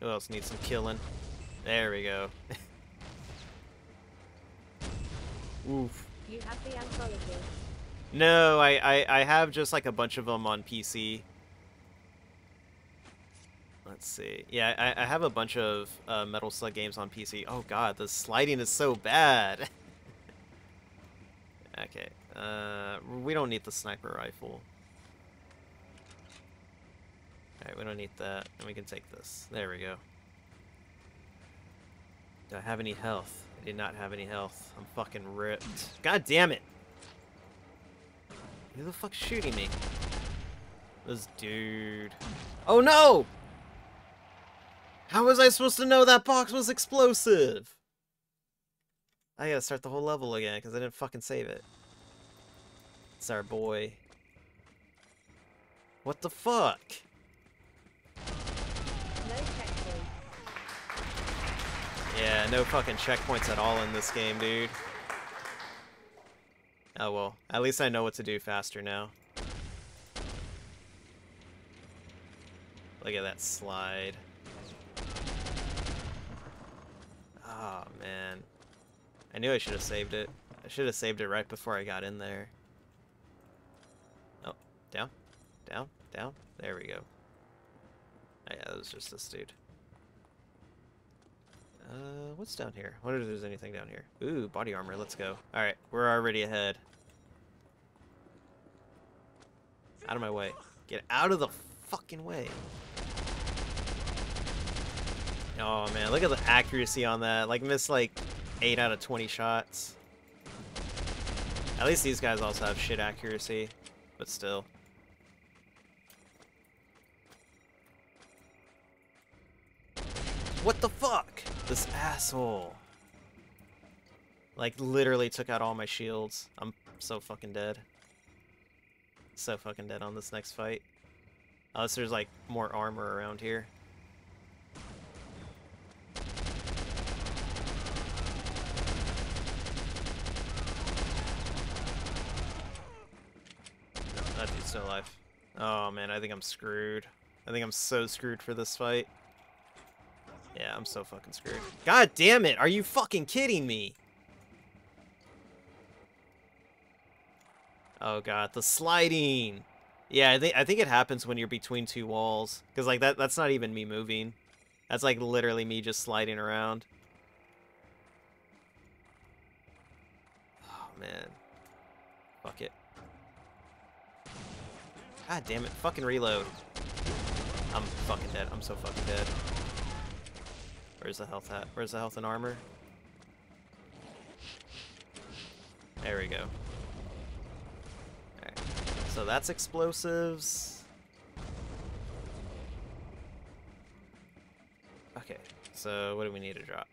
Who else needs some killing? There we go. Oof. You have the anthology. No, I, I, I have just like a bunch of them on PC. Let's see. Yeah, I, I have a bunch of uh, Metal Slug games on PC. Oh god, the sliding is so bad. okay, uh, we don't need the sniper rifle. Alright, we don't need that. And we can take this. There we go. Do I have any health? I did not have any health. I'm fucking ripped. God damn it! Who the fuck's shooting me? This dude. Oh no! How was I supposed to know that box was explosive? I gotta start the whole level again because I didn't fucking save it. It's our boy. What the fuck? No checkpoint. Yeah, no fucking checkpoints at all in this game, dude. Oh well, at least I know what to do faster now. Look at that slide. Oh man. I knew I should have saved it. I should have saved it right before I got in there. Oh, down, down, down. There we go. Oh, yeah, that was just this dude. Uh, what's down here? I wonder if there's anything down here. Ooh, body armor. Let's go. Alright, we're already ahead. Out of my way. Get out of the fucking way. Oh man, look at the accuracy on that. Like missed like 8 out of 20 shots. At least these guys also have shit accuracy, but still. What the fuck? This asshole. Like literally took out all my shields. I'm so fucking dead. So fucking dead on this next fight. Unless there's like more armor around here. That dude's still alive. Oh man, I think I'm screwed. I think I'm so screwed for this fight. Yeah, I'm so fucking screwed. God damn it, are you fucking kidding me? Oh god, the sliding. Yeah, I think I think it happens when you're between two walls. Cause like that that's not even me moving. That's like literally me just sliding around. Oh man. Fuck it. God damn it. Fucking reload. I'm fucking dead. I'm so fucking dead. Where's the health at? Where's the health and armor? There we go. So that's explosives. Okay. So what do we need to drop?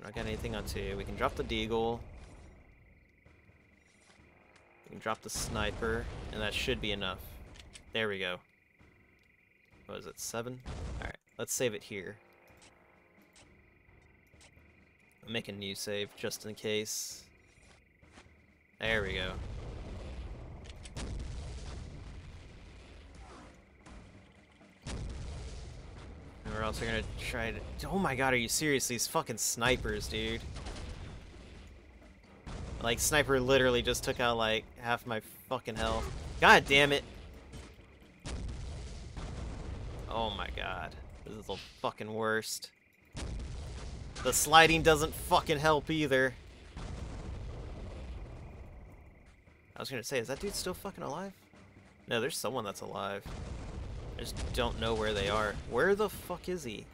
We're not got anything on two. We can drop the deagle. We can drop the sniper, and that should be enough. There we go. What is it, seven? Alright, let's save it here. I'll make a new save just in case. There we go. And we're also gonna try to. Oh my god, are you serious? These fucking snipers, dude. Like, sniper literally just took out like half my fucking health. God damn it. Oh my god. This is the fucking worst. The sliding doesn't fucking help either. I was gonna say, is that dude still fucking alive? No, there's someone that's alive. I just don't know where they are. Where the fuck is he?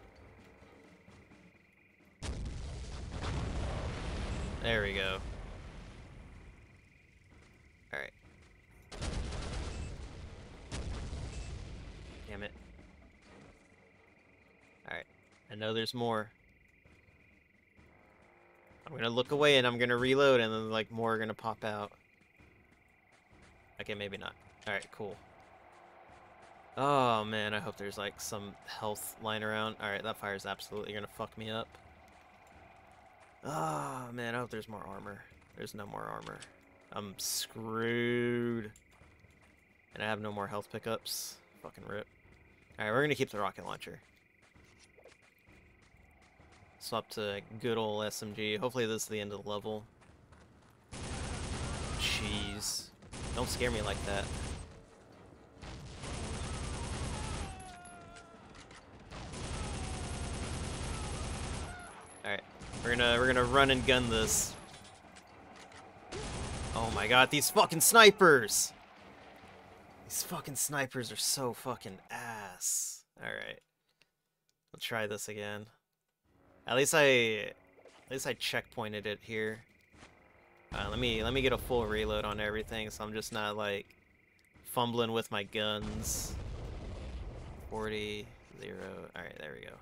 There we go. Alright. Damn it. Alright. I know there's more. I'm gonna look away and I'm gonna reload and then like more are gonna pop out. Okay, maybe not. Alright, cool. Oh man, I hope there's like some health lying around. Alright, that fire's absolutely gonna fuck me up. Oh man, I hope there's more armor. There's no more armor. I'm screwed. And I have no more health pickups. Fucking rip. Alright, we're gonna keep the rocket launcher. Swap to good old SMG. Hopefully this is the end of the level. Jeez. Don't scare me like that. Alright. We're gonna we're gonna run and gun this. Oh my god, these fucking snipers! These fucking snipers are so fucking ass. Alright. We'll try this again. At least I at least I checkpointed it here. Uh, let me let me get a full reload on everything so I'm just not like fumbling with my guns. 40 0. Alright, there we go.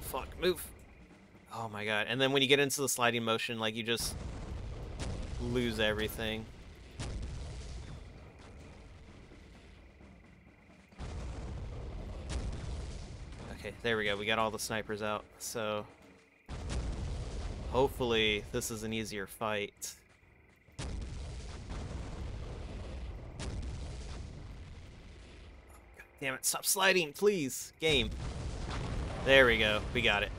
Fuck, move. Oh my god. And then when you get into the sliding motion, like you just lose everything. Okay, there we go. We got all the snipers out. So hopefully this is an easier fight. Damn it, stop sliding, please. Game. There we go. We got it.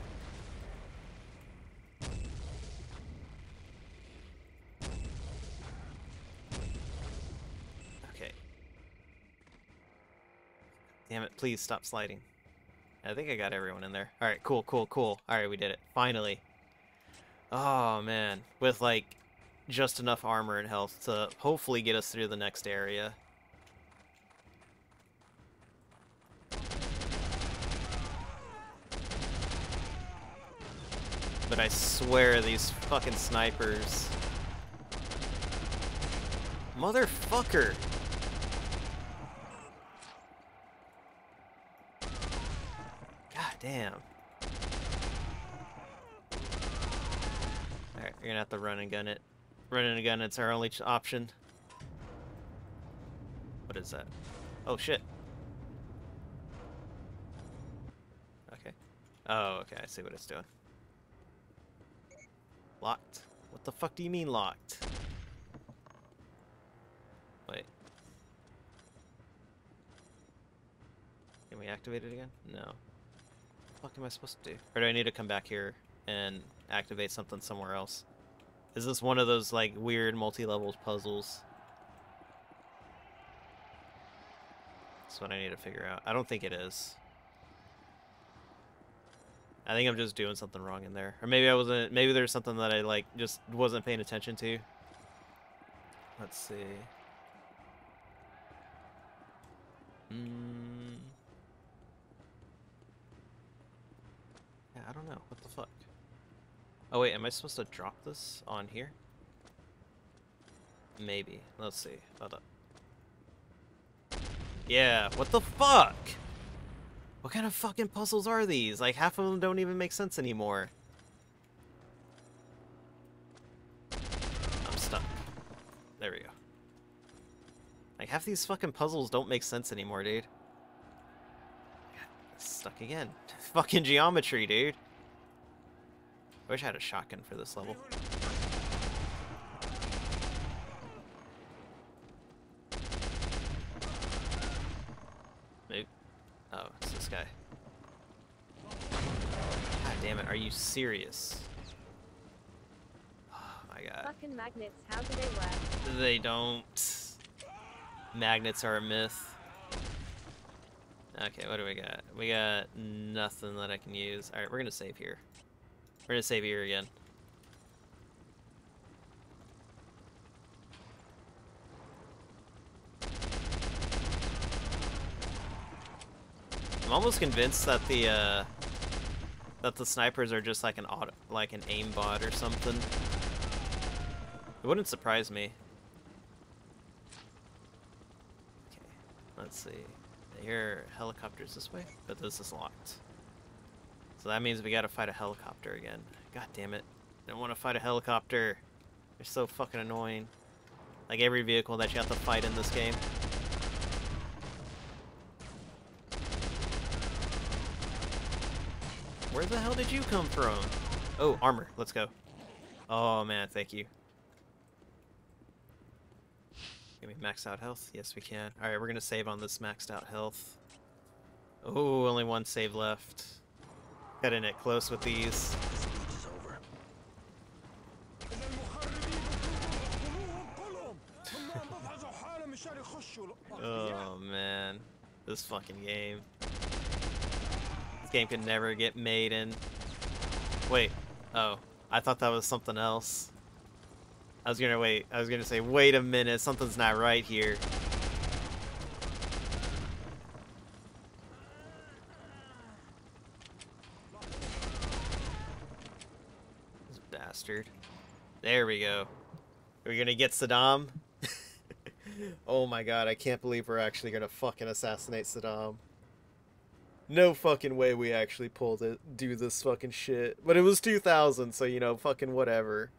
Okay. Damn it, please stop sliding. I think I got everyone in there. Alright, cool, cool, cool. Alright, we did it. Finally. Oh, man. With, like, just enough armor and health to hopefully get us through the next area. But I swear these fucking snipers. Motherfucker! God damn. Alright, we're gonna have to run and gun it. Run and gun, it's our only option. What is that? Oh shit. Okay. Oh, okay, I see what it's doing. Locked? What the fuck do you mean locked? Wait. Can we activate it again? No. Fuck am I supposed to do? Or do I need to come back here and activate something somewhere else? Is this one of those like weird multi-levels puzzles? That's what I need to figure out. I don't think it is. I think I'm just doing something wrong in there. Or maybe I wasn't maybe there's something that I like just wasn't paying attention to. Let's see. Mm. I don't know. What the fuck? Oh wait, am I supposed to drop this on here? Maybe. Let's see. Hold up. Yeah, what the fuck? What kind of fucking puzzles are these? Like, half of them don't even make sense anymore. I'm stuck. There we go. Like, half these fucking puzzles don't make sense anymore, dude. Stuck again. fucking geometry, dude. I wish I had a shotgun for this level. Maybe. Oh, it's this guy. God damn it, are you serious? Oh my god. Fucking magnets, how do they work? They don't. Magnets are a myth. Okay, what do we got? We got nothing that I can use. Alright, we're gonna save here. We're gonna save here again. I'm almost convinced that the uh, that the snipers are just like an auto, like an aimbot or something. It wouldn't surprise me. Okay, let's see. Hear helicopters this way, but this is locked. So that means we gotta fight a helicopter again. God damn it. I don't want to fight a helicopter. They're so fucking annoying. Like every vehicle that you have to fight in this game. Where the hell did you come from? Oh, armor. Let's go. Oh, man. Thank you. Can we max out health? Yes, we can. Alright, we're gonna save on this maxed out health. Oh, only one save left. Getting it close with these. Speech is over. Oh, man. This fucking game. This game can never get made in. Wait. Oh. I thought that was something else. I was gonna wait. I was gonna say, wait a minute, something's not right here. This bastard. There we go. Are we gonna get Saddam? oh my god, I can't believe we're actually gonna fucking assassinate Saddam. No fucking way we actually pulled it, do this fucking shit. But it was 2000, so you know, fucking whatever.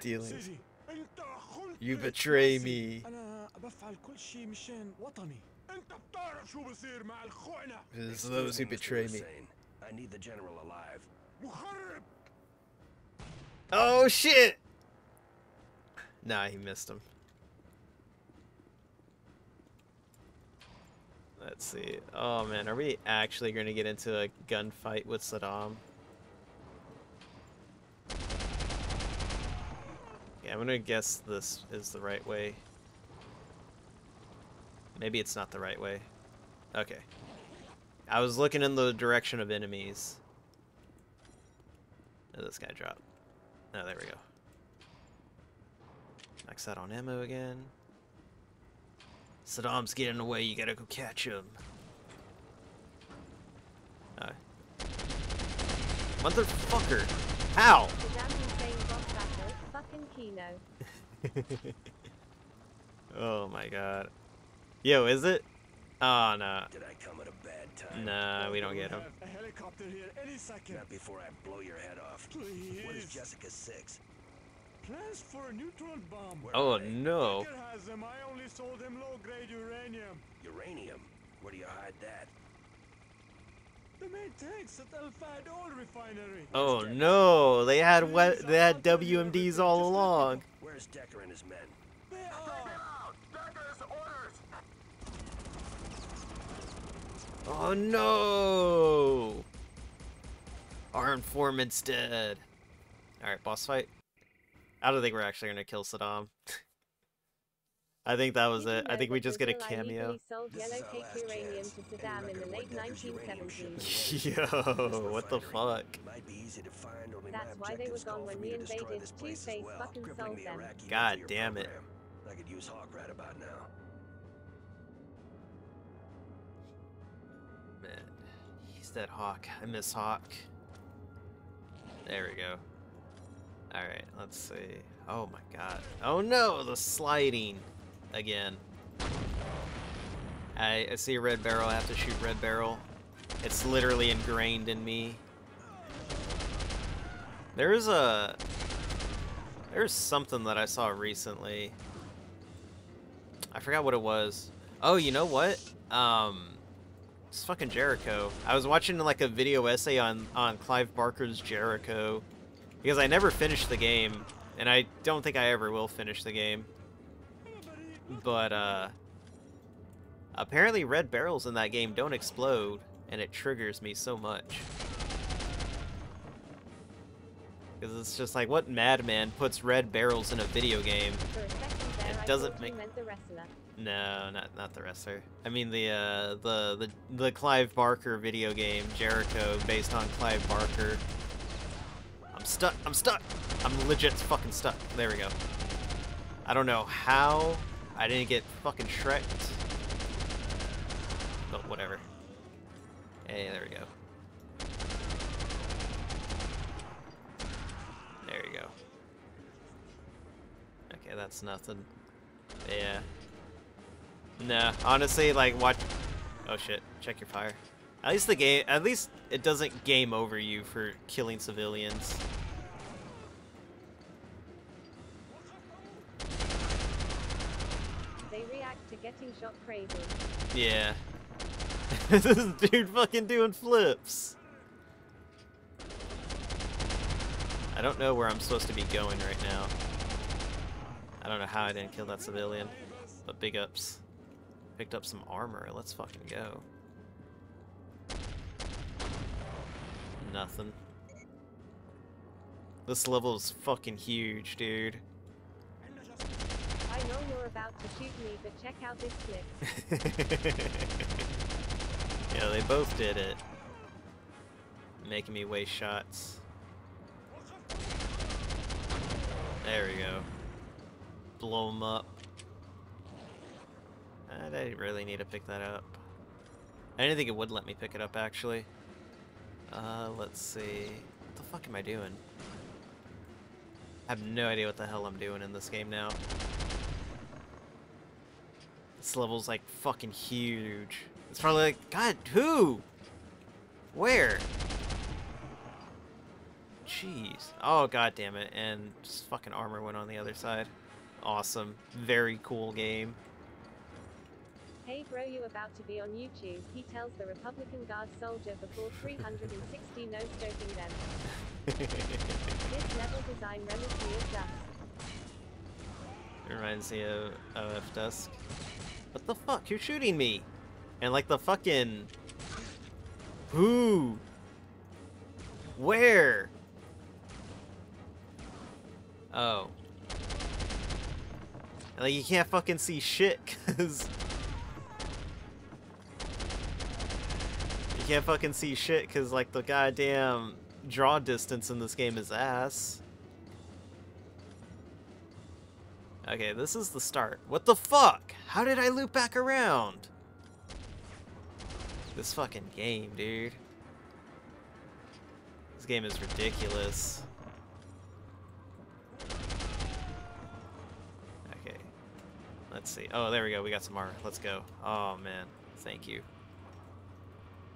Dealing. You betray me. It's those who betray me. I need the general alive. Oh shit! Nah, he missed him. Let's see. Oh man, are we actually going to get into a gunfight with Saddam? Yeah, I'm gonna guess this is the right way. Maybe it's not the right way. Okay. I was looking in the direction of enemies. Oh, this guy dropped. Oh, there we go. Max out on ammo again. Saddam's getting away, you gotta go catch him. Uh. Motherfucker! How? Saddam Hussein boss battle, fucking Kino. oh my god. Yo, is it? Oh no. Did I come at a bad time? Nah, we don't get him. A helicopter here any second. Not before I blow your head off. What is Please. Jessica 6? Plans for a neutron bomb. Where Oh no. Has them. I only sold him low-grade uranium. Uranium? Where do you hide that? The main tanks at El Fad oil refinery. Oh no, they had what they had WMDs all along. Where's Dekker and his men? They are. Oh no! Our informant's dead. Alright, boss fight. I don't think we're actually gonna kill Saddam. I think that was it. I think we just get a cameo. sold yellow cake uranium to Saddam in the late 1970s. Yo, what the fuck? Might be easy to find, only That's why they were objective's gone call when we me to destroy invaded. this place as Two-Face fucking crippling sold them. God damn it. I could use Hawk right about now. Man, he's that Hawk. I miss Hawk. There we go. Alright, let's see. Oh my god. Oh no, the sliding again. I, I see a red barrel, I have to shoot red barrel. It's literally ingrained in me. There's a... There's something that I saw recently. I forgot what it was. Oh, you know what? Um, it's fucking Jericho. I was watching like a video essay on on Clive Barker's Jericho because I never finished the game, and I don't think I ever will finish the game. But uh, apparently red barrels in that game don't explode, and it triggers me so much. Because it's just like, what madman puts red barrels in a video game? For a second there, It doesn't make- you meant the wrestler. No, not not the wrestler. I mean the uh, the the the Clive Barker video game Jericho, based on Clive Barker. I'm stuck. I'm stuck. I'm legit fucking stuck. There we go. I don't know how I didn't get fucking shreked, but whatever. Hey, there we go. There you go. Okay, that's nothing. Yeah. Nah, honestly, like, watch. Oh shit, check your fire. At least the game, at least it doesn't game over you for killing civilians. Shot crazy. Yeah. this dude fucking doing flips. I don't know where I'm supposed to be going right now. I don't know how I didn't kill that civilian, but big ups. Picked up some armor. Let's fucking go. Nothing. This level is fucking huge, dude. I know you're about to shoot me, but check out this clip. yeah, they both did it. Making me waste shots. There we go. Blow them up. I didn't really need to pick that up. I didn't think it would let me pick it up, actually. Uh, let's see. What the fuck am I doing? I have no idea what the hell I'm doing in this game now. This level's like fucking huge. It's probably like, God, who? Where? Jeez. Oh, god damn it. And just fucking armor went on the other side. Awesome. Very cool game. Hey bro, you about to be on YouTube. He tells the Republican Guard soldier before 360 no stoking them. This level design reminds me of Dusk. It reminds me of OF Dusk. What the fuck? Who's shooting me? And like the fucking... Who? Where? Oh. And like you can't fucking see shit because... You can't fucking see shit because like the goddamn draw distance in this game is ass. Okay, this is the start. What the fuck? How did I loop back around? This fucking game, dude. This game is ridiculous. Okay. Let's see. Oh, there we go. We got some armor. Let's go. Oh, man. Thank you.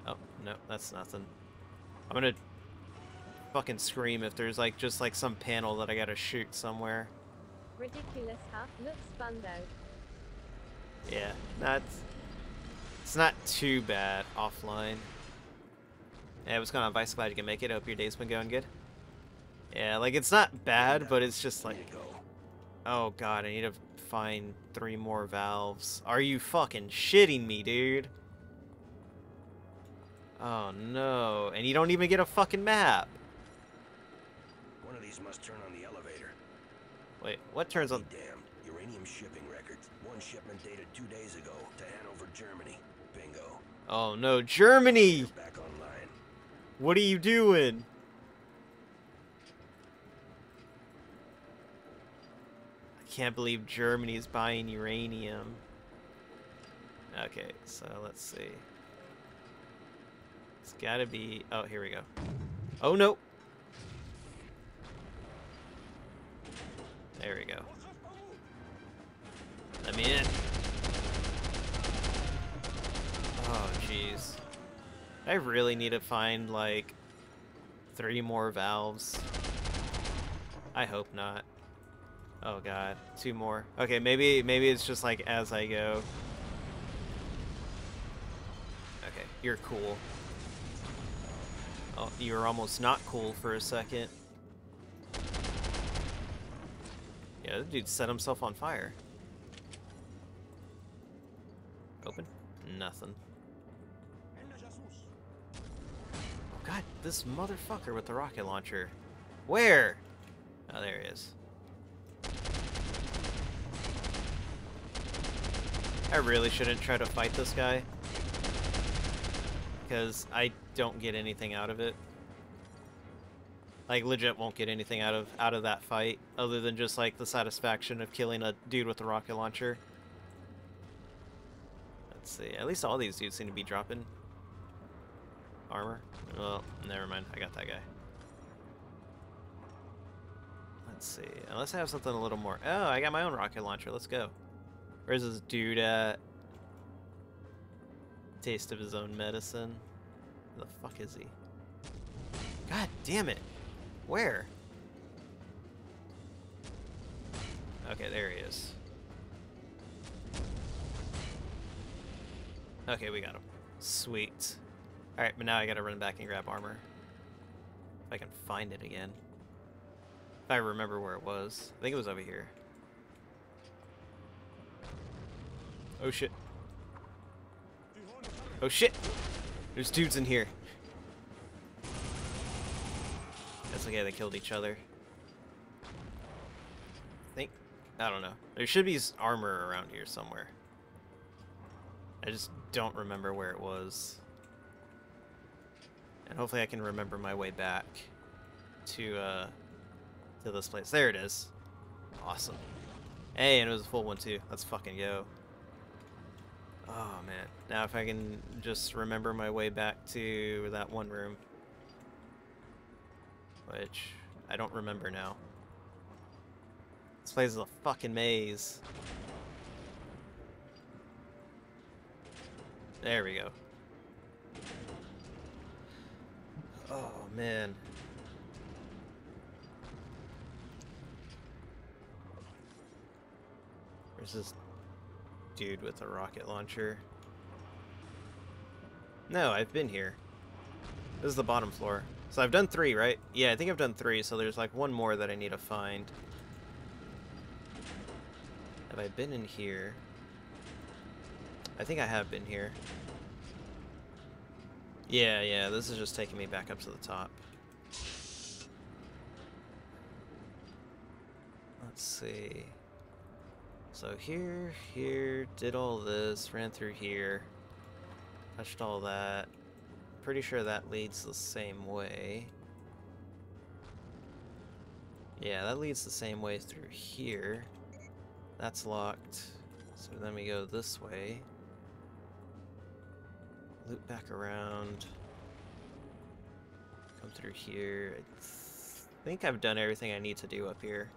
Oh, no, that's nothing. I'm gonna fucking scream if there's like just like some panel that I gotta shoot somewhere. Ridiculous, huh? Looks fun though. Yeah, that's it's not too bad offline. Hey, what's going on, Vice? Glad you can make it. I Hope your day's been going good. Yeah, like it's not bad, but it's just like, Way to go. oh god, I need to find three more valves. Are you fucking shitting me, dude? Oh no, and you don't even get a fucking map. One of these must turn on the elevator. Wait, what turns on? Be damned. Uranium shipping records. One shipment dated two days ago to Hanover, Germany. Bingo. Oh no, Germany! Back online. What are you doing? I can't believe Germany is buying uranium. Okay, so let's see. It's gotta be. Oh, here we go. Oh no! There we go. Let me in. Oh, jeez. I really need to find, like, three more valves. I hope not. Oh god, two more. Okay, maybe maybe it's just like as I go. Okay, you're cool. Oh, you were almost not cool for a second. Yeah, this dude set himself on fire. Open? Nothing. Oh god, this motherfucker with the rocket launcher. Where? Oh, there he is. I really shouldn't try to fight this guy. Because I don't get anything out of it. Like, legit won't get anything out of out of that fight, other than just, like, the satisfaction of killing a dude with a rocket launcher. Let's see. At least all these dudes seem to be dropping armor. Well, never mind. I got that guy. Let's see. Unless I have something a little more. Oh, I got my own rocket launcher. Let's go. Where's this dude at? Taste of his own medicine. Where the fuck is he? God damn it. Where? Okay, there he is. Okay, we got him. Sweet. Alright, but now I gotta run back and grab armor. If I can find it again. If I remember where it was. I think it was over here. Oh shit. Oh shit! There's dudes in here. That's okay, they killed each other. I think. I don't know. There should be armor around here somewhere. I just don't remember where it was. And hopefully I can remember my way back to uh to this place. There it is. Awesome. Hey, and it was a full one too. Let's fucking go. Oh man. Now if I can just remember my way back to that one room. Which I don't remember now. This place is a fucking maze. There we go. Oh man. There's this dude with a rocket launcher. No, I've been here. This is the bottom floor. So I've done three, right? Yeah, I think I've done three, so there's like one more that I need to find. Have I been in here? I think I have been here. Yeah, yeah, this is just taking me back up to the top. Let's see. So here, here, did all this, ran through here, touched all that. Pretty sure that leads the same way. Yeah, that leads the same way through here. That's locked. So then we go this way. Loop back around. Come through here. I think I've done everything I need to do up here.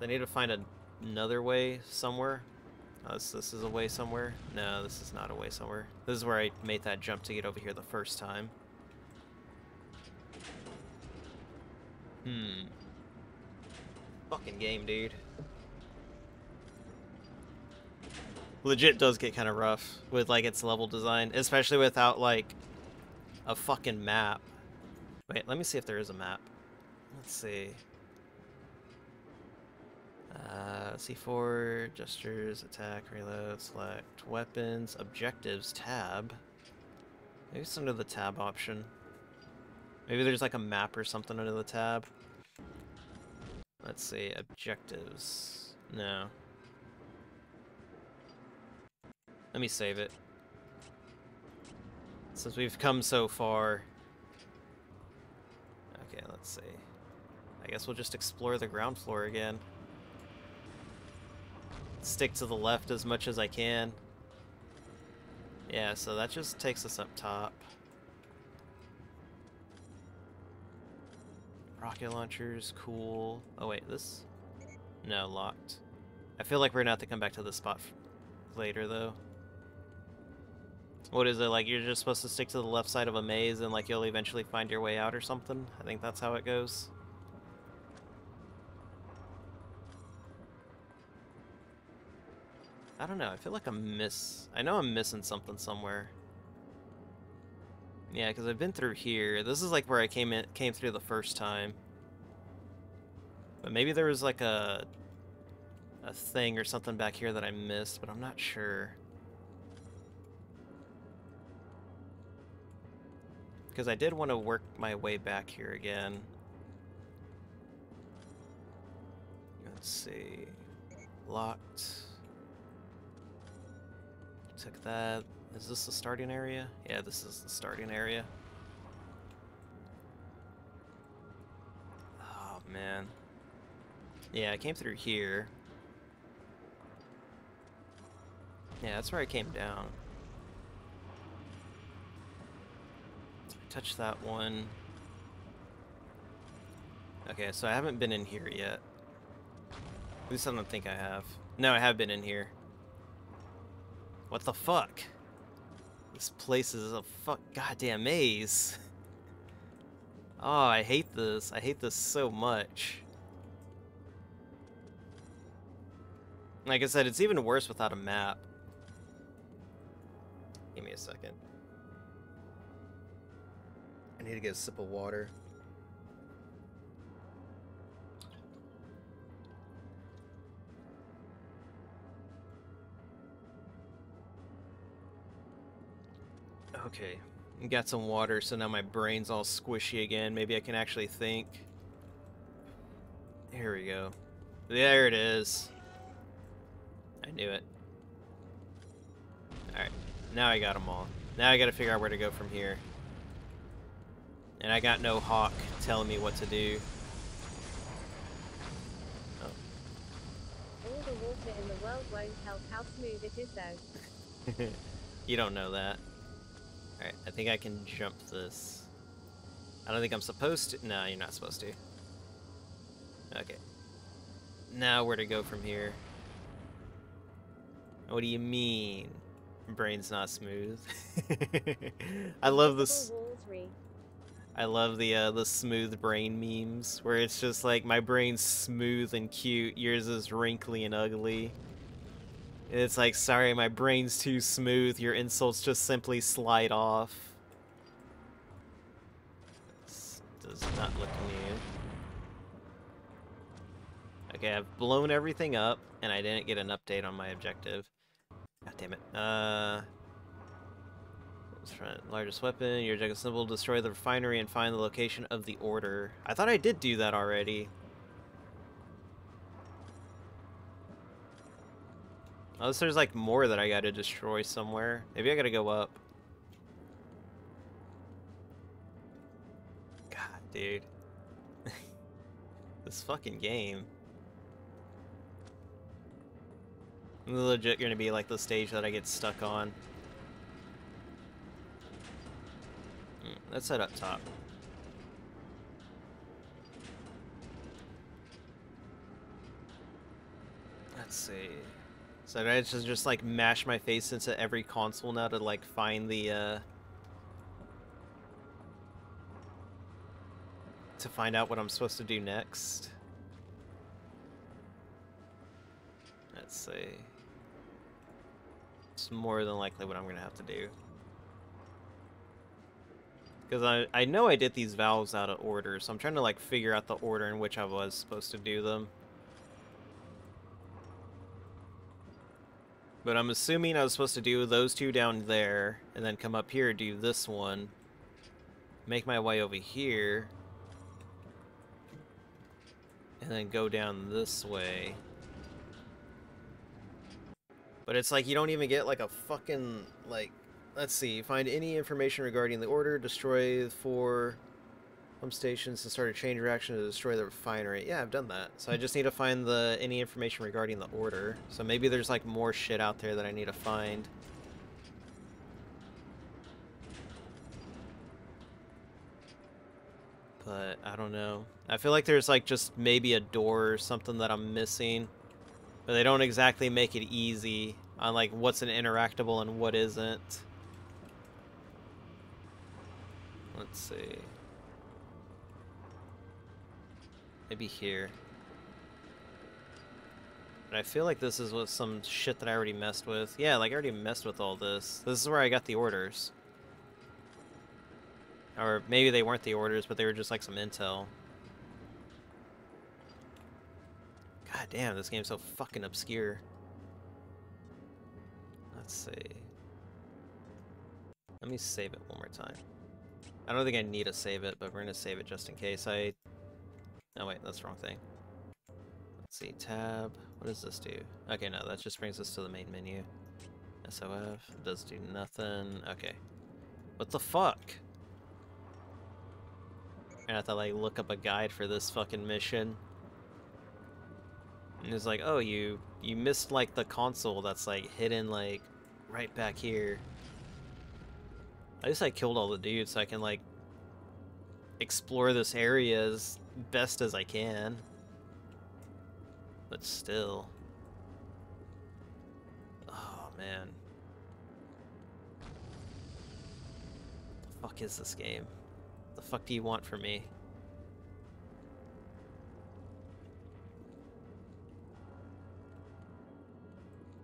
I need to find a, another way somewhere. Oh, this, this is a way somewhere? No, this is not a way somewhere. This is where I made that jump to get over here the first time. Hmm. Fucking game, dude. Legit does get kind of rough with, like, its level design. Especially without, like, a fucking map. Wait, let me see if there is a map. Let's see. Uh, C4, gestures, attack, reload, select, weapons, objectives, tab. Maybe it's under the tab option. Maybe there's like a map or something under the tab. Let's see, objectives. No. Let me save it. Since we've come so far. Okay, let's see. I guess we'll just explore the ground floor again stick to the left as much as I can. Yeah, so that just takes us up top. Rocket launchers, cool. Oh wait, this? No, locked. I feel like we're gonna have to come back to this spot later though. What is it, like you're just supposed to stick to the left side of a maze and like you'll eventually find your way out or something? I think that's how it goes. I don't know. I feel like I'm miss. I know I'm missing something somewhere. Yeah, because I've been through here. This is like where I came in, came through the first time. But maybe there was like a a thing or something back here that I missed, but I'm not sure. Because I did want to work my way back here again. Let's see. Locked. Took that. Is this the starting area? Yeah, this is the starting area. Oh, man. Yeah, I came through here. Yeah, that's where I came down. Touch that one. Okay, so I haven't been in here yet. At least I don't think I have. No, I have been in here. What the fuck? This place is a fuck goddamn maze. Oh, I hate this. I hate this so much. Like I said, it's even worse without a map. Give me a second. I need to get a sip of water. Okay. Got some water, so now my brain's all squishy again. Maybe I can actually think. Here we go. There it is. I knew it. Alright. Now I got them all. Now I gotta figure out where to go from here. And I got no hawk telling me what to do. Oh. All the water in the world won't help how smooth it is though. you don't know that. Alright, I think I can jump this. I don't think I'm supposed to. No, you're not supposed to. Okay. Now where to go from here? What do you mean? Brain's not smooth. I love this. I love the uh, the smooth brain memes where it's just like my brain's smooth and cute, yours is wrinkly and ugly. It's like, sorry, my brain's too smooth. Your insults just simply slide off. This does not look new. Okay, I've blown everything up, and I didn't get an update on my objective. God damn it. Uh... Largest weapon, your objective symbol, destroy the refinery and find the location of the order. I thought I did do that already. Unless there's like more that I gotta destroy somewhere. Maybe I gotta go up. God, dude. this fucking game. Is legit gonna be like the stage that I get stuck on. Mm, Let's head up top. Let's see. So I just just like mash my face into every console now to like find the uh to find out what I'm supposed to do next. Let's see. It's more than likely what I'm gonna have to do. Because I, I know I did these valves out of order, so I'm trying to like figure out the order in which I was supposed to do them. But I'm assuming I was supposed to do those two down there, and then come up here, do this one, make my way over here, and then go down this way. But it's like you don't even get like a fucking, like, let's see, find any information regarding the order, destroy four pump stations and start a chain reaction to destroy the refinery. Yeah, I've done that. So I just need to find the any information regarding the order. So maybe there's like more shit out there that I need to find. But I don't know. I feel like there's like just maybe a door or something that I'm missing. But they don't exactly make it easy on like what's an interactable and what isn't. Let's see. Maybe here. But I feel like this is what some shit that I already messed with. Yeah, like I already messed with all this. This is where I got the orders. Or maybe they weren't the orders, but they were just like some intel. God damn, this game's so fucking obscure. Let's see. Let me save it one more time. I don't think I need to save it, but we're gonna save it just in case I... Oh wait, that's the wrong thing. Let's see, tab. What does this do? Okay, no, that just brings us to the main menu. SOF, does do nothing. Okay. What the fuck? And I to like look up a guide for this fucking mission. And it's like, oh, you you missed like the console that's like hidden like right back here. At least I killed all the dudes so I can like explore this area as best as I can. But still. Oh man. The fuck is this game? The fuck do you want from me?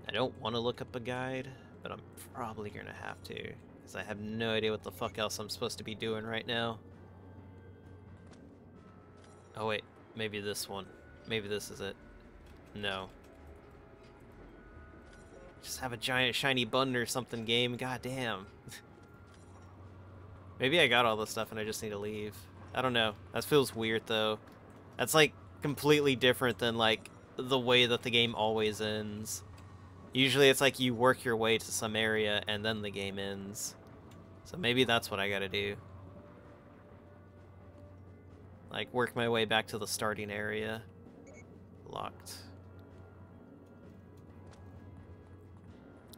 I don't want to look up a guide, but I'm probably gonna have to, because I have no idea what the fuck else I'm supposed to be doing right now. Oh wait, maybe this one. Maybe this is it. No. Just have a giant shiny button or something game, god damn. maybe I got all the stuff and I just need to leave. I don't know. That feels weird though. That's like completely different than like the way that the game always ends. Usually it's like you work your way to some area and then the game ends. So maybe that's what I gotta do. Like, work my way back to the starting area. Locked.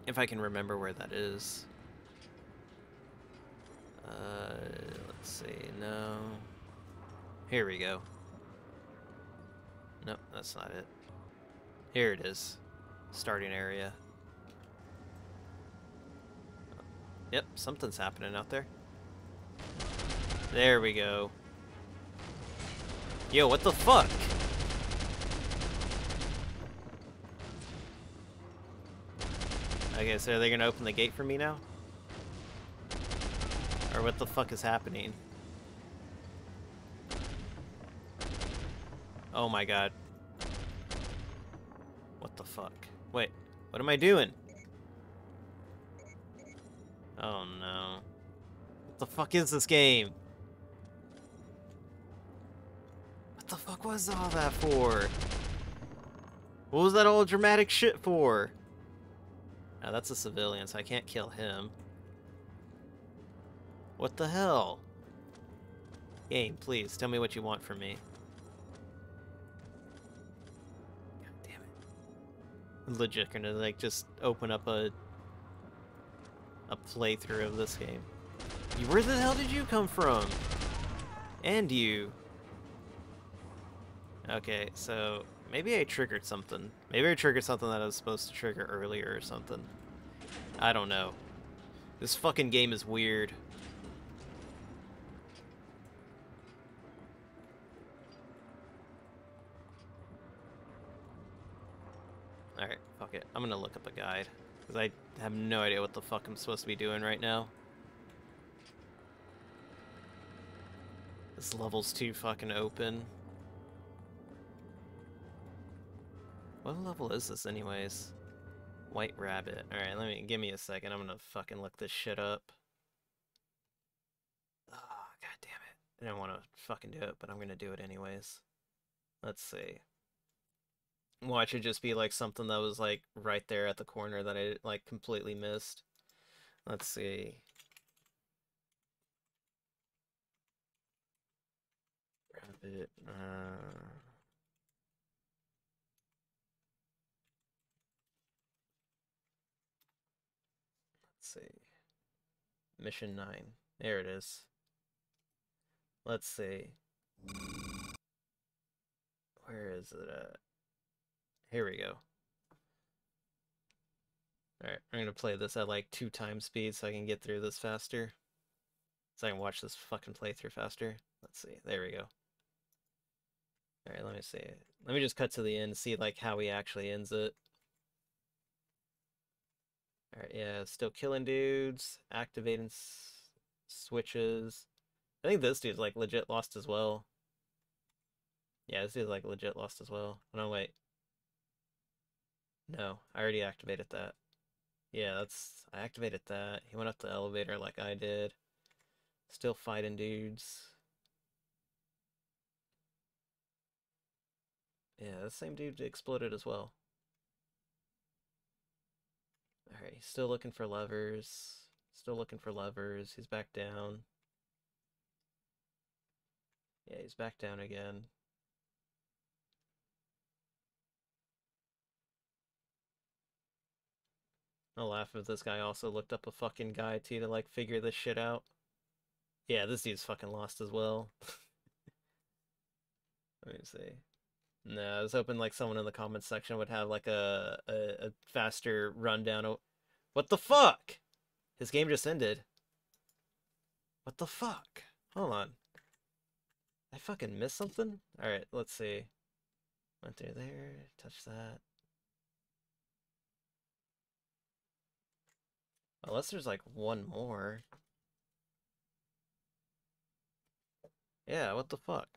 If I can remember where that is. Uh, let's see, no. Here we go. Nope, that's not it. Here it is. Starting area. Yep, something's happening out there. There we go. Yo, what the fuck? Okay, so are they gonna open the gate for me now? Or what the fuck is happening? Oh my god. What the fuck? Wait, what am I doing? Oh no. What the fuck is this game? What the fuck was all that for? What was that all dramatic shit for? Now that's a civilian, so I can't kill him. What the hell? Game, please, tell me what you want from me. God damn it. Legit gonna, like, just open up a... a playthrough of this game. Where the hell did you come from? And you. Okay, so maybe I triggered something. Maybe I triggered something that I was supposed to trigger earlier or something. I don't know. This fucking game is weird. Alright, fuck it. I'm gonna look up a guide. Because I have no idea what the fuck I'm supposed to be doing right now. This level's too fucking open. What level is this anyways? White Rabbit. Alright, let me give me a second. I'm gonna fucking look this shit up. Ah, oh, god damn it. I don't want to fucking do it, but I'm gonna do it anyways. Let's see. Watch it just be like something that was like right there at the corner that I like completely missed. Let's see. Rabbit. Uh... Let's see. Mission 9. There it is. Let's see. Where is it at? Here we go. Alright, I'm gonna play this at like two times speed so I can get through this faster. So I can watch this fucking playthrough faster. Let's see. There we go. Alright, let me see. Let me just cut to the end, see like how he actually ends it. Alright, yeah, still killing dudes, activating switches. I think this dude's like legit lost as well. Yeah, this dude's like legit lost as well. Oh, no, wait. No, I already activated that. Yeah, that's... I activated that. He went up the elevator like I did. Still fighting dudes. Yeah, the same dude exploded as well. Alright, he's still looking for lovers. Still looking for lovers. He's back down. Yeah, he's back down again. I'll laugh if this guy also looked up a fucking guy too to like figure this shit out. Yeah, this dude's fucking lost as well. Let me see. No, I was hoping like someone in the comments section would have like a, a, a faster rundown of what the fuck? His game just ended. What the fuck? Hold on. I fucking missed something? Alright, let's see. Went through there, touch that. Unless there's like one more. Yeah, what the fuck?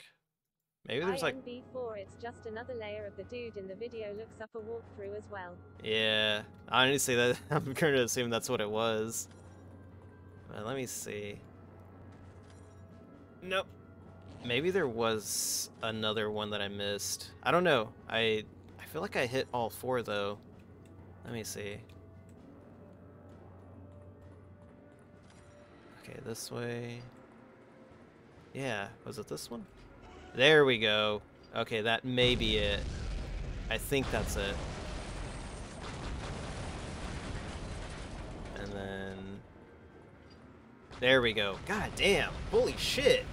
Maybe there's like. INB4, it's just another layer of the dude in the video looks up a walkthrough as well. Yeah, I honestly, that I'm going to assume that's what it was. But let me see. Nope. Maybe there was another one that I missed. I don't know. I I feel like I hit all four though. Let me see. Okay, this way. Yeah, was it this one? There we go. Okay, that may be it. I think that's it. And then... There we go. God damn. Holy shit.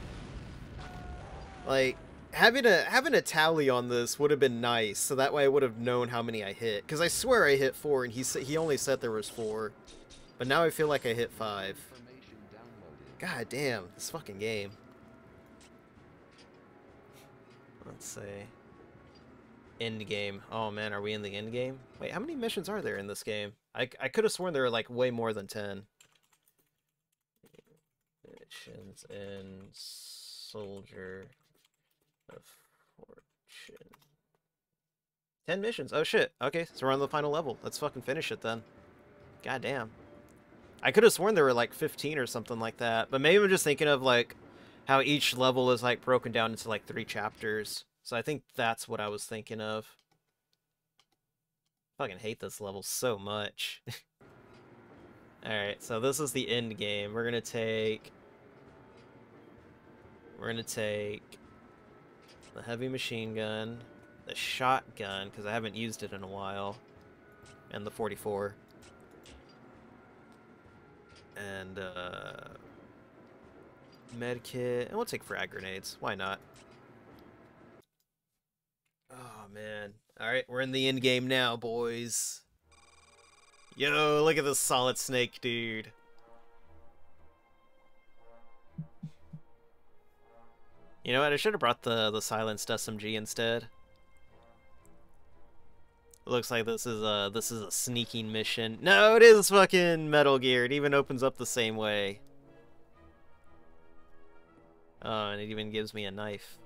Like, having a having a tally on this would have been nice, so that way I would have known how many I hit. Because I swear I hit four, and he, he only said there was four. But now I feel like I hit five. God damn, this fucking game. Let's see. End game. Oh man, are we in the end game? Wait, how many missions are there in this game? I, I could have sworn there were like way more than 10. Missions in Soldier of Fortune. 10 missions. Oh shit. Okay, so we're on the final level. Let's fucking finish it then. God damn. I could have sworn there were like 15 or something like that, but maybe I'm just thinking of like how each level is like broken down into like three chapters. So I think that's what I was thinking of. Fucking hate this level so much. Alright, so this is the end game. We're gonna take... we're gonna take the heavy machine gun, the shotgun, because I haven't used it in a while, and the 44. And, uh, med kit, and we'll take frag grenades. Why not? Oh, man. Alright, we're in the end game now, boys. Yo, look at this solid snake, dude. You know what? I should have brought the the silenced SMG instead. looks like this is a this is a sneaking mission. No, it is fucking Metal Gear. It even opens up the same way. Oh, and it even gives me a knife.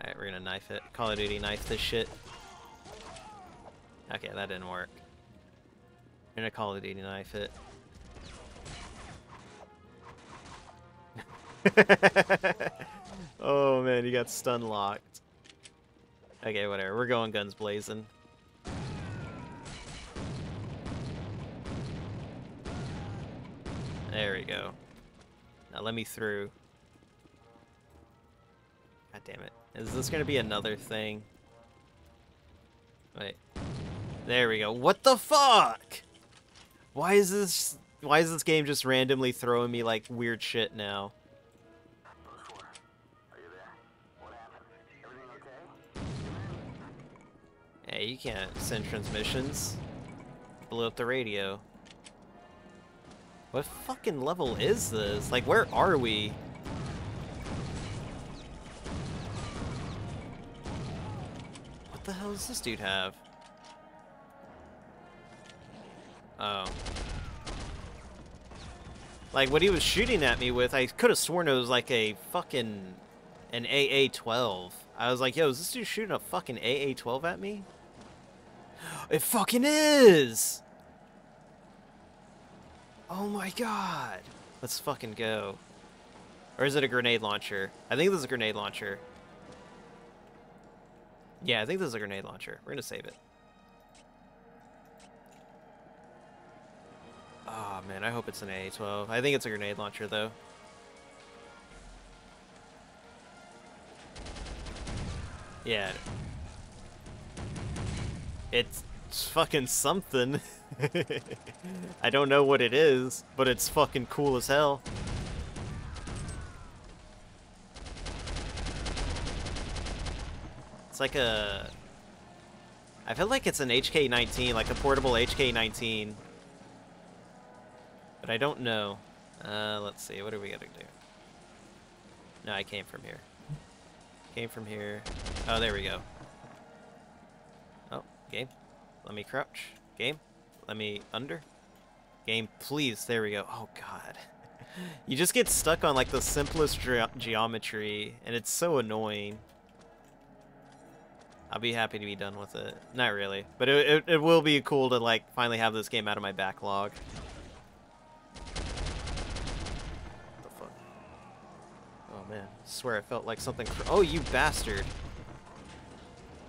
Alright, we're gonna knife it. Call of Duty knife this shit. Okay, that didn't work. We're gonna Call of Duty knife it. oh man, you got stun locked. Okay, whatever. We're going guns blazing. There we go. Now let me through. Damn it. Is this gonna be another thing? Wait. There we go. What the fuck? Why is this why is this game just randomly throwing me like weird shit now? Hey, you can't send transmissions. Blew up the radio. What fucking level is this? Like, where are we? The hell does this dude have? Oh. Like, what he was shooting at me with, I could have sworn it was like a fucking... an AA-12. I was like, yo, is this dude shooting a fucking AA-12 at me? It fucking is! Oh my god. Let's fucking go. Or is it a grenade launcher? I think this is a grenade launcher. Yeah, I think this is a grenade launcher. We're gonna save it. Oh man, I hope it's an A12. I think it's a grenade launcher though. Yeah. It's fucking something. I don't know what it is, but it's fucking cool as hell. It's like a... I feel like it's an HK-19, like a portable HK-19. But I don't know. Uh, let's see, what are we gonna do? No, I came from here. Came from here. Oh, there we go. Oh, game. Let me crouch. Game. Let me under. Game, please. There we go. Oh, God. you just get stuck on, like, the simplest ge geometry, and it's so annoying. I'll be happy to be done with it. Not really. But it, it, it will be cool to, like, finally have this game out of my backlog. What the fuck? Oh, man. Swear I felt like something... Oh, you bastard.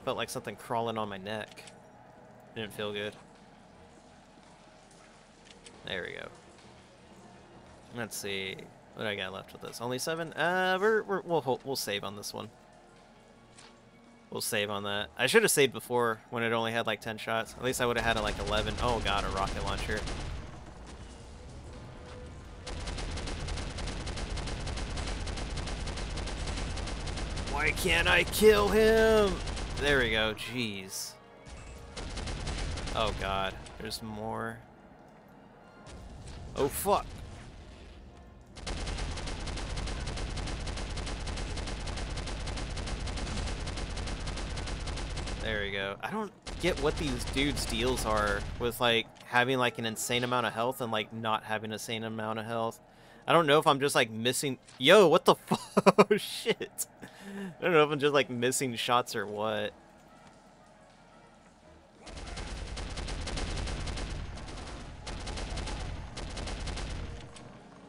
Felt like something crawling on my neck. Didn't feel good. There we go. Let's see. What I got left with this? Only seven? Uh, we're, we're, we'll, we'll save on this one. We'll save on that. I should have saved before when it only had like 10 shots. At least I would have had like 11. Oh god, a rocket launcher. Why can't I kill him? There we go. Jeez. Oh god. There's more. Oh fuck. There we go. I don't get what these dudes' deals are with like having like an insane amount of health and like not having a insane amount of health. I don't know if I'm just like missing. Yo, what the fuck? oh shit. I don't know if I'm just like missing shots or what.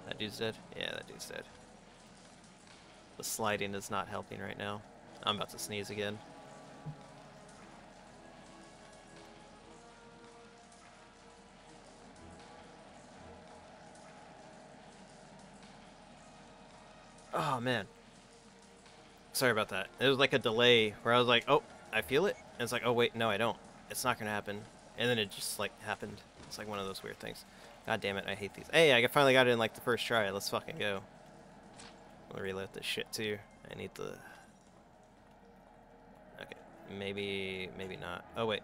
That dude's dead? Yeah, that dude's dead. The sliding is not helping right now. I'm about to sneeze again. Oh man. Sorry about that. It was like a delay where I was like, oh, I feel it. And it's like, oh wait, no, I don't. It's not gonna happen. And then it just like happened. It's like one of those weird things. God damn it, I hate these. Hey, I finally got it in like the first try. Let's fucking go. I'll reload this shit too. I need the. Okay, maybe, maybe not. Oh wait.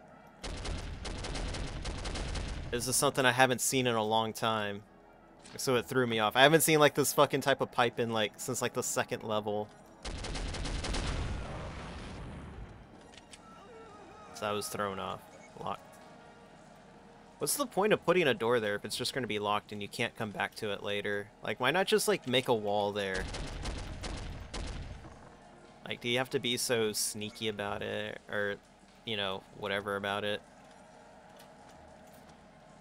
This is something I haven't seen in a long time. So it threw me off. I haven't seen like this fucking type of pipe in like since like the second level. So I was thrown off. Locked. What's the point of putting a door there if it's just going to be locked and you can't come back to it later? Like, why not just, like, make a wall there? Like, do you have to be so sneaky about it? Or, you know, whatever about it?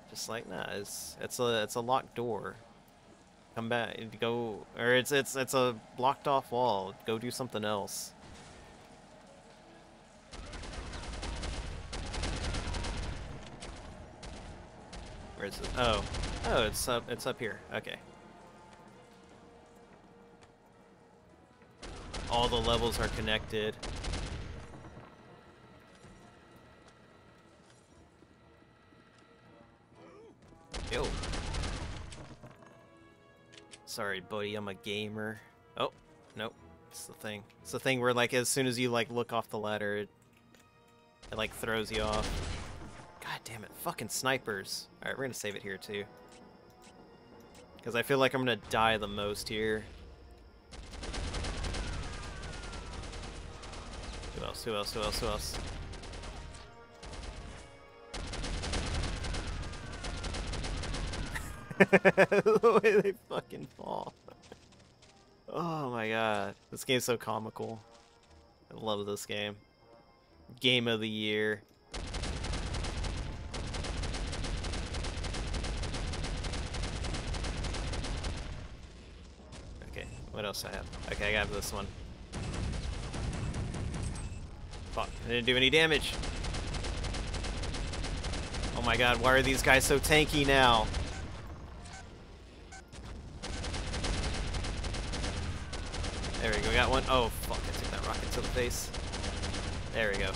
Just like, nah, it's, it's a, it's a locked door. Come back, go, or it's, it's, it's a blocked off wall. Go do something else. Where is it? Oh. Oh, it's up it's up here. Okay. All the levels are connected. Sorry, buddy, I'm a gamer. Oh, nope. It's the thing. It's the thing where, like, as soon as you, like, look off the ladder, it, it like, throws you off. God damn it, fucking snipers. Alright, we're gonna save it here too. Because I feel like I'm gonna die the most here. Who else, who else, who else, who else? the way they fucking fall. Oh my god. This game's so comical. I love this game. Game of the year. Okay, what else I have? Okay, I got this one. Fuck, I didn't do any damage. Oh my god, why are these guys so tanky now? There we got one. Oh, fuck, I took that rocket to the face. There we go.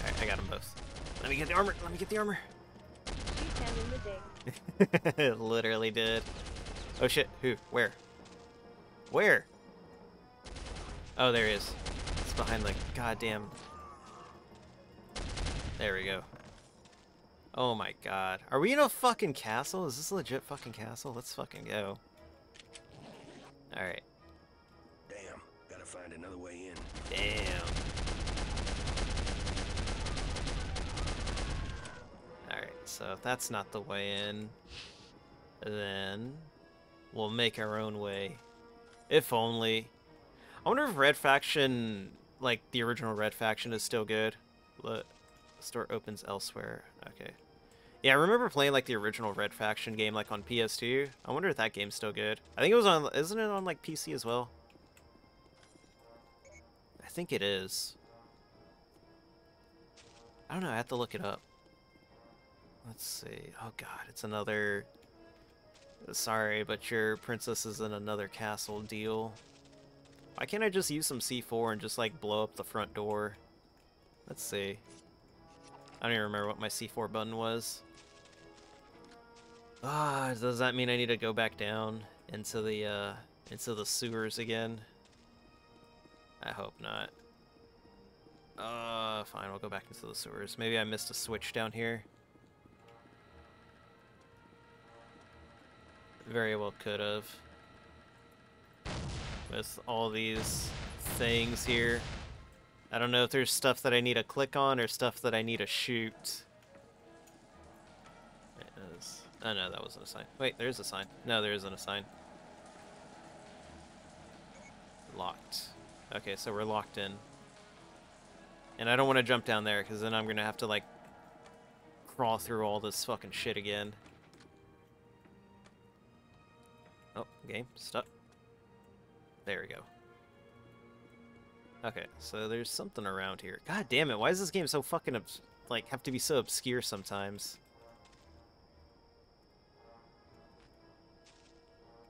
Alright, I got them both. Let me get the armor, let me get the armor. it literally did. Oh shit, who? Where? Where? Oh, there he is. It's behind the goddamn... There we go. Oh my god. Are we in a fucking castle? Is this a legit fucking castle? Let's fucking go. Alright. Find another way in. Damn. Alright, so if that's not the way in, then we'll make our own way. If only. I wonder if Red Faction, like the original Red Faction, is still good. The store opens elsewhere. Okay. Yeah, I remember playing like the original Red Faction game like on PS2. I wonder if that game's still good. I think it was on, isn't it on like PC as well? I think it is. I don't know, I have to look it up. Let's see. Oh god, it's another Sorry, but your princess is in another castle deal. Why can't I just use some C4 and just, like, blow up the front door? Let's see. I don't even remember what my C4 button was. Ah, does that mean I need to go back down into the, uh, into the sewers again? I hope not. Uh, fine, we'll go back into the sewers. Maybe I missed a switch down here. very well could have. With all these things here. I don't know if there's stuff that I need to click on or stuff that I need to shoot. Oh no, that wasn't a sign. Wait, there's a sign. No, there isn't a sign. Locked. Okay, so we're locked in. And I don't want to jump down there, because then I'm going to have to, like, crawl through all this fucking shit again. Oh, game, stuck. There we go. Okay, so there's something around here. God damn it, why is this game so fucking, like, have to be so obscure sometimes?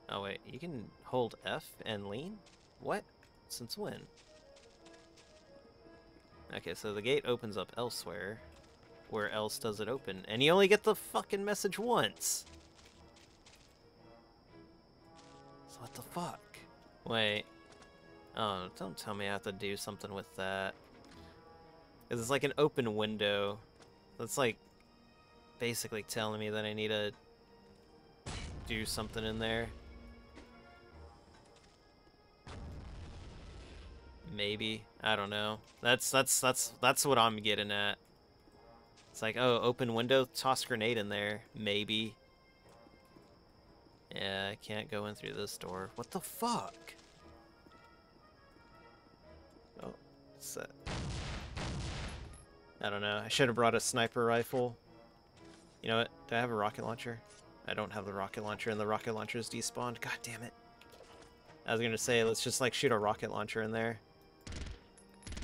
Oh wait, you can hold F and lean? What? Since when? Okay, so the gate opens up elsewhere. Where else does it open? And you only get the fucking message once! So what the fuck? Wait. Oh, don't tell me I have to do something with that. Because it's like an open window. That's like basically telling me that I need to do something in there. Maybe. I don't know. That's that's that's that's what I'm getting at. It's like, oh, open window, toss grenade in there. Maybe. Yeah, I can't go in through this door. What the fuck? Oh, set. I don't know. I should have brought a sniper rifle. You know what? Do I have a rocket launcher? I don't have the rocket launcher, and the rocket launcher is despawned. God damn it. I was gonna say, let's just like shoot a rocket launcher in there.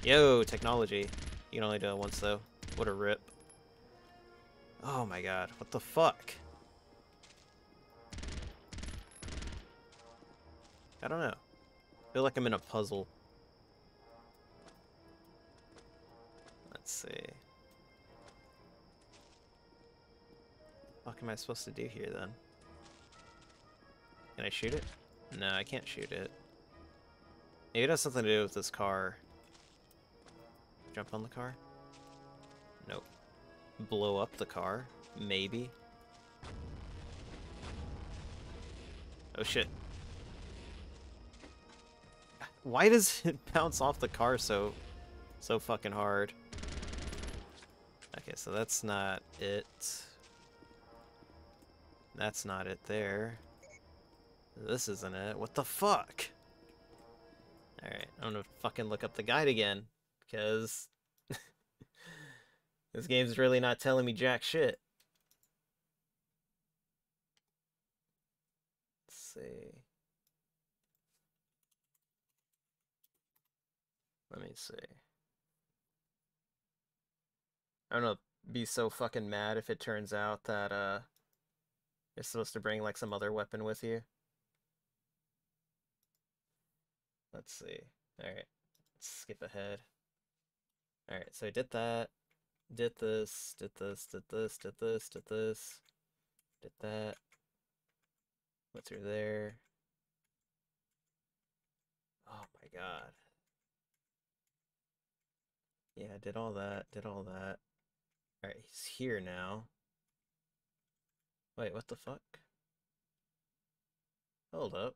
Yo, technology. You can only do it once though. What a rip. Oh my god, what the fuck? I don't know. I feel like I'm in a puzzle. Let's see. What am I supposed to do here then? Can I shoot it? No, I can't shoot it. Maybe it has something to do with this car. Jump on the car? Nope. Blow up the car? Maybe. Oh shit. Why does it bounce off the car so so fucking hard? Okay, so that's not it. That's not it there. This isn't it. What the fuck? Alright, I'm gonna fucking look up the guide again. Because... this game's really not telling me jack shit. Let's see. Let me see. I'm gonna be so fucking mad if it turns out that, uh... You're supposed to bring, like, some other weapon with you. Let's see. Alright. Let's skip ahead. Alright, so I did that. Did this, did this, did this, did this, did this. Did that. Went through there. Oh my god. Yeah, did all that, did all that. Alright, he's here now. Wait, what the fuck? Hold up.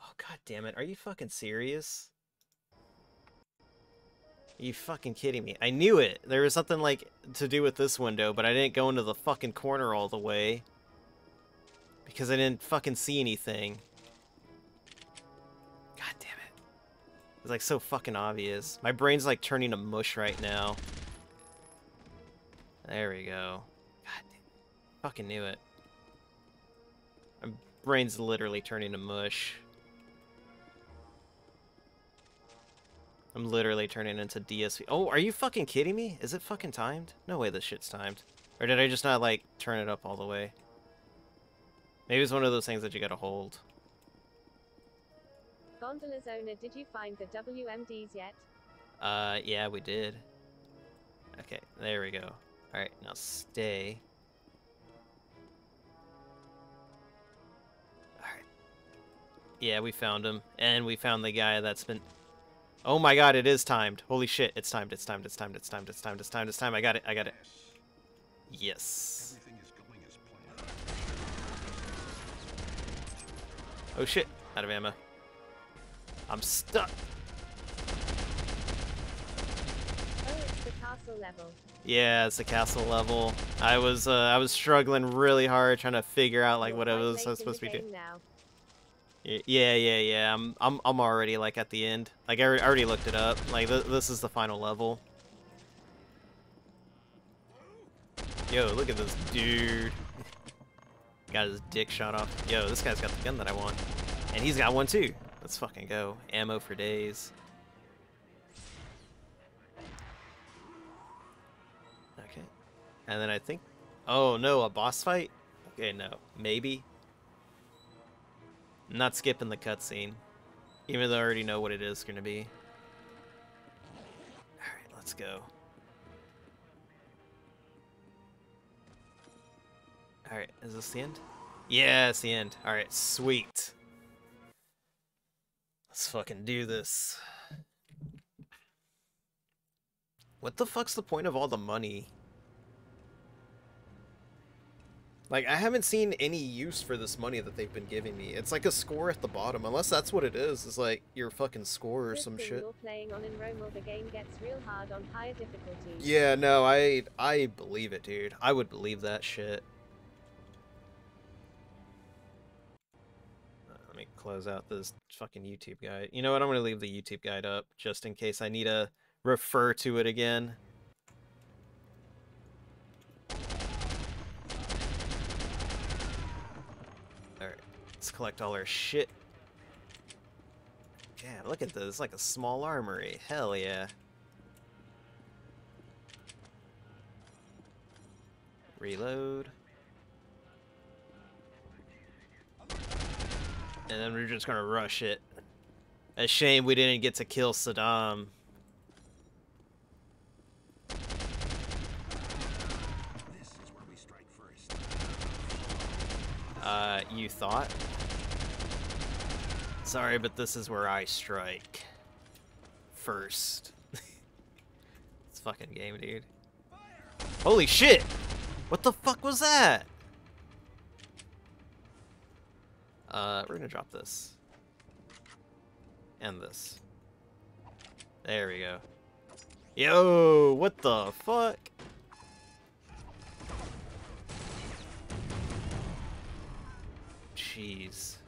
Oh god damn it, are you fucking serious? You fucking kidding me? I knew it! There was something like to do with this window, but I didn't go into the fucking corner all the way. Because I didn't fucking see anything. God damn it. It's like so fucking obvious. My brain's like turning to mush right now. There we go. Fucking knew it. My brain's literally turning to mush. I'm literally turning into DSV. Oh, are you fucking kidding me? Is it fucking timed? No way this shit's timed. Or did I just not, like, turn it up all the way? Maybe it's one of those things that you gotta hold. Gondola's owner, did you find the WMDs yet? Uh, yeah, we did. Okay, there we go. Alright, now stay. Alright. Yeah, we found him. And we found the guy that's been... Oh my god, it is timed. Holy shit, it's timed, it's timed, it's timed, it's timed, it's timed, it's timed, it's timed. I got it, I got it. Yes. Oh shit, out of ammo. I'm stuck. Oh, it's the castle level. Yeah, it's the castle level. I was uh, I was struggling really hard trying to figure out like what I was I was supposed to the be doing. Now. Yeah, yeah, yeah. I'm, I'm, I'm already like at the end. Like I I already looked it up. Like th this is the final level. Yo, look at this dude. got his dick shot off. Yo, this guy's got the gun that I want, and he's got one too. Let's fucking go. Ammo for days. Okay, and then I think. Oh no, a boss fight? Okay, no, maybe. Not skipping the cutscene. Even though I already know what it is going to be. Alright, let's go. Alright, is this the end? Yeah, it's the end. Alright, sweet. Let's fucking do this. What the fuck's the point of all the money? Like, I haven't seen any use for this money that they've been giving me. It's like a score at the bottom, unless that's what it is. It's like your fucking score or some shit. You're playing on Enromal, the game gets real hard on higher difficulties. Yeah, no, I I believe it, dude. I would believe that shit. Uh, Let me close out this fucking YouTube guide. You know what? I'm gonna leave the YouTube guide up just in case I need to refer to it again. Alright, let's collect all our shit. Yeah, look at this. It's like a small armory. Hell yeah. Reload. And then we're just gonna rush it. A shame we didn't get to kill Saddam. This is where we strike first. Uh, you thought? Sorry, but this is where I strike. First. it's fucking game, dude. Holy shit! What the fuck was that? Uh, we're gonna drop this. And this. There we go. Yo, what the fuck? Jeez.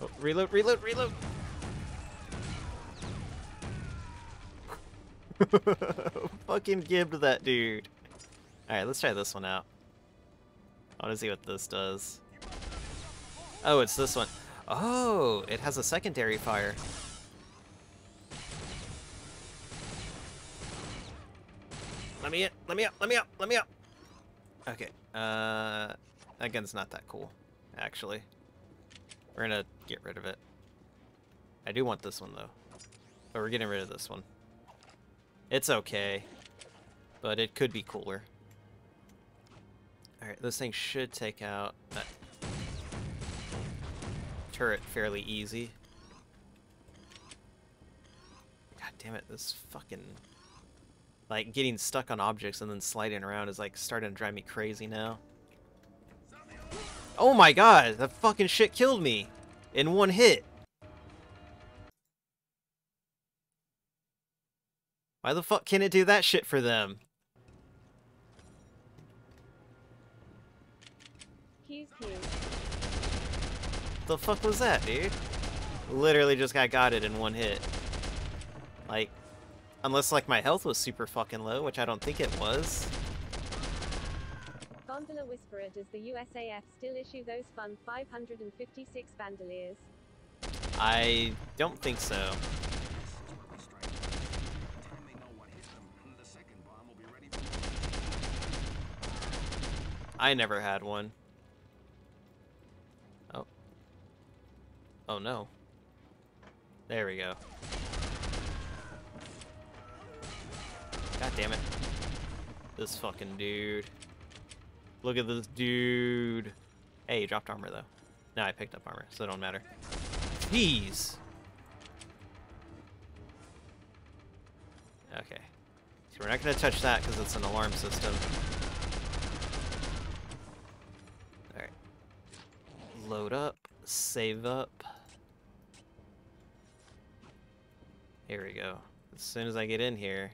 Oh, reload, reload, reload! Fucking give to that dude. Alright, let's try this one out. I want to see what this does. Oh, it's this one. Oh, it has a secondary fire. Let me up, let me up, let me up. Okay, uh, that gun's not that cool, actually. We're gonna get rid of it. I do want this one, though. But we're getting rid of this one. It's okay. But it could be cooler. Alright, this thing should take out that turret fairly easy. God damn it, this fucking... Like, getting stuck on objects and then sliding around is, like, starting to drive me crazy now. Oh my god, that fucking shit killed me! In one hit! Why the fuck can it do that shit for them? The fuck was that, dude? Literally just got got it in one hit. Like, unless like my health was super fucking low, which I don't think it was. Gondola Whisperer Does the USAF still issue those fun 556 bandoliers? I don't think so. This is where we strike first. Time they know what hit them, the second bomb will be ready for I never had one. Oh. Oh no. There we go. God damn it. This fucking dude. Look at this dude. Hey, he dropped armor though. No, I picked up armor, so it don't matter. Jeez. Okay. So we're not gonna touch that because it's an alarm system. Alright. Load up, save up. Here we go. As soon as I get in here.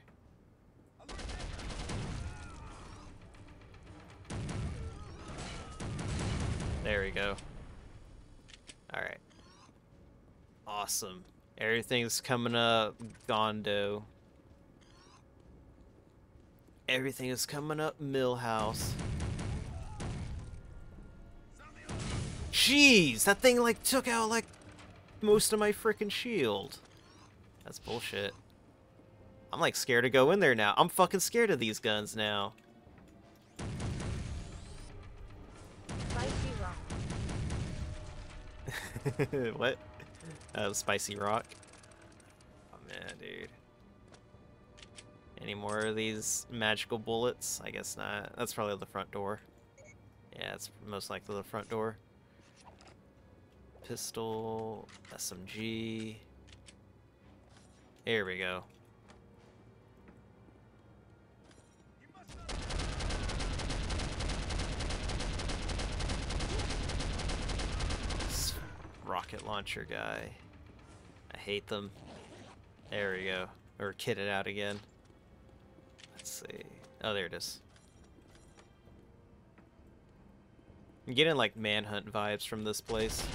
There we go. Alright. Awesome. Everything's coming up, Gondo. Everything is coming up, Milhouse. Jeez, that thing like took out like most of my freaking shield. That's bullshit. I'm like scared to go in there now. I'm fucking scared of these guns now. Spicy rock. what? Uh, spicy rock. Oh man, dude. Any more of these magical bullets? I guess not. That's probably the front door. Yeah, it's most likely the front door. Pistol, SMG. Here we go. This rocket launcher guy. I hate them. There we go. Or kit it out again. Let's see. Oh, there it is. I'm getting like manhunt vibes from this place.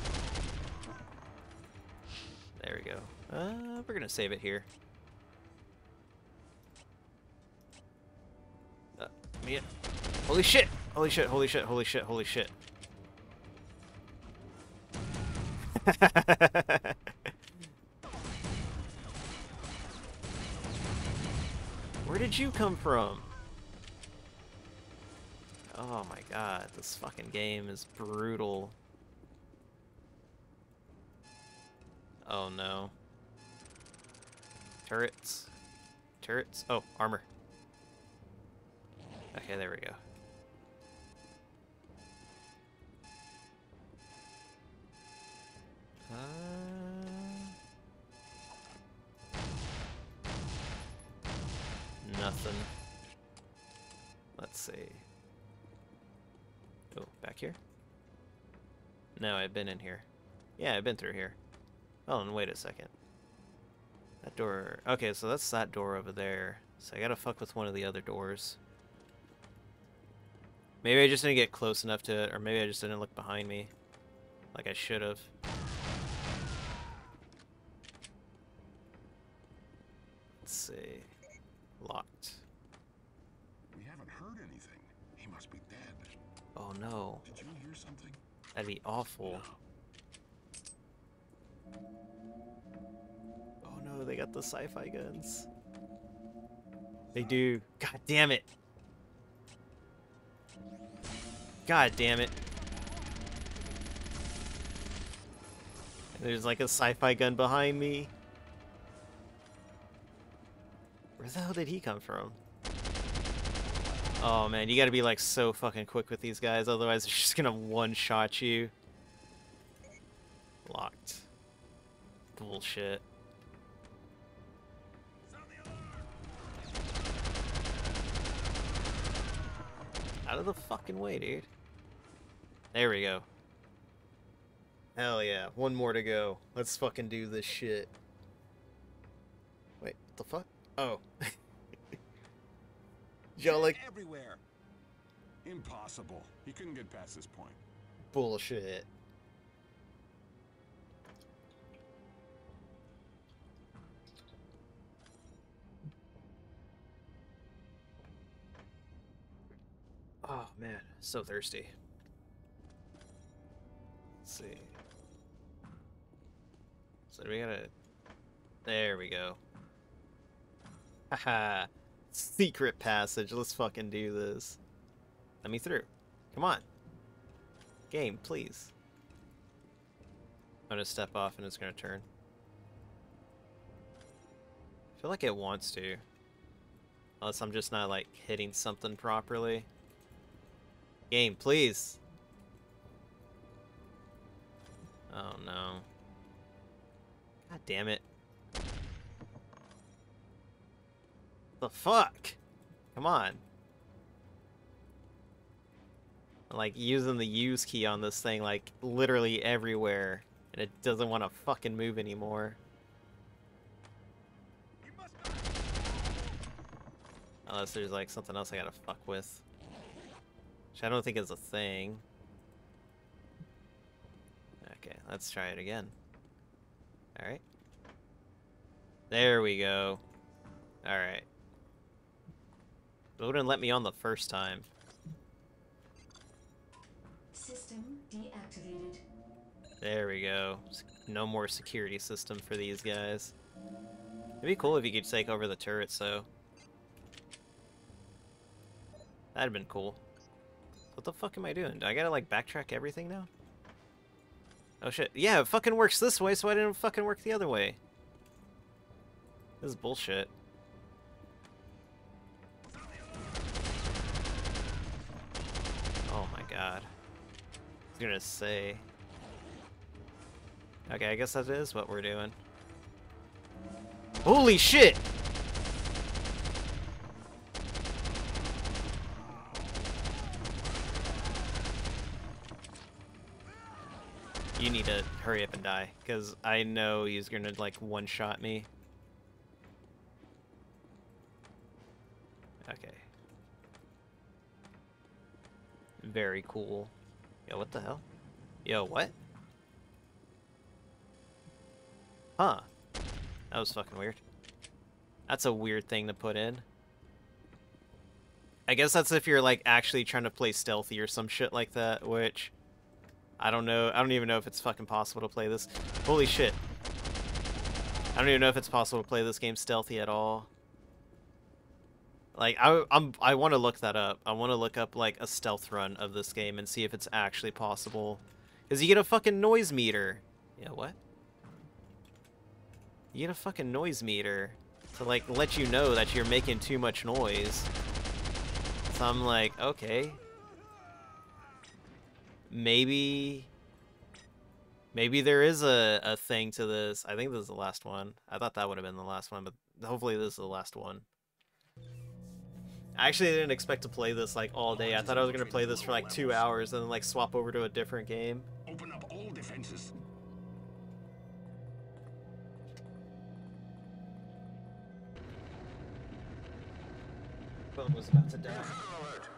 There we go. Uh, we're gonna save it here. Uh, me. Holy shit! Holy shit! Holy shit! Holy shit! Holy shit! Where did you come from? Oh my god, this fucking game is brutal. Oh no. Turrets. Turrets. Oh, armor. Okay, there we go. Uh... Nothing. Let's see. Oh, back here? No, I've been in here. Yeah, I've been through here. Oh, and wait a second. That door... Okay, so that's that door over there. So I gotta fuck with one of the other doors. Maybe I just didn't get close enough to it, or maybe I just didn't look behind me. Like I should have. See. Locked. We haven't heard anything. He must be dead. Oh no. Did you hear something? That'd be awful. Oh no, they got the sci-fi guns. They do. God damn it. God damn it. There's like a sci-fi gun behind me. Where the hell did he come from? Oh man, you gotta be like so fucking quick with these guys, otherwise they're just gonna one-shot you. Locked. Bullshit. Out of the fucking way, dude. There we go. Hell yeah, one more to go. Let's fucking do this shit. Wait, what the fuck? Oh. Y'all like everywhere. Impossible. He couldn't get past this point. bullshit. Oh man, so thirsty. Let's see. So we gotta. There we go. Haha. Secret passage. Let's fucking do this. Let me through. Come on. Game, please. I'm gonna step off and it's gonna turn. I feel like it wants to. Unless I'm just not like hitting something properly. Game, please. Oh no. God damn it. The fuck? Come on. Like using the use key on this thing like literally everywhere and it doesn't want to fucking move anymore. Unless there's like something else I gotta fuck with. Which I don't think is a thing. Okay, let's try it again. Alright. There we go. Alright. It wouldn't let me on the first time. System deactivated. There we go. No more security system for these guys. It'd be cool if you could take over the turrets, though. That'd have been cool. What the fuck am I doing? Do I gotta, like, backtrack everything now? Oh shit. Yeah, it fucking works this way, so why didn't fucking work the other way? This is bullshit. Gonna say. Okay, I guess that is what we're doing. Holy shit! You need to hurry up and die, because I know he's gonna, like, one-shot me. Okay. Very cool. Yo, what the hell? Yo, what? Huh. That was fucking weird. That's a weird thing to put in. I guess that's if you're, like, actually trying to play stealthy or some shit like that, which... I don't know. I don't even know if it's fucking possible to play this. Holy shit. I don't even know if it's possible to play this game stealthy at all. Like I I'm I want to look that up. I want to look up like a stealth run of this game and see if it's actually possible. Cuz you get a fucking noise meter. Yeah, what? You get a fucking noise meter to like let you know that you're making too much noise. So I'm like, okay, maybe maybe there is a, a thing to this. I think this is the last one. I thought that would have been the last one, but hopefully this is the last one. I actually didn't expect to play this like all day. I thought I was gonna play this for like two hours and then like swap over to a different game. Open up all defenses. Phone was about to die.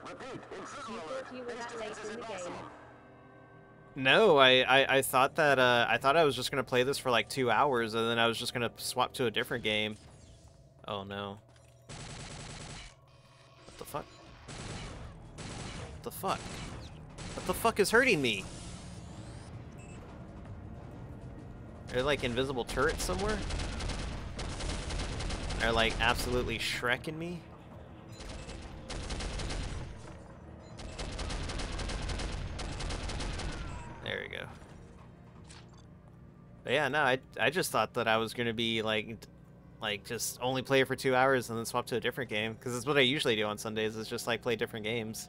You thought you were that late in the game. No, I, I, I thought that uh, I thought I was just gonna play this for like two hours and then I was just gonna swap to a different game. Oh no. What the fuck? What the fuck? What the fuck is hurting me? Are there like invisible turrets somewhere? They're like absolutely shrekking me? There we go. But yeah, no, I I just thought that I was gonna be like, like just only play it for two hours and then swap to a different game because that's what I usually do on Sundays. Is just like play different games.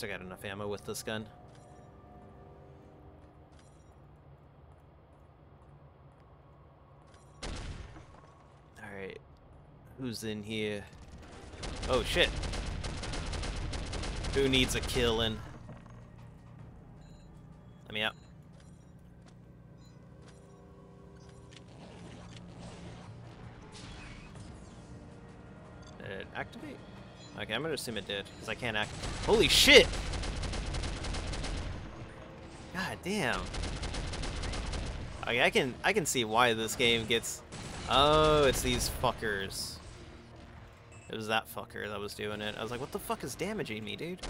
Get? I got enough ammo with this gun. Alright. Who's in here? Oh shit. Who needs a killing? Let me out. Activate? Okay, I'm gonna assume it did, because I can't act- Holy shit! God damn. Okay, I can I can see why this game gets Oh, it's these fuckers. It was that fucker that was doing it. I was like, what the fuck is damaging me, dude?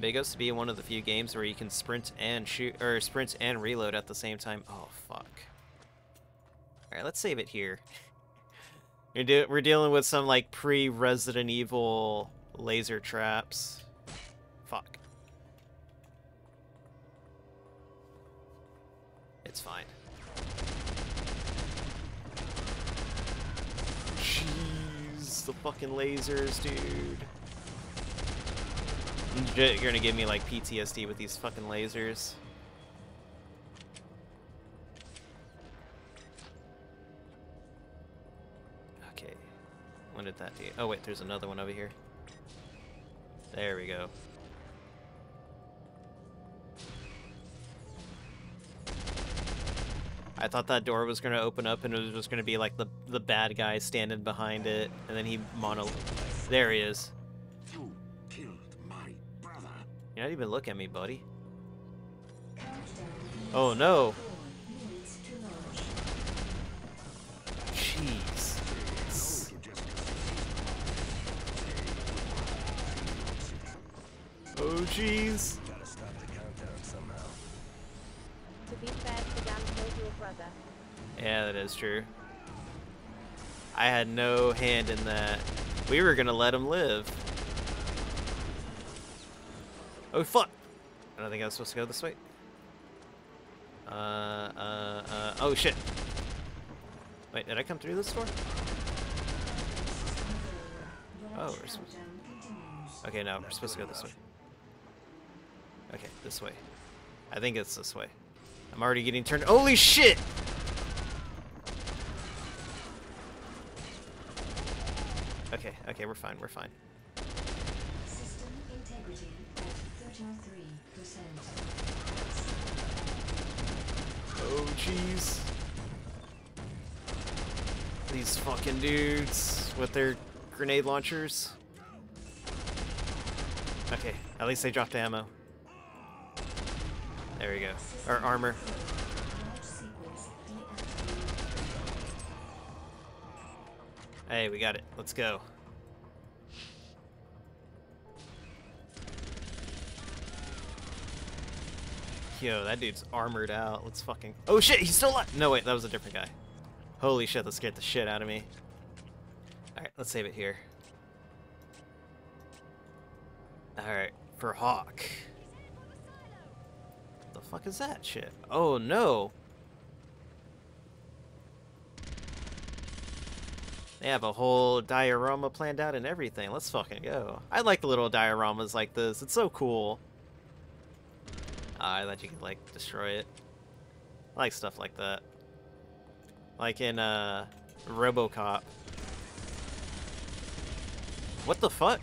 Big to be one of the few games where you can sprint and shoot, or sprint and reload at the same time. Oh, fuck. Alright, let's save it here. We're, de we're dealing with some, like, pre-Resident Evil laser traps. Fuck. It's fine. Jeez, the fucking lasers, dude. You're gonna give me like PTSD with these fucking lasers. When did that do? Oh wait, there's another one over here. There we go. I thought that door was gonna open up and it was just gonna be like the the bad guy standing behind it, and then he mono. There he is. You killed my brother. You're not even looking at me, buddy. Oh no. four minutes to launch. Jeez. jeez. Gotta stop the countdown somehow. To be fair, Saddam killed your brother. Yeah, that is true. I had no hand in that. We were gonna let him live. Oh fuck! I don't think I was supposed to go this way. Uh, uh, uh, oh shit. Wait, did I come through this door? Oh, we're supposed Okay, no, we're supposed to go this way. Okay, this way. I think it's this way. I'm already getting turned- Holy shit! Okay, okay, we're fine, we're fine. System integrity at 33%. Oh, jeez. These fucking dudes with their grenade launchers. Okay, at least they dropped ammo. There we go. Or armor. Hey, we got it. Let's go. Yo, that dude's armored out. Let's fucking... Oh shit, he's still alive! No, wait, that was a different guy. Holy shit, that scared the shit out of me. Alright, let's save it here. Alright, for Hawk. Fuck is that shit? Oh no! They have a whole diorama planned out and everything. Let's fucking go. I like the little dioramas like this. It's so cool. Ah, I thought you could, like, destroy it. I like stuff like that. Like in, uh, Robocop. What the fuck?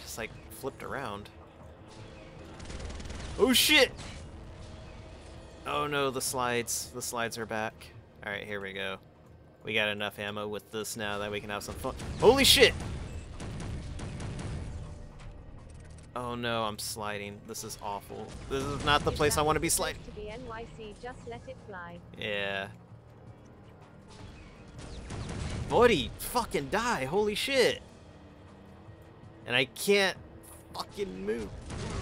Just, like, flipped around. Oh, shit! Oh, no, the slides. The slides are back. Alright, here we go. We got enough ammo with this now that we can have some fun. Holy shit! Oh no, I'm sliding. This is awful. This is not the place I want to be sliding. To be NYC, just let it fly. Yeah. Buddy, fucking die. Holy shit. And I can't fucking move.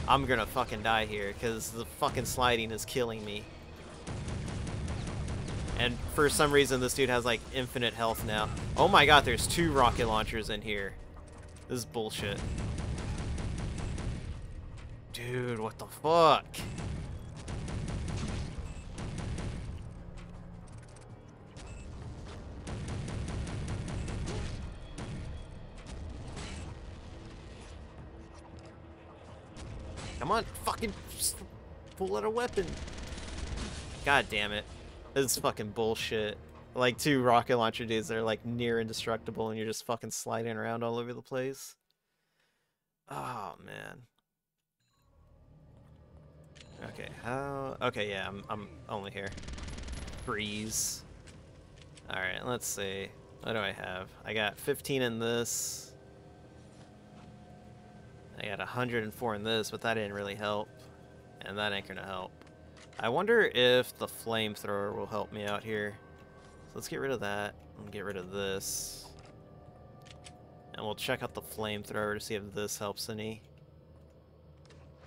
I'm gonna fucking die here because the fucking sliding is killing me. And for some reason, this dude has like infinite health now. Oh my god, there's two rocket launchers in here. This is bullshit. Dude, what the fuck? Come on, fucking pull out a weapon. God damn it. Is fucking bullshit. Like two rocket launcher dudes that are like near indestructible and you're just fucking sliding around all over the place. Oh man. Okay, how okay, yeah, I'm I'm only here. Breeze. Alright, let's see. What do I have? I got 15 in this. I got 104 in this, but that didn't really help. And that ain't gonna help. I wonder if the flamethrower will help me out here. So let's get rid of that and get rid of this. And we'll check out the flamethrower to see if this helps any.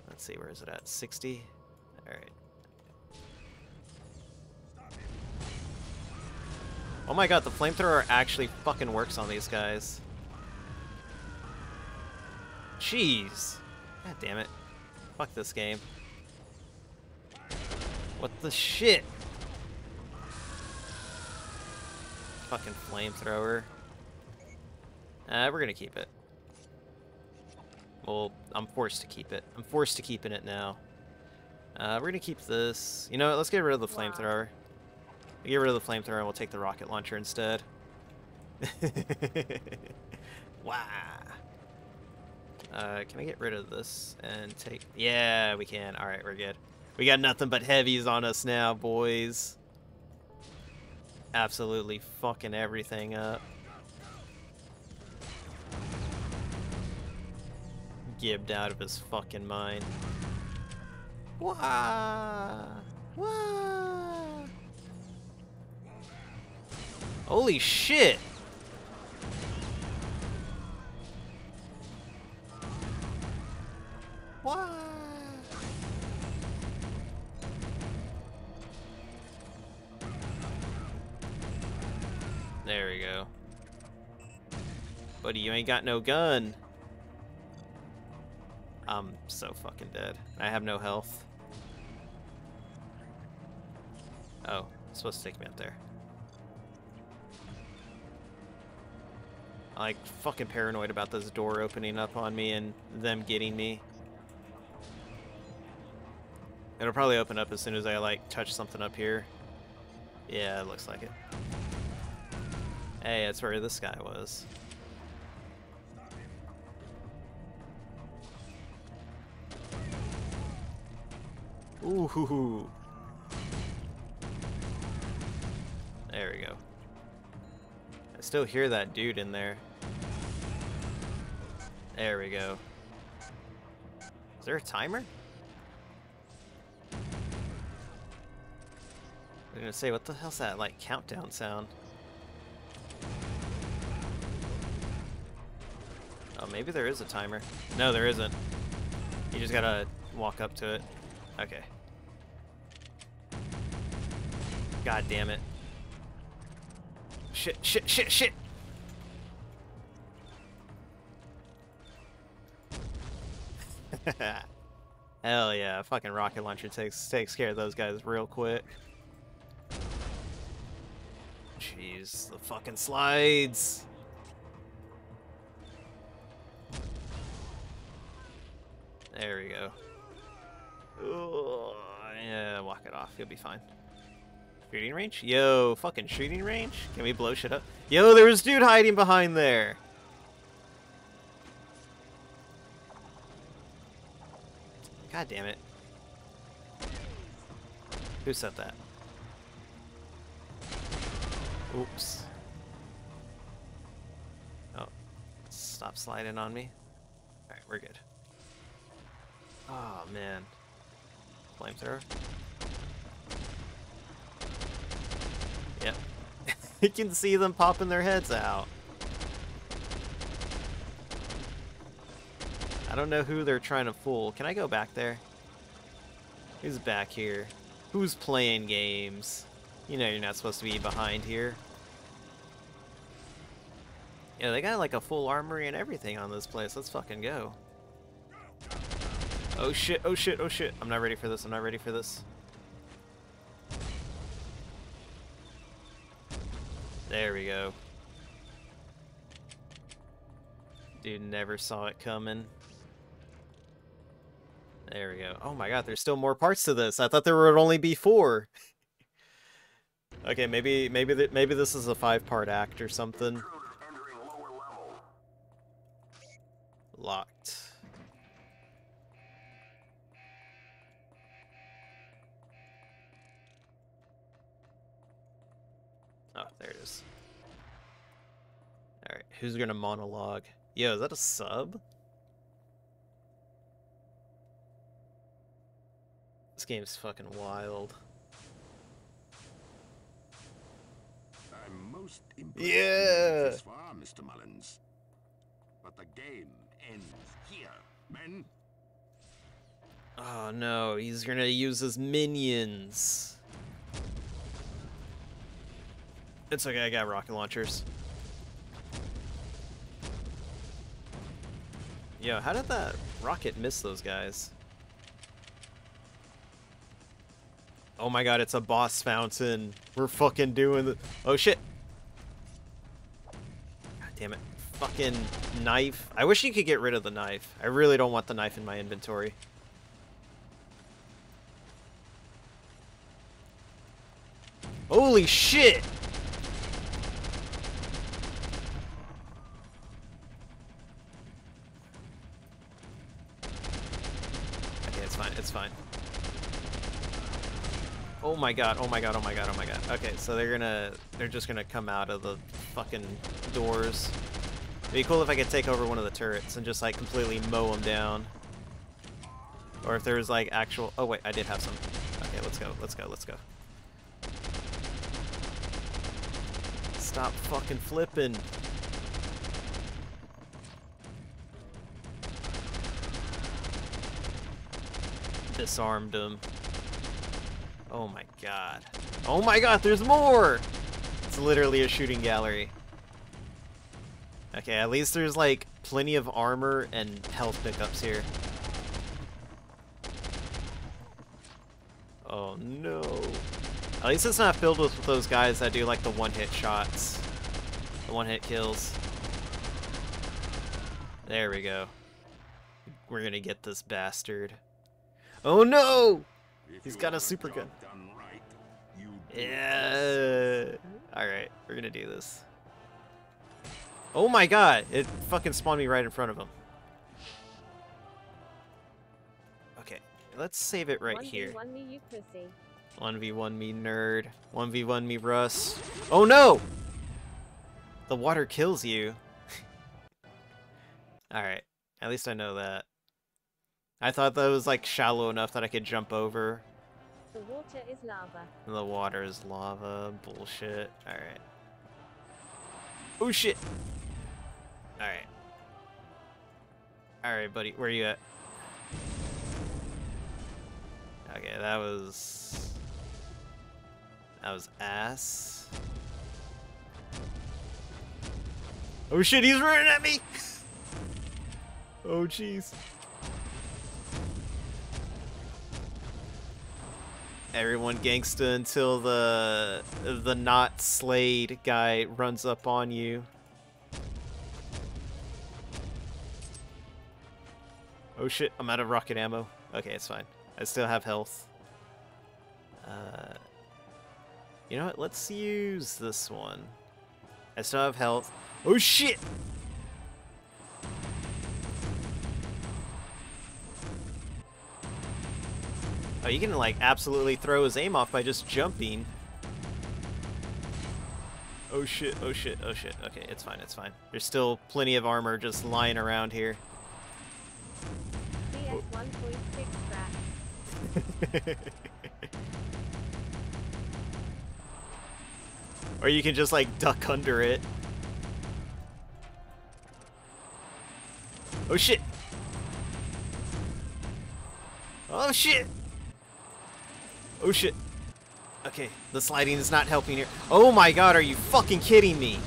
Let's see, where is it at? 60? Alright. Oh my god, the flamethrower actually fucking works on these guys. Jeez. God damn it. Fuck this game. What the shit? Fucking flamethrower. Uh, we're gonna keep it. Well, I'm forced to keep it. I'm forced to keeping it now. Uh, we're gonna keep this. You know what? Let's get rid of the Wow. flamethrower. Get rid of the flamethrower and we'll take the rocket launcher instead. wow. Uh, can I get rid of this and take... Yeah, we can. Alright, we're good. We got nothing but heavies on us now, boys. Absolutely fucking everything up. Gibbed out of his fucking mind. Wah! Wah! Holy shit! Wah! There we go. Buddy, you ain't got no gun. I'm so fucking dead. I have no health. Oh, it's supposed to take me up there. I'm like fucking paranoid about this door opening up on me and them getting me. It'll probably open up as soon as I like touch something up here. Yeah, it looks like it. Hey, that's where this guy was. Ooh, hoo, hoo. There we go. I still hear that dude in there. There we go. Is there a timer? I was gonna say, what the hell's that, like, countdown sound? Oh, maybe there is a timer. No, there isn't. You just gotta walk up to it. Okay. God damn it. Shit, shit, shit, shit! Hell yeah, fucking rocket launcher takes takes care of those guys real quick. Jeez, the fucking slides. There we go. Yeah, walk it off. You'll be fine. Shooting range? Yo, fucking shooting range? Can we blow shit up? Yo, there was dude hiding behind there. God damn it. Who said that? Oops. Oh. Stop sliding on me. Alright, we're good. Oh, man. Flamethrower? Yep. you can see them popping their heads out. I don't know who they're trying to fool. Can I go back there? Who's back here? Who's playing games? You know you're not supposed to be behind here. Yeah, they got like a full armory and everything on this place. Let's fucking go. Oh shit, oh shit, oh shit. I'm not ready for this, I'm not ready for this. There we go. Dude never saw it coming. There we go. Oh my god, there's still more parts to this. I thought there would only be four. okay, maybe maybe th maybe this is a five-part act or something. Locked. Who's gonna monologue? Yo, is that a sub? This game's fucking wild. I'm most impressed Yeah. thus far, Mr. Mullins. But the game ends here, men. Oh no, he's gonna use his minions. It's okay, I got rocket launchers. Yo, how did that rocket miss those guys? Oh my god, it's a boss fountain. We're fucking doing the- Oh shit! God damn it. Fucking knife. I wish you could get rid of the knife. I really don't want the knife in my inventory. Holy shit! Oh my god, oh my god, oh my god, oh my god. Okay, so they're gonna, they're just gonna come out of the fucking doors. It'd be cool if I could take over one of the turrets and just like completely mow them down. Or if there was like actual, oh wait, I did have some. Okay, let's go, let's go, let's go. Stop fucking flipping. Disarmed him. Oh my god. Oh my god, there's more! It's literally a shooting gallery. Okay, at least there's like plenty of armor and health pickups here. Oh no. At least it's not filled with those guys that do like the one-hit shots. The one-hit kills. There we go. We're gonna get this bastard. Oh no! If He's got a super gun. Right, you do it Yeah. Alright, we're gonna do this. Oh my god! It fucking spawned me right in front of him. Okay, let's save it right here. 1v1 me, you pussy. 1v1 me, nerd. 1v1 me, Russ. Oh no! The water kills you. Alright, at least I know that. I thought that was like shallow enough that I could jump over. The water is lava. The water is lava. Bullshit. Alright. Oh shit! Alright. Alright, buddy. Where you at? Okay, that was... That was ass. Oh shit, he's running at me! oh jeez. Everyone gangsta until the the not slayed guy runs up on you. Oh shit, I'm out of rocket ammo. Okay, it's fine. I still have health. Uh, you know what? Let's use this one. I still have health. Oh shit! Oh, you can like absolutely throw his aim off by just jumping. Oh shit, oh shit, oh shit. Okay, it's fine, it's fine. There's still plenty of armor just lying around here. CS 1.6 crack. or you can just like duck under it. Oh shit! Oh shit! Oh shit. Okay, the sliding is not helping here. Oh my god, are you fucking kidding me?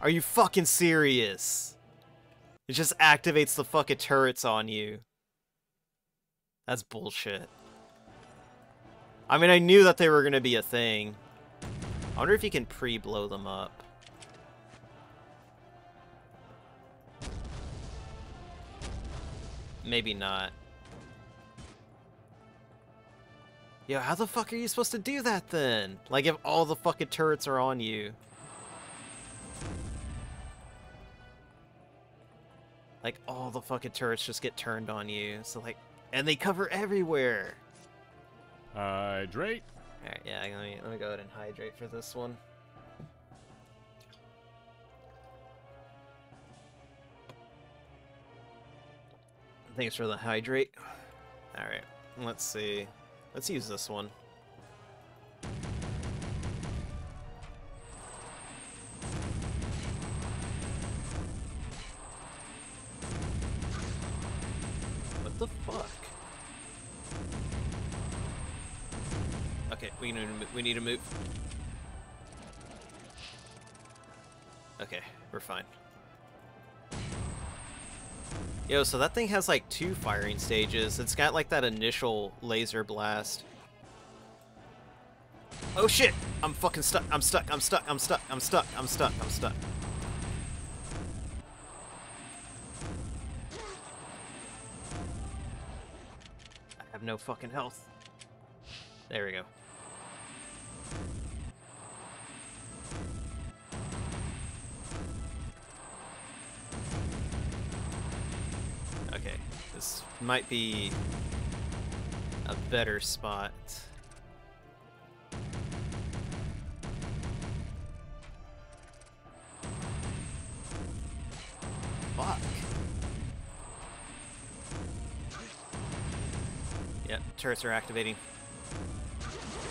Are you fucking serious? It just activates the fucking turrets on you. That's bullshit. I mean, I knew that they were gonna be a thing. I wonder if you can pre-blow them up. Maybe not. Yo, how the fuck are you supposed to do that then? Like if all the fucking turrets are on you. Like all the fucking turrets just get turned on you. So like, and they cover everywhere. Hydrate. Alright, yeah, let me, let me go ahead and hydrate for this one. Thanks for the hydrate. Alright, let's see. Let's use this one. What the fuck? Okay, we need to mo- we need to move. Okay, we're fine. Yo, so that thing has like two firing stages. It's got like that initial laser blast. Oh shit! I'm fucking stuck. I'm stuck. I'm stuck. I'm stuck. I'm stuck. I'm stuck. I'm stuck. I have no fucking health. There we go. This might be a better spot. Fuck. Yep, turrets are activating.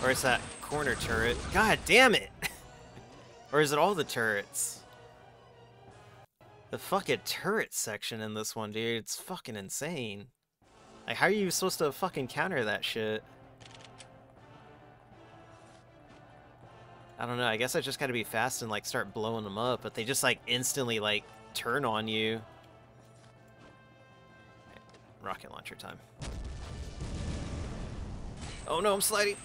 Or is that corner turret? God damn it! or is it all the turrets? The fucking turret section in this one, dude, it's fucking insane. Like, how are you supposed to fucking counter that shit? I don't know. I guess I just gotta be fast and like start blowing them up, but they just like instantly like turn on you. Rocket launcher time. Oh no, I'm sliding.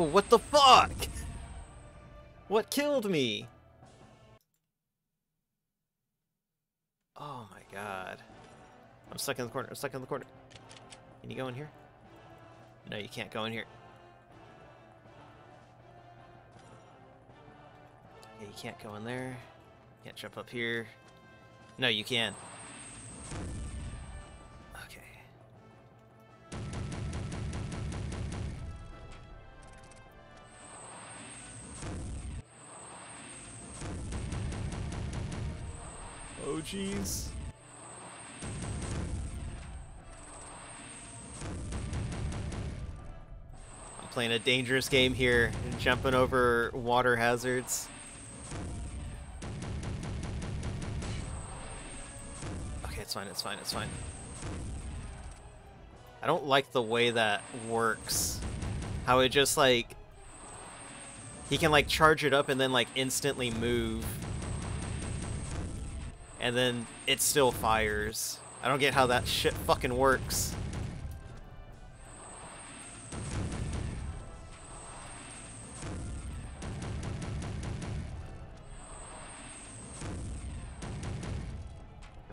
Oh, what the fuck? What killed me? Oh my god. I'm stuck in the corner. I'm stuck in the corner. Can you go in here? No, you can't go in here. Yeah, you can't go in there. Can't jump up here. No, you can. Jeez. I'm playing a dangerous game here, jumping over water hazards. Okay, it's fine, it's fine, it's fine. I don't like the way that works. How it just like... He can like charge it up and then like instantly move. And then it still fires. I don't get how that shit fucking works.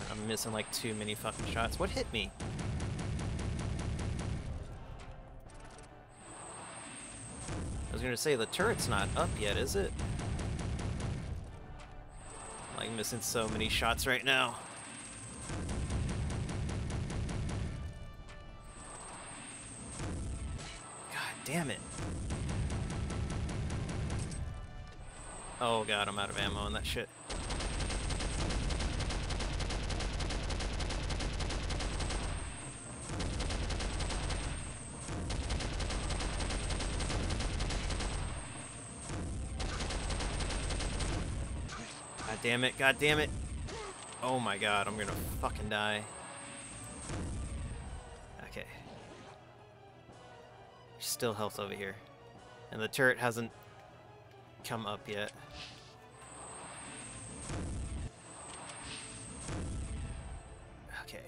I'm missing like too many fucking shots. What hit me? I was gonna say the turret's not up yet, is it? Missing so many shots right now. God damn it. Oh god, I'm out of ammo on that shit. God damn it, god damn it. Oh my god, I'm gonna fucking die. Okay. Still health over here. And the turret hasn't come up yet. Okay.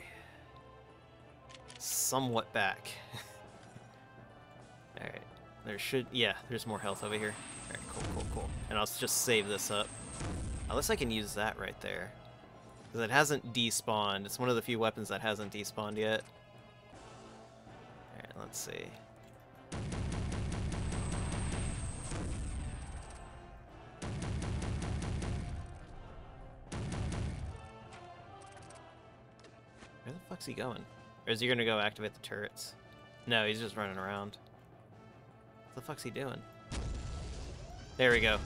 Somewhat back. Alright. There should... Yeah, there's more health over here. Alright, cool, cool, cool. And I'll just save this up. Unless I can use that right there. Because it hasn't despawned. It's one of the few weapons that hasn't despawned yet. Alright, let's see. Where the fuck's he going? Or is he gonna go activate the turrets? No, he's just running around. What the fuck's he doing? There we go.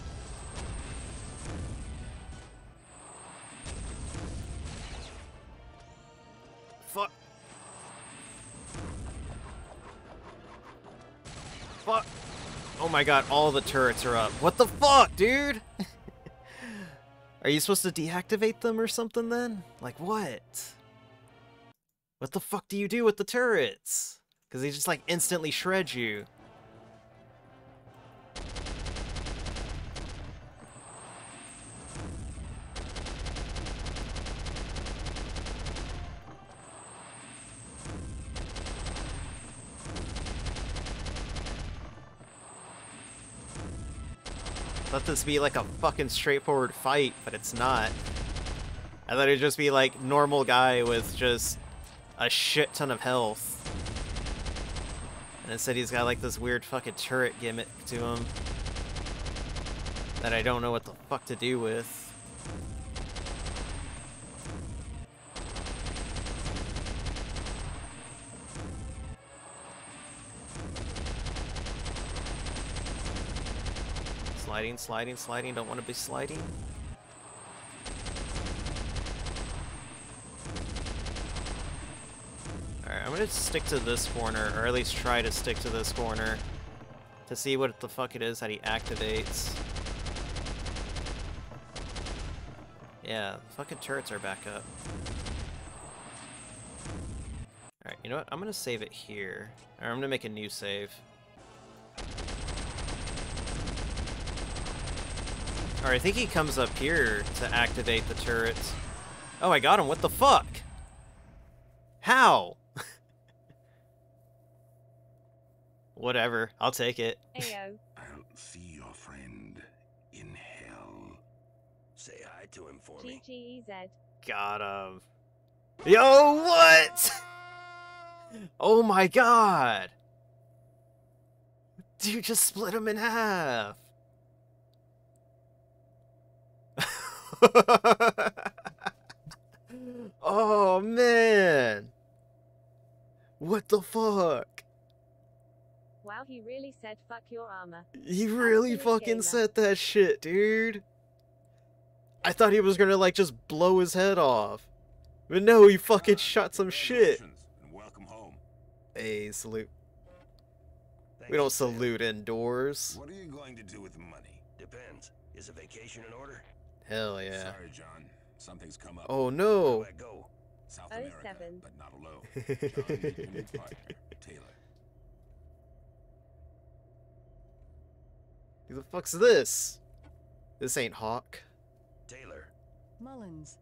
My god, all the turrets are up. What the fuck, dude? are you supposed to deactivate them or something then? Like what? What the fuck do you do with the turrets? Because they just like instantly shred you. Let this be like a fucking straightforward fight, but it's not. I thought it'd just be like normal guy with just a shit ton of health. And instead he's got like this weird fucking turret gimmick to him. That I don't know what the fuck to do with. Sliding, sliding, sliding, don't want to be sliding. Alright, I'm gonna stick to this corner, or at least try to stick to this corner, to see what the fuck it is that he activates. Yeah, fucking turrets are back up. Alright, you know what? I'm gonna save it here. I'm gonna make a new save. Alright, I think he comes up here to activate the turrets. Oh, I got him. What the fuck? How? Whatever. I'll take it. Ayo. I'll see your friend in hell. Say hi to him for me. GGEZ. Got him. Yo, what? Oh my god. Dude, just split him in half. oh man. What the fuck? Wow, he really said fuck your armor. He really fucking gamer. said that shit, dude. I thought he was gonna like just blow his head off. But no, he fucking shot some shit. Congratulations, And welcome home. Hey, salute. Thank We don't you, salute indoors. What are you going to do with the money? Depends. Is a vacation in order? Hell yeah. Sorry, John. Something's come up. Oh Where no. do I go? South Oh, America, seven. but not alone. John, meet your new partner, Taylor. Who the fuck's this? This ain't Hawk. Taylor. Mullins.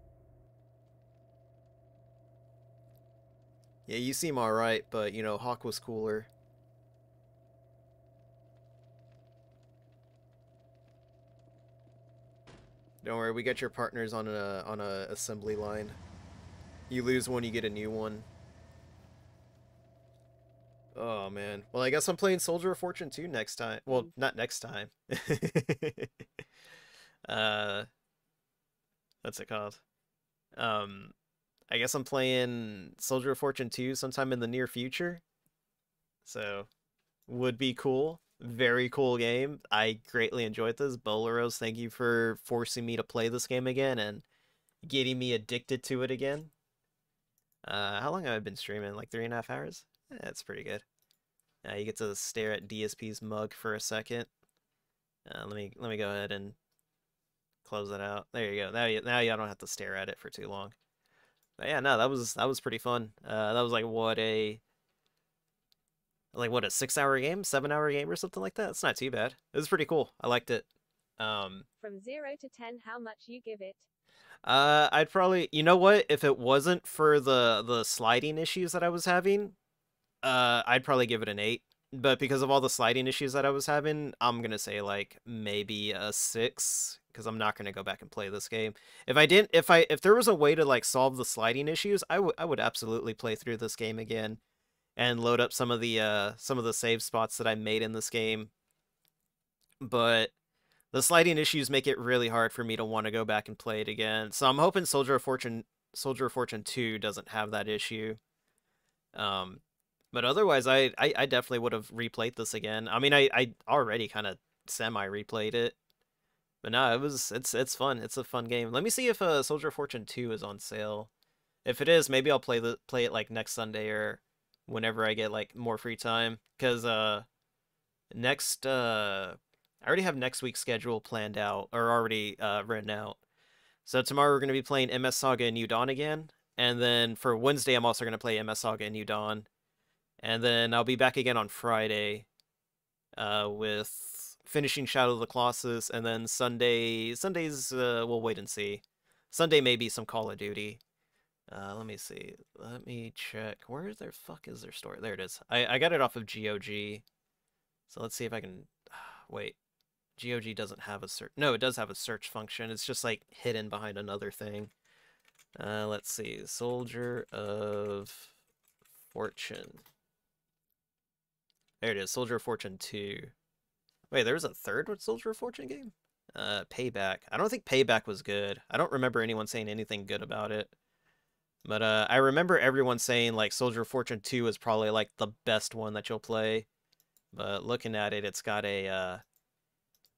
Yeah, you seem alright, but you know, Hawk was cooler. Don't worry, we got your partners on a on a assembly line. You lose one, you get a new one. Oh man. Well, I guess I'm playing Soldier of Fortune 2 next time. Well, not next time. uh what's it called? Um I guess I'm playing Soldier of Fortune 2 sometime in the near future. So, would be cool. Very cool game. I greatly enjoyed this. Boleros, thank you for forcing me to play this game again and getting me addicted to it again. Uh, how long have I been streaming? Like three and a half hours? Eh, That's pretty good. Uh, you get to stare at DSP's mug for a second. Uh, let me let me go ahead and close that out. There you go. Now you now you don't have to stare at it for too long. But yeah, no, that was that was pretty fun. Uh, that was like what a like what a six hour game, seven hour game or something like that. It's not too bad. It was pretty cool. I liked it. Um, From 0 to 10, how much you give it? uh, I'd probably you know what if it wasn't for the the sliding issues that I was having, uh, I'd probably give it an eight. But because of all the sliding issues that I was having, I'm gonna say like maybe a six because I'm not gonna go back and play this game. If I didn't, if I if there was a way to like solve the sliding issues, I would I would absolutely play through this game again and load up some of the uh some of the save spots that I made in this game. But the sliding issues make it really hard for me to want to go back and play it again. So I'm hoping Soldier of Fortune Soldier of Fortune 2 doesn't have that issue. Um but otherwise I I, I definitely would have replayed this again. I mean I I already kind of semi replayed it. But no, it was it's it's fun. It's a fun game. Let me see if uh, Soldier of Fortune 2 is on sale. If it is, maybe I'll play the play it like next Sunday or whenever I get like more free time cuz uh next uh I already have next week's schedule planned out or already uh written out. So tomorrow we're going to be playing MS Saga and New Dawn again, and then for Wednesday I'm also going to play MS Saga and New Dawn. And then I'll be back again on Friday uh with finishing Shadow of the Colossus and then Sunday Sundays uh we'll wait and see. Sunday may be some Call of Duty. Uh, let me see. Let me check. Where the fuck is their store? There it is. I, I got it off of GOG. So let's see if I can. Wait. GOG doesn't have a search. No, it does have a search function. It's just like hidden behind another thing. Uh, let's see. Soldier of Fortune. There it is. Soldier of Fortune 2. Wait, there was a third Soldier of Fortune game? Uh, Payback. I don't think Payback was good. I don't remember anyone saying anything good about it. But uh, I remember everyone saying like Soldier of Fortune 2 is probably like the best one that you'll play. But looking at it, it's got a uh,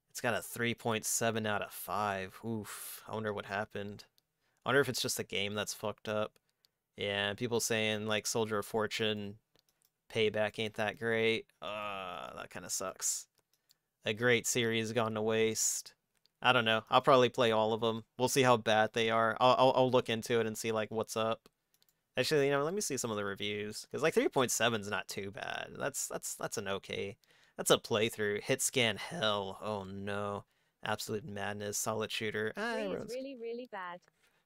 it's got a 3.7 out of 5. Oof. I wonder what happened. I wonder if it's just the game that's fucked up. Yeah, people saying like Soldier of Fortune Payback ain't that great. Uh, that kind of sucks. A great series gone to waste. I don't know. I'll probably play all of them. We'll see how bad they are. I'll I'll, I'll look into it and see like what's up. Actually, you know, let me see some of the reviews because like 3.7 is not too bad. That's that's that's an okay. That's a playthrough. Hit scan hell. Oh no. Absolute madness. Solid shooter. Ah, everyone's- really, really bad.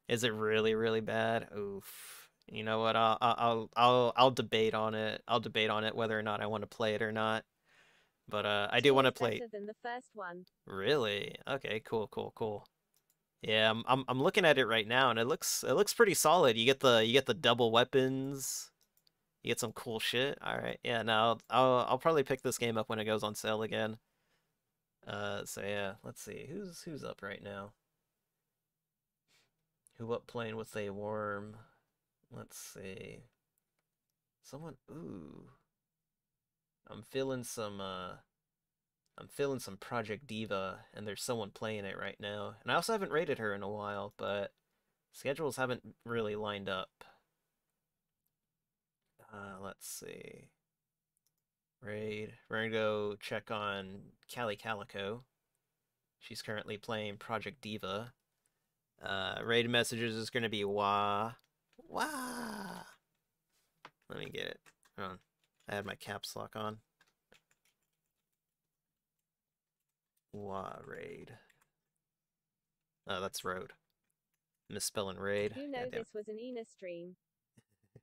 is it really, really bad? Oof. You know what? I'll, I'll, I'll, I'll debate on it. I'll debate on it whether or not I want to play it or not. But uh, I do want to play. Better than the first one. Really? Okay. Cool. Cool. Cool. Yeah, I'm, I'm, I'm looking at it right now, and it looks, it looks pretty solid. You get the, you get the double weapons. You get some cool shit. All right. Yeah. Now I'll, I'll, I'll probably pick this game up when it goes on sale again. Uh. So yeah. Let's see. Who's, who's up right now? Who up playing with a worm? Let's see. Someone ooh. I'm feeling some uh I'm feeling some Project Diva and there's someone playing it right now. And I also haven't rated her in a while, but schedules haven't really lined up. Uh let's see. Raid. We're gonna go check on Callie Calico. She's currently playing Project Diva. Uh, raid messages is going to be wah. Wah. Let me get it. Hold on. I had my caps lock on. Wah raid. Oh, that's road. Misspelling raid. You know Goddamn. this was an Ina stream.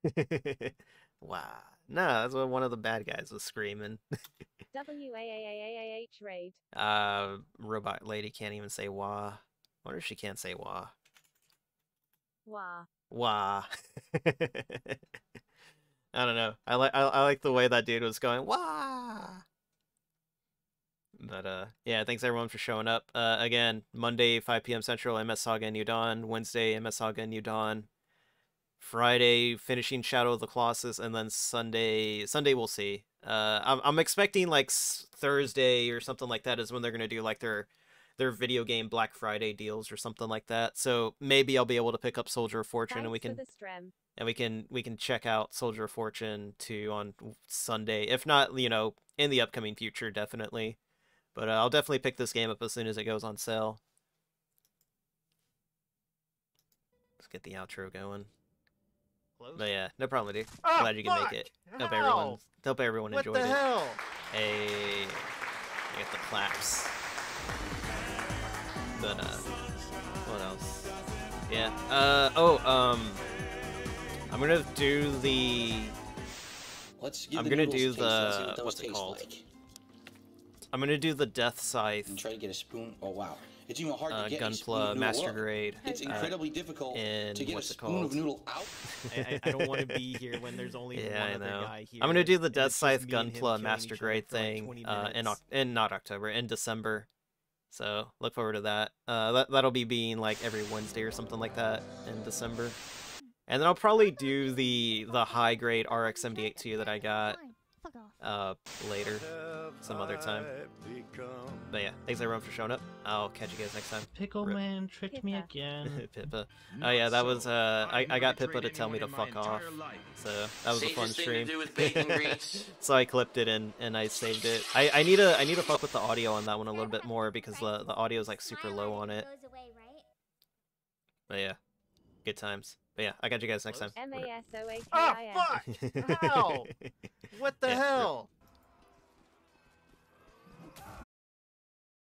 wow. No, that's what one of the bad guys was screaming. WAAAAH raid. Uh, robot lady can't even say wah. Wonder if she can't say wah. Wah. Wah. I don't know. I like I, I like the way that dude was going wah. But uh, yeah, thanks everyone for showing up. Uh, again, Monday 5 p.m. Central, MS Saga New Dawn. Wednesday, MS Saga New Dawn. Friday, finishing Shadow of the Colossus, and then Sunday. Sunday we'll see. Uh, I'm I'm expecting like Thursday or something like that is when they're gonna do like their their video game Black Friday deals or something like that. So maybe I'll be able to pick up Soldier of Fortune and we can for the and we can we can check out Soldier of Fortune 2 on Sunday. If not, you know, in the upcoming future, definitely. But uh, I'll definitely pick this game up as soon as it goes on sale. Let's get the outro going. But yeah, no problem, dude. Ah, Glad you can fuck! make it. Hope everyone hope everyone What enjoyed the it. hell? Hey, I get the claps. But uh, what else? Yeah. Uh oh. Um, I'm gonna do the. Let's give I'm the gonna do taste. The what what's it called? Like. I'm gonna do the Death Scythe And try to get a spoon. Oh wow, it's even hard uh, to get a spoon of Gunpla noodle Master up. Grade. It's uh, incredibly difficult in to get a what's it spoon of noodle out. I, I, I don't want to be here when there's only Yeah, one I other know. guy here. I'm gonna do the and Death Scythe me Gunpla Master Grade for, like, thing uh, in in not October in December. So look forward to that. Uh, that that'll be being like every Wednesday or something like that in December. And then I'll probably do the the high grade RX 78 that I got uh later some other time. But yeah, thanks everyone for showing up. I'll catch you guys next time. Pickle Rip. Man tricked me again. Pippa. Oh yeah, that was uh I, I got Pippa to tell me to fuck off. So that was a fun Safest thing to stream. do with bacon grease. so I clipped it and, and I saved it. I, I need to I need to fuck with the audio on that one a little bit more because the the audio is like super low on it. But yeah, good times. But yeah, I got you guys next time. M A S O A K Ah, fuck! How? What the Yeah, hell?